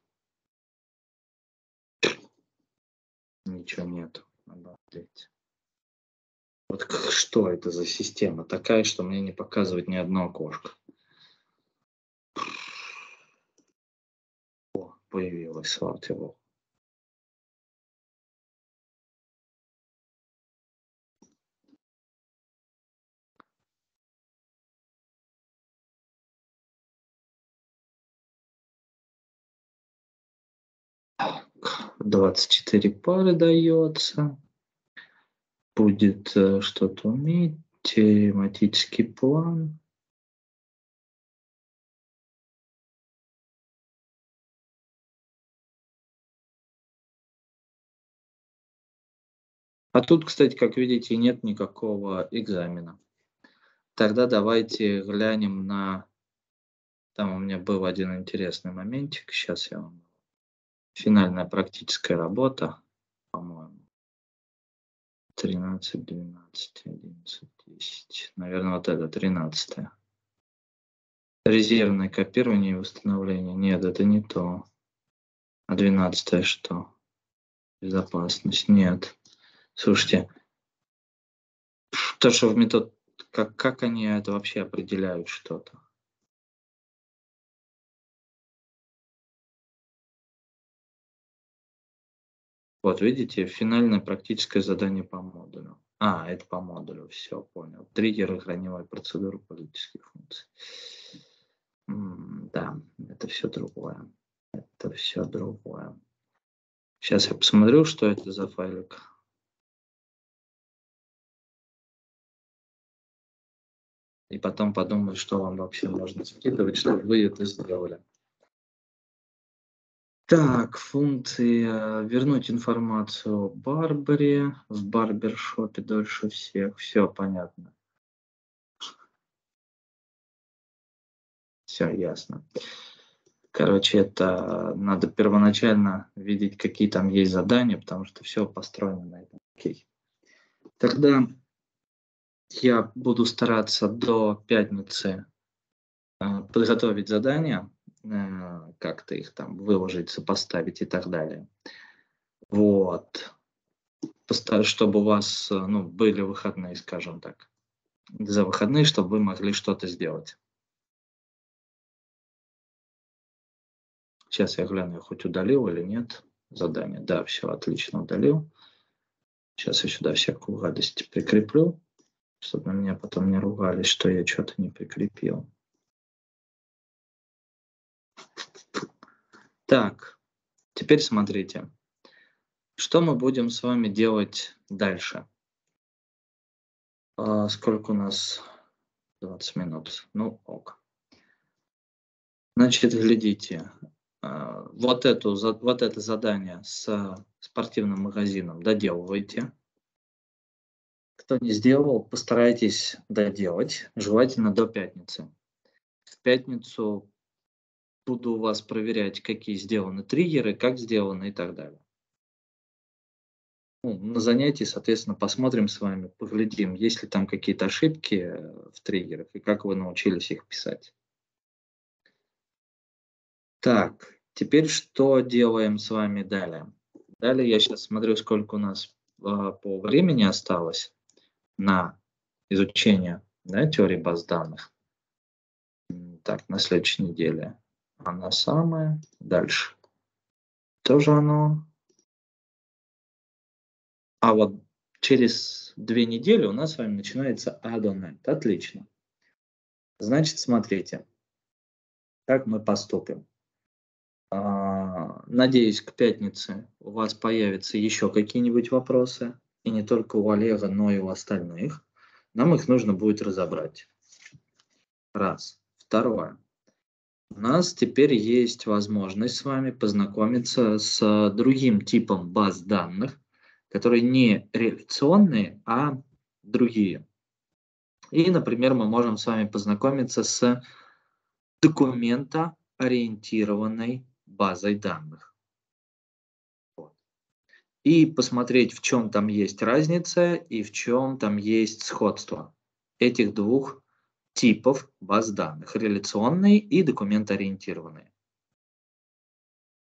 Ничего нет, обалдеть. Вот что это за система? Такая, что мне не показывает ни одно окошко. О, появилось, слава тебе Богу. 24 пары дается. Будет э, что-то уметь. Тематический план. А тут, кстати, как видите, нет никакого экзамена. Тогда давайте глянем на... Там у меня был один интересный моментик. Сейчас я вам финальная практическая работа, по-моему. 13, 12, 11, 10. Наверное, вот это 13. Резервное копирование и восстановление. Нет, это не то. А 12 что? Безопасность. Нет. Слушайте, то, что в метод... Как, как они это вообще определяют что-то? Вот, видите, финальное практическое задание по модулю. А, это по модулю, все, понял. Триггеры храневой процедуры политических функций. Да, это все другое. Это все другое. Сейчас я посмотрю, что это за файлик. И потом подумаю, что вам вообще можно скидывать, чтобы вы это сделали. Так, функции вернуть информацию о Барбаре в барбершопе дольше всех. Все понятно. Все ясно. Короче, это надо первоначально видеть, какие там есть задания, потому что все построено на этом. Окей. Тогда я буду стараться до пятницы э, подготовить задания Э, как-то их там выложить, сопоставить и так далее. Вот. Чтобы у вас э, ну, были выходные, скажем так. За выходные, чтобы вы могли что-то сделать. Сейчас я гляну, я хоть удалил или нет задание. Да, все, отлично удалил. Сейчас я сюда всякую гадость прикреплю, чтобы на меня потом не ругались, что я что-то не прикрепил. Так, теперь смотрите, что мы будем с вами делать дальше. А, сколько у нас? 20 минут. Ну, ок. Значит, глядите, а, вот, эту, вот это задание с спортивным магазином доделывайте. Кто не сделал, постарайтесь доделать, желательно до пятницы. В пятницу буду у вас проверять, какие сделаны триггеры, как сделаны и так далее. Ну, на занятии, соответственно, посмотрим с вами, поглядим, есть ли там какие-то ошибки э, в триггерах и как вы научились их писать. Так, теперь что делаем с вами далее? Далее я сейчас смотрю, сколько у нас э, по времени осталось на изучение да, теории баз данных. Так, на следующей неделе она самая. Дальше. Тоже оно. А вот через две недели у нас с вами начинается Adonet. Отлично. Значит, смотрите, как мы поступим. А, надеюсь, к пятнице у вас появятся еще какие-нибудь вопросы. И не только у Олега, но и у остальных. Нам их нужно будет разобрать. Раз. Второе у нас теперь есть возможность с вами познакомиться с другим типом баз данных, которые не реляционные, а другие. И, например, мы можем с вами познакомиться с документоориентированной базой данных. И посмотреть, в чем там есть разница и в чем там есть сходство этих двух типов баз данных, реляционные и документоориентированные.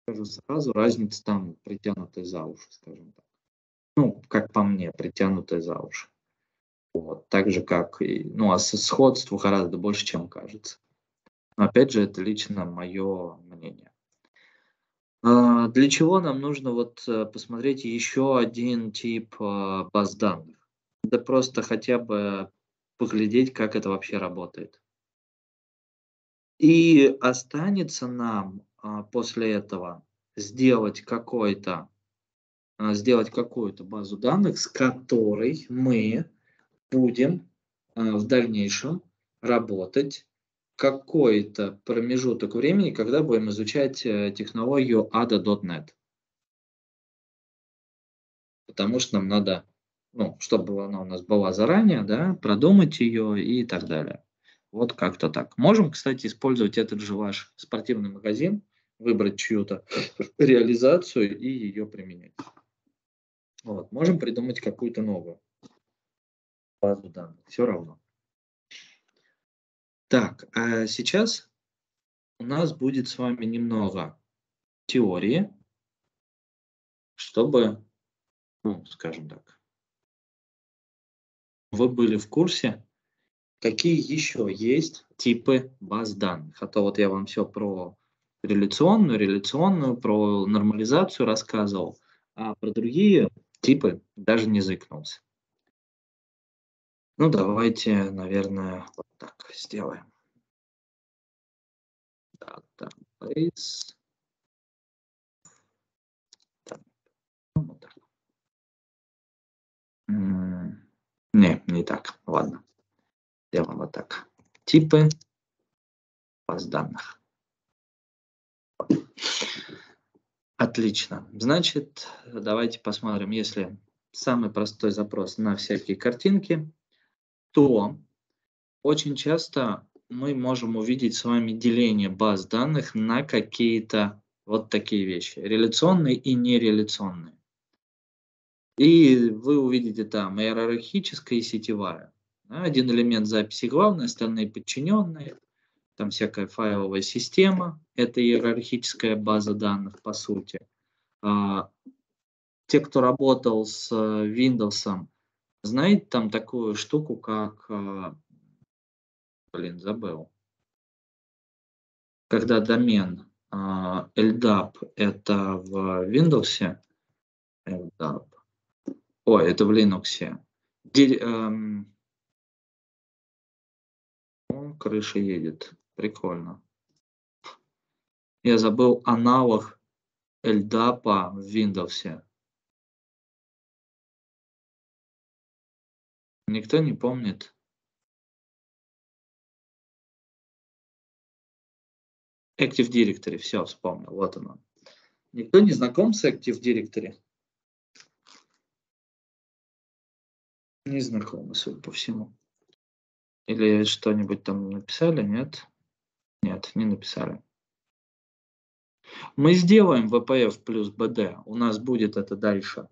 Скажу сразу, разница там притянутая за уши, скажем так. Ну, как по мне, притянутая за уши. Вот. Так же, как и, ну, а сходство гораздо больше, чем кажется. Но опять же, это лично мое мнение. А, для чего нам нужно вот э, посмотреть еще один тип а, баз данных? Да просто хотя бы поглядеть, как это вообще работает. И останется нам а, после этого сделать какой-то а, сделать какую-то базу данных, с которой мы будем а, в дальнейшем работать какой-то промежуток времени, когда будем изучать а, технологию ADA.NET. Потому что нам надо ну, чтобы она у нас была заранее, да, продумать ее и так далее. Вот как-то так. Можем, кстати, использовать этот же ваш спортивный магазин, выбрать чью-то реализацию и ее применять. Вот. Можем придумать какую-то новую базу данных. Все равно. Так, а сейчас у нас будет с вами немного теории, чтобы, ну, скажем так, вы были в курсе, какие еще есть типы баз данных. А то вот я вам все про реляционную, реляционную, про нормализацию рассказывал, а про другие типы даже не зыкнулся. Ну, давайте, наверное, вот так сделаем. Database. Ну, вот так. Не, не так. Ладно. Делаем вот так. Типы баз данных. Отлично. Значит, давайте посмотрим, если самый простой запрос на всякие картинки, то очень часто мы можем увидеть с вами деление баз данных на какие-то вот такие вещи. Реляционные и нереляционные. И вы увидите там иерархическая и сетевая. Один элемент записи главный, остальные подчиненные. Там всякая файловая система. Это иерархическая база данных по сути. А, те, кто работал с Windows, знаете там такую штуку, как... А, блин, забыл. Когда домен а, LDAP это в Windows, LDAP, ой, это в Linux, Ди, эм, о, крыша едет, прикольно. Я забыл аналог LDAP в Windows. Никто не помнит. Active Directory, все, вспомнил, вот оно. Никто не знаком с Active Directory? Не знакомы, судя по всему. Или что-нибудь там написали, нет? Нет, не написали. Мы сделаем VPF плюс BD. У нас будет это дальше.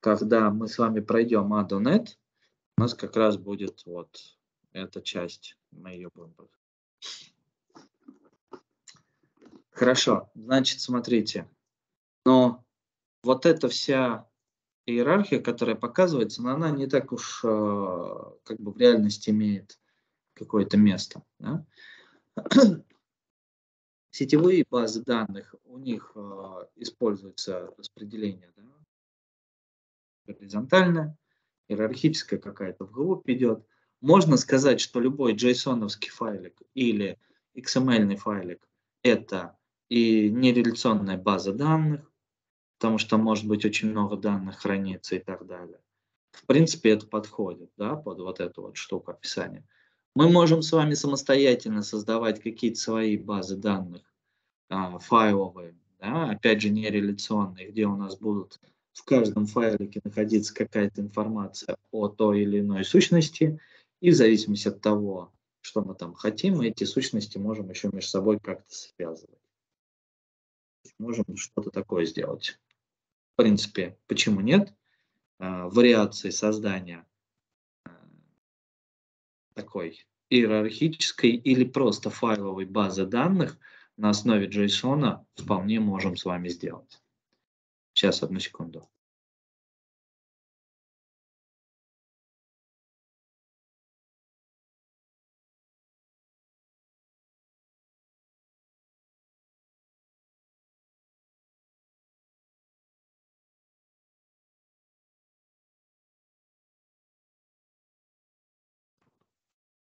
Когда мы с вами пройдем Adonet, у нас как раз будет вот эта часть. Мы ее будем. Хорошо, значит, смотрите. Но вот эта вся иерархия, которая показывается, но она не так уж э, как бы в реальности имеет какое-то место. Да? Сетевые базы данных, у них э, используется распределение да? горизонтальное, иерархическое какая-то вглубь идет. Можно сказать, что любой json файлик или XML файлик это и нереляционная база данных, потому что может быть очень много данных хранится и так далее. В принципе, это подходит да, под вот эту вот штуку описания. Мы можем с вами самостоятельно создавать какие-то свои базы данных а, файловые, да, опять же нереляционные, где у нас будут в каждом файлике находиться какая-то информация о той или иной сущности, и в зависимости от того, что мы там хотим, мы эти сущности можем еще между собой как-то связывать. Можем что-то такое сделать. В принципе, почему нет? А, вариации создания а, такой иерархической или просто файловой базы данных на основе JSON вполне можем с вами сделать. Сейчас, одну секунду.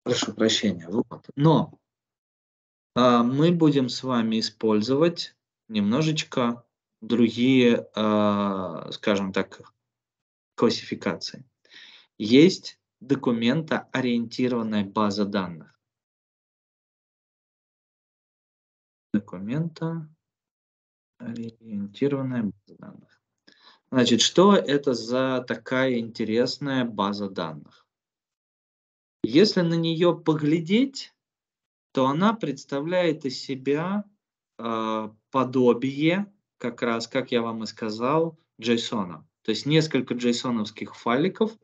Прошу прощения. Вот. Но а, мы будем с вами использовать немножечко другие, а, скажем так, классификации. Есть документоориентированная база данных. Документа ориентированная база данных. Значит, что это за такая интересная база данных? Если на нее поглядеть, то она представляет из себя э, подобие, как раз, как я вам и сказал, JSON. То есть несколько JSON-овских файликов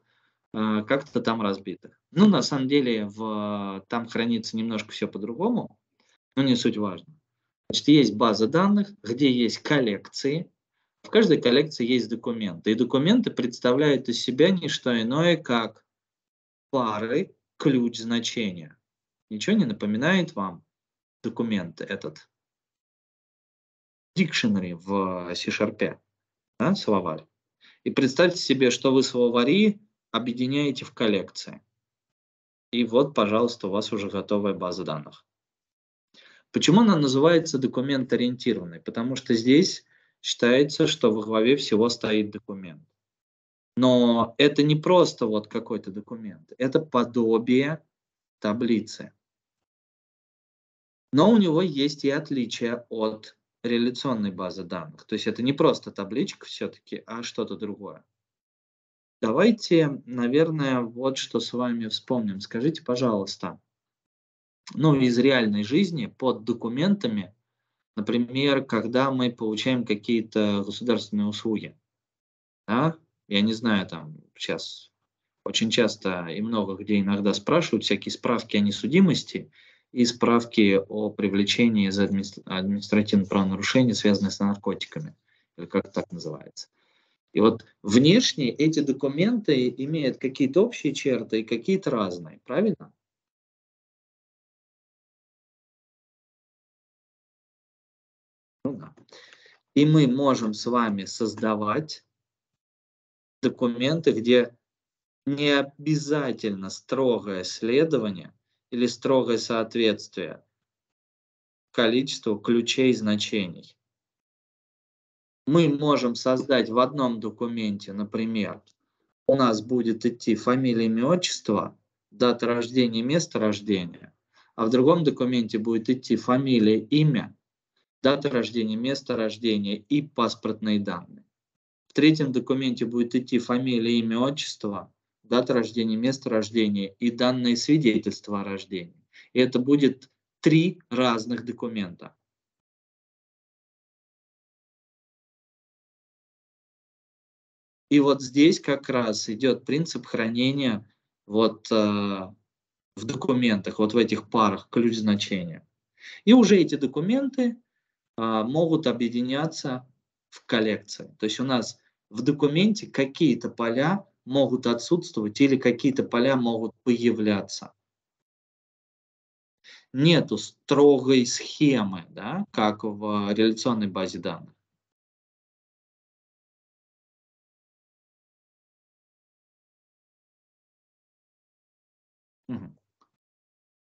э, как-то там разбитых. Ну, на самом деле, в, там хранится немножко все по-другому, но не суть важно. Значит, есть база данных, где есть коллекции, в каждой коллекции есть документы. И документы представляют из себя не что иное, как пары ключ значения. Ничего не напоминает вам документ этот? Dictionary в C-Sharp, да, словарь. И представьте себе, что вы словари объединяете в коллекции. И вот, пожалуйста, у вас уже готовая база данных. Почему она называется документ-ориентированной? Потому что здесь считается, что во главе всего стоит документ. Но это не просто вот какой-то документ, это подобие таблицы. Но у него есть и отличия от реляционной базы данных. То есть это не просто табличка все-таки, а что-то другое. Давайте, наверное, вот что с вами вспомним. Скажите, пожалуйста, ну, из реальной жизни под документами, например, когда мы получаем какие-то государственные услуги, да, я не знаю, там сейчас очень часто и много где иногда спрашивают всякие справки о несудимости и справки о привлечении за административное правонарушение, связанное с наркотиками, или как так называется. И вот внешне эти документы имеют какие-то общие черты и какие-то разные, правильно? Ну да. И мы можем с вами создавать документы, где не обязательно строгое следование или строгое соответствие количеству ключей значений. Мы можем создать в одном документе, например, у нас будет идти фамилия, имя, отчество, дата рождения, место рождения, а в другом документе будет идти фамилия, имя, дата рождения, место рождения и паспортные данные. Третьем документе будет идти фамилия, имя, отчество, дата рождения, место рождения и данные свидетельства о рождении. И это будет три разных документа. И вот здесь как раз идет принцип хранения вот э, в документах, вот в этих парах ключ значения. И уже эти документы э, могут объединяться в коллекции. То есть у нас в документе какие-то поля могут отсутствовать или какие-то поля могут появляться. Нету строгой схемы, да, как в реляционной базе данных.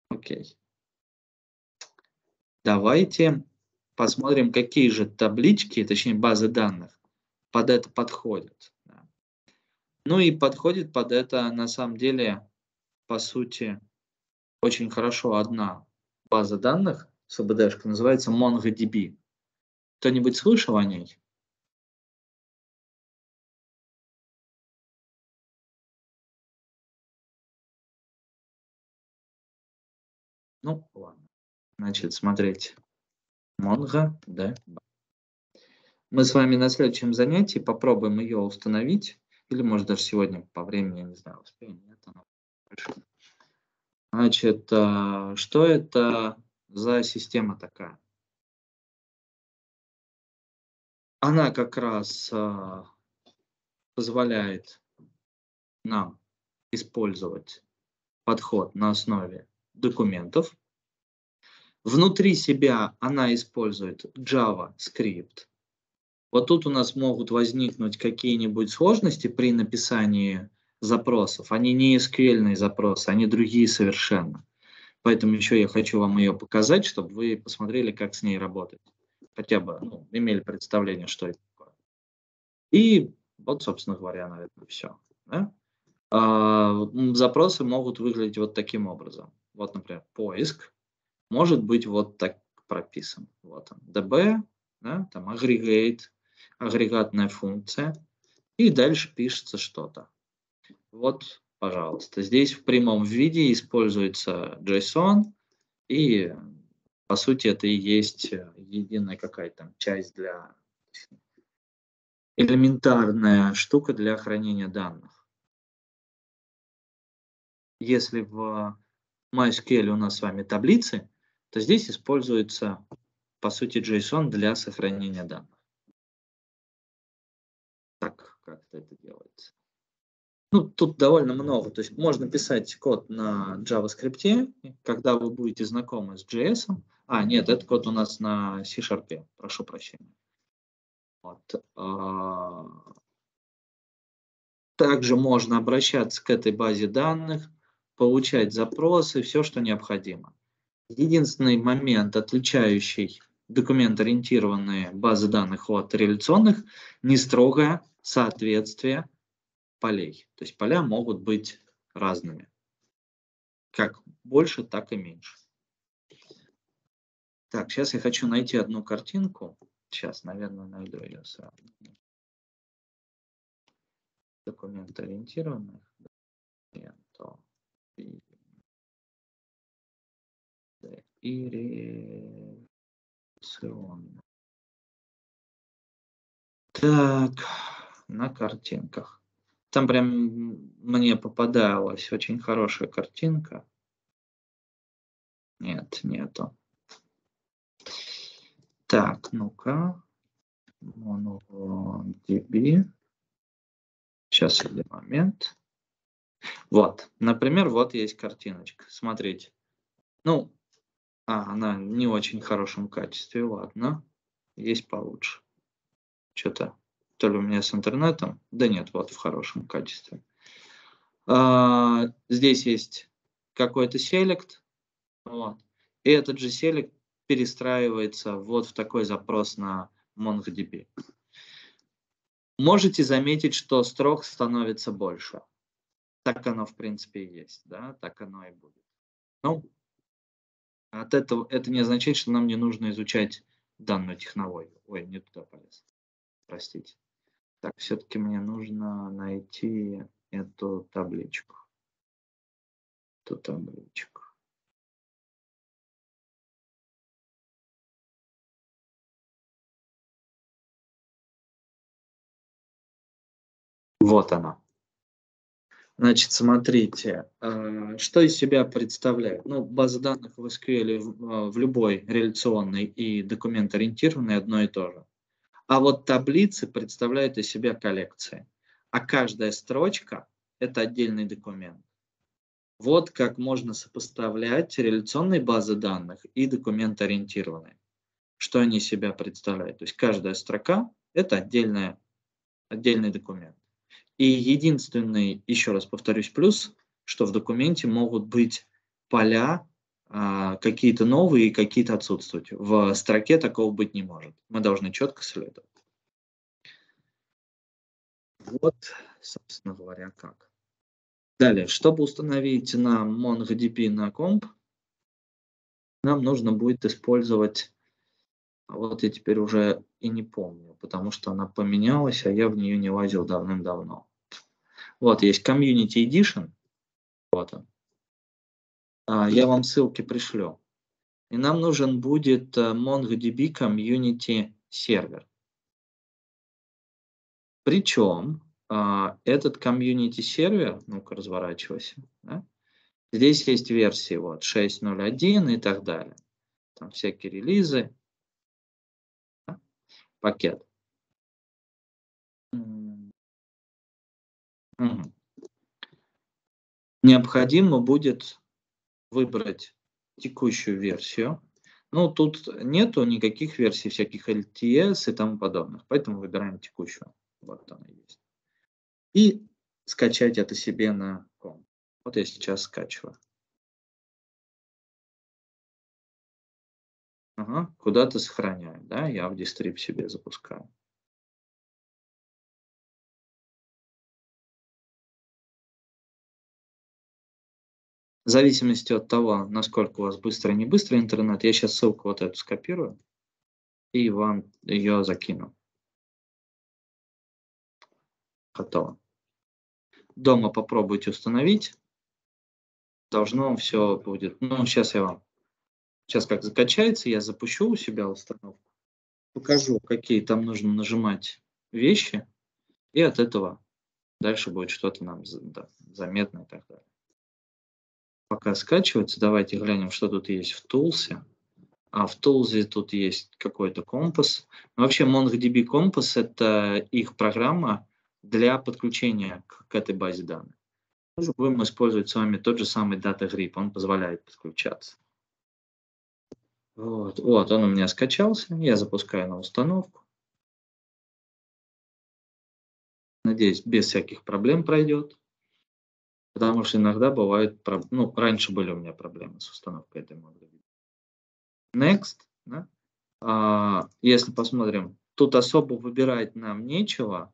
Окей. Давайте посмотрим, какие же таблички, точнее базы данных под это подходят. Ну и подходит под это на самом деле, по сути, очень хорошо одна база данных с ОБД, называется MongoDB. Кто-нибудь слышал о ней? Ну, ладно. Значит, смотрите. MongoDB. Мы с вами на следующем занятии попробуем ее установить. Или, может, даже сегодня по времени, я не знаю, успеем. Нет, хорошо. Значит, а, что это за система такая? Она как раз а, позволяет нам использовать подход на основе документов. Внутри себя она использует JavaScript, вот тут у нас могут возникнуть какие-нибудь сложности при написании запросов. Они не SQL запросы, они другие совершенно. Поэтому еще я хочу вам ее показать, чтобы вы посмотрели, как с ней работать. Хотя бы ну, имели представление, что это такое. И вот, собственно говоря, наверное, все. Да? А, запросы могут выглядеть вот таким образом. Вот, например, поиск может быть вот так прописан. Вот он, db, да, там aggregate, агрегатная функция, и дальше пишется что-то. Вот, пожалуйста, здесь в прямом виде используется JSON, и по сути это и есть единая какая-то часть для элементарная штука для хранения данных. Если в MySQL у нас с вами таблицы, то здесь используется по сути JSON для сохранения данных. Как это делается. Ну, тут довольно много. То есть можно писать код на JavaScript, когда вы будете знакомы с JS. А, нет, этот код у нас на C-Sharp, прошу прощения. Вот. А, также можно обращаться к этой базе данных, получать запросы, все, что необходимо. Единственный момент, отличающий документ-ориентированные базы данных от реляционных, не строгое соответствие полей. То есть поля могут быть разными. Как больше, так и меньше. Так, сейчас я хочу найти одну картинку. Сейчас, наверное, найду ее сразу. Документ ориентированных. И. Так, на картинках. Там прям мне попадалась очень хорошая картинка. Нет, нету. Так, ну-ка. MongoDB. Сейчас один момент. Вот, например, вот есть картиночка. Смотрите. Ну, а, она не очень хорошем качестве, ладно. Есть получше. Что-то то ли у меня с интернетом. Да нет, вот в хорошем качестве. А, здесь есть какой-то селект. Вот. И этот же селект перестраивается вот в такой запрос на MongoDB. Можете заметить, что строк становится больше. Так оно, в принципе, и есть. Да? Так оно и будет. Ну, от этого это не означает, что нам не нужно изучать данную технологию. Ой, не туда полез. Простите. Так, все-таки мне нужно найти эту табличку. Эту табличку. Вот она. Значит, смотрите, э, что из себя представляет. Ну, база данных в SQL в, в любой реляционной и документ-ориентированной одно и то же. А вот таблицы представляют из себя коллекции. А каждая строчка – это отдельный документ. Вот как можно сопоставлять реляционные базы данных и документ-ориентированные. Что они себя представляют. То есть каждая строка – это отдельная, отдельный документ. И единственный, еще раз повторюсь, плюс, что в документе могут быть поля, какие-то новые и какие-то отсутствовать. В строке такого быть не может. Мы должны четко следовать. Вот, собственно говоря, как. Далее, чтобы установить на MongoDB на комп, нам нужно будет использовать, вот я теперь уже и не помню, потому что она поменялась, а я в нее не лазил давным-давно. Вот, есть Community Edition, вот он. А, я вам ссылки пришлю. И нам нужен будет э, MongoDB Community сервер. Причем а, этот community сервер, ну-ка разворачивайся, да? здесь есть версии вот 6.0.1 и так далее. Там всякие релизы, да? пакет. Угу. Необходимо будет выбрать текущую версию. Ну, тут нету никаких версий, всяких LTS и тому подобных, поэтому выбираем текущую. Вот она есть. И скачать это себе на ком. Вот я сейчас скачиваю. Ага, куда-то сохраняю, да, я в дистриб себе запускаю. В зависимости от того, насколько у вас быстро не быстрый интернет, я сейчас ссылку вот эту скопирую и вам ее закину. Готово. Дома попробуйте установить. Должно все будет. Ну, сейчас я вам... Сейчас как закачается, я запущу у себя установку. Покажу, какие там нужно нажимать вещи. И от этого дальше будет что-то нам заметно и так далее пока скачивается, давайте глянем, что тут есть в Tools. А в Tools тут есть какой-то компас. Вообще MongoDB компас – это их программа для подключения к, к этой базе данных. Мы будем использовать с вами тот же самый Data Grip, он позволяет подключаться. Вот, вот он у меня скачался, я запускаю на установку. Надеюсь, без всяких проблем пройдет. Потому что иногда бывают, ну, раньше были у меня проблемы с установкой этой модули. Next. Да? А, если посмотрим, тут особо выбирать нам нечего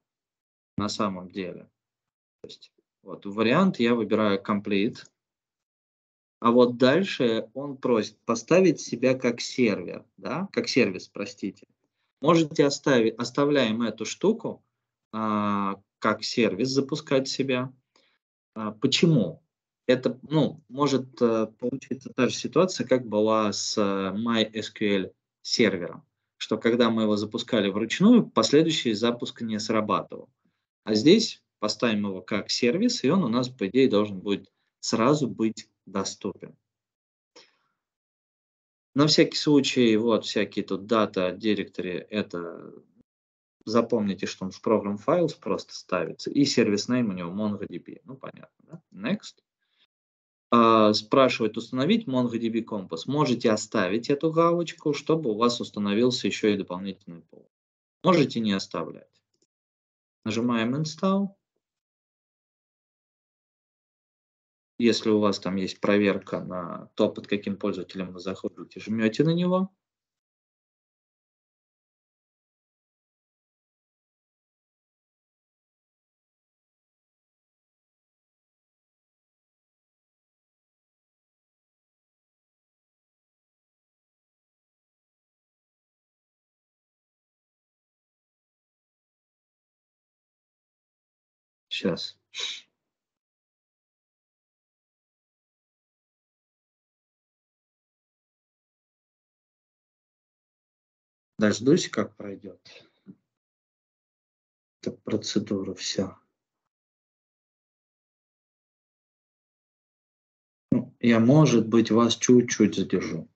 на самом деле. То есть, вот вариант я выбираю Complete. А вот дальше он просит поставить себя как сервер, да, как сервис, простите. Можете оставить, оставляем эту штуку а, как сервис, запускать себя. А, почему? Это ну, может а, получиться та же ситуация, как была с а, MySQL сервером, что когда мы его запускали вручную, последующий запуск не срабатывал. А здесь поставим его как сервис, и он у нас, по идее, должен будет сразу быть доступен. На всякий случай, вот всякие тут дата, директори, это запомните, что он в program files просто ставится, и сервис name у него MongoDB. Ну, понятно, да? Next. А, спрашивает установить MongoDB Compass. Можете оставить эту галочку, чтобы у вас установился еще и дополнительный пол. Можете не оставлять. Нажимаем Install. Если у вас там есть проверка на то, под каким пользователем вы заходите, жмете на него. Сейчас. Дождусь, как пройдет. Это процедура вся. Ну, я, может быть, вас чуть-чуть задержу.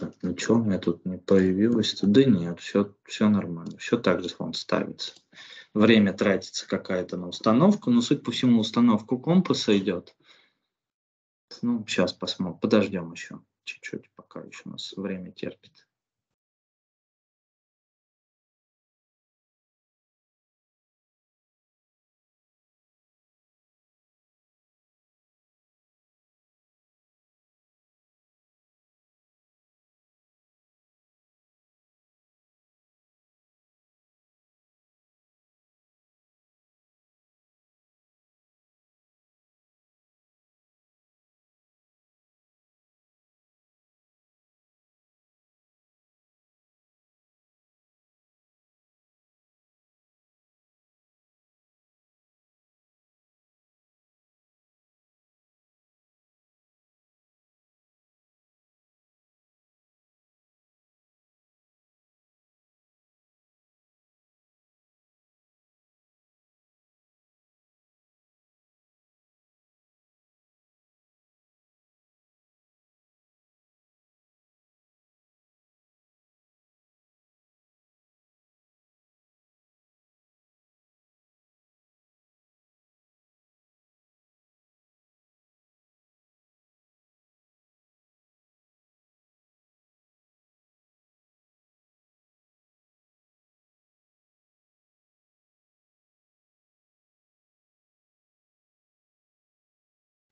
Так, ничего у меня тут не появилось. Да нет, все, все нормально. Все так же он ставится. Время тратится какая-то на установку, но, суть по всему, установку компаса идет. Ну, сейчас посмотрим. Подождем еще чуть-чуть, пока еще у нас время терпит.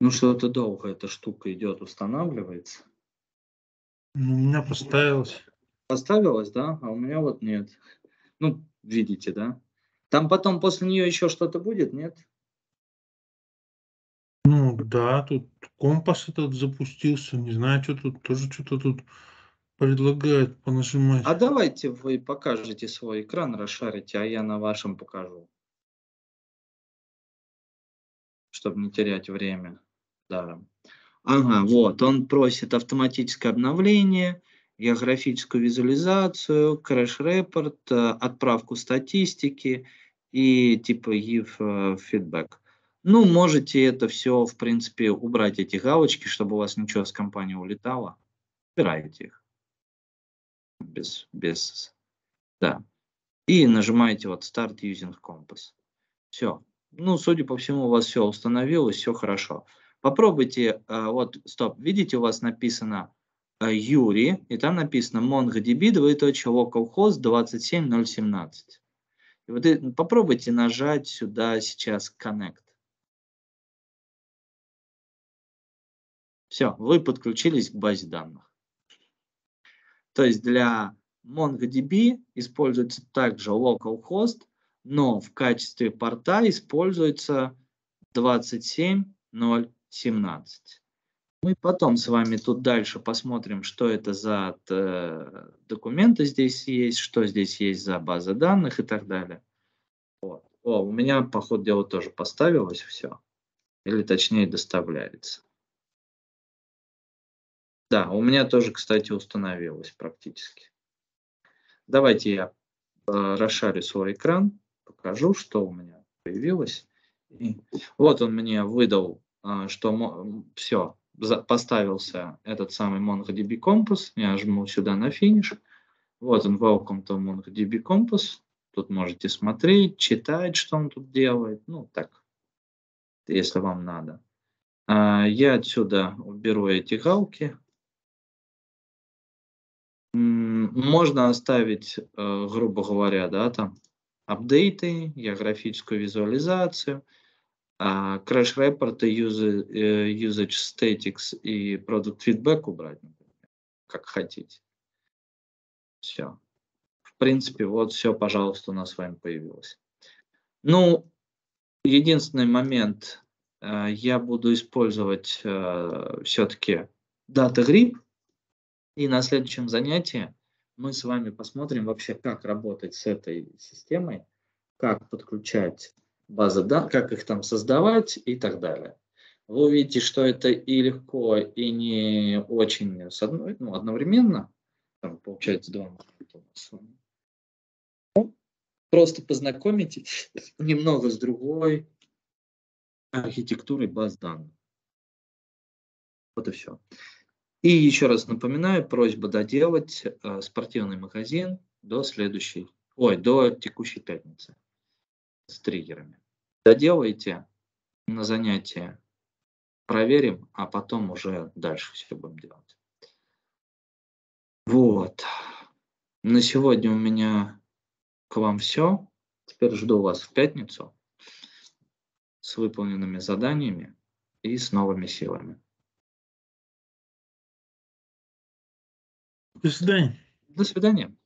Ну, что-то долго эта штука идет, устанавливается. Ну, у меня поставилось. Поставилось, да? А у меня вот нет. Ну, видите, да? Там потом после нее еще что-то будет, нет? Ну, да, тут компас этот запустился. Не знаю, что тут, тоже что-то тут предлагает понажимать. А давайте вы покажете свой экран, расшарите, а я на вашем покажу. Чтобы не терять время. Да. Ага, вот, он просит автоматическое обновление, географическую визуализацию, crash report, э, отправку статистики и типа give э, feedback. Ну, можете это все, в принципе, убрать, эти галочки, чтобы у вас ничего с компании улетало. Убирайте их. Без, без, да. И нажимаете вот Start Using Compass. Все. Ну, судя по всему, у вас все установилось, все хорошо. Попробуйте, э, вот, стоп, видите, у вас написано э, Юрий, и там написано MongoDB, двоеточие localhost 27017. И вот попробуйте нажать сюда сейчас Connect. Все, вы подключились к базе данных. То есть для MongoDB используется также localhost, но в качестве порта используется 27017. Мы потом с вами тут дальше посмотрим, что это за э, документы здесь есть, что здесь есть за база данных и так далее. Вот. О, у меня, по ходу дела, тоже поставилось все. Или точнее доставляется. Да, у меня тоже, кстати, установилось практически. Давайте я э, расшарю свой экран, покажу, что у меня появилось. И вот он мне выдал, что все, поставился этот самый MongoDB Compass. Я жму сюда на финиш. Вот он, Welcome to MongoDB Compass. Тут можете смотреть, читать, что он тут делает. Ну, так, если вам надо. А, я отсюда уберу эти галки. Можно оставить, э, грубо говоря, да, там апдейты, географическую визуализацию, crash-репорты, usage statics и product feedback убрать, например, как хотите. Все. В принципе, вот все, пожалуйста, у нас с вами появилось. Ну, единственный момент, э, я буду использовать э, все-таки Data Grip, и на следующем занятии мы с вами посмотрим вообще, как работать с этой системой, как подключать базы данных, как их там создавать и так далее. Вы увидите, что это и легко, и не очень с одной, ну, одновременно. Там получается два. Ну, просто познакомитесь немного с другой архитектурой баз данных. Вот и все. И еще раз напоминаю, просьба доделать э, спортивный магазин до следующей, ой, до текущей пятницы с триггерами. Доделайте на занятии, проверим, а потом уже дальше все будем делать. Вот. На сегодня у меня к вам все. Теперь жду вас в пятницу с выполненными заданиями и с новыми силами. До свидания. До свидания.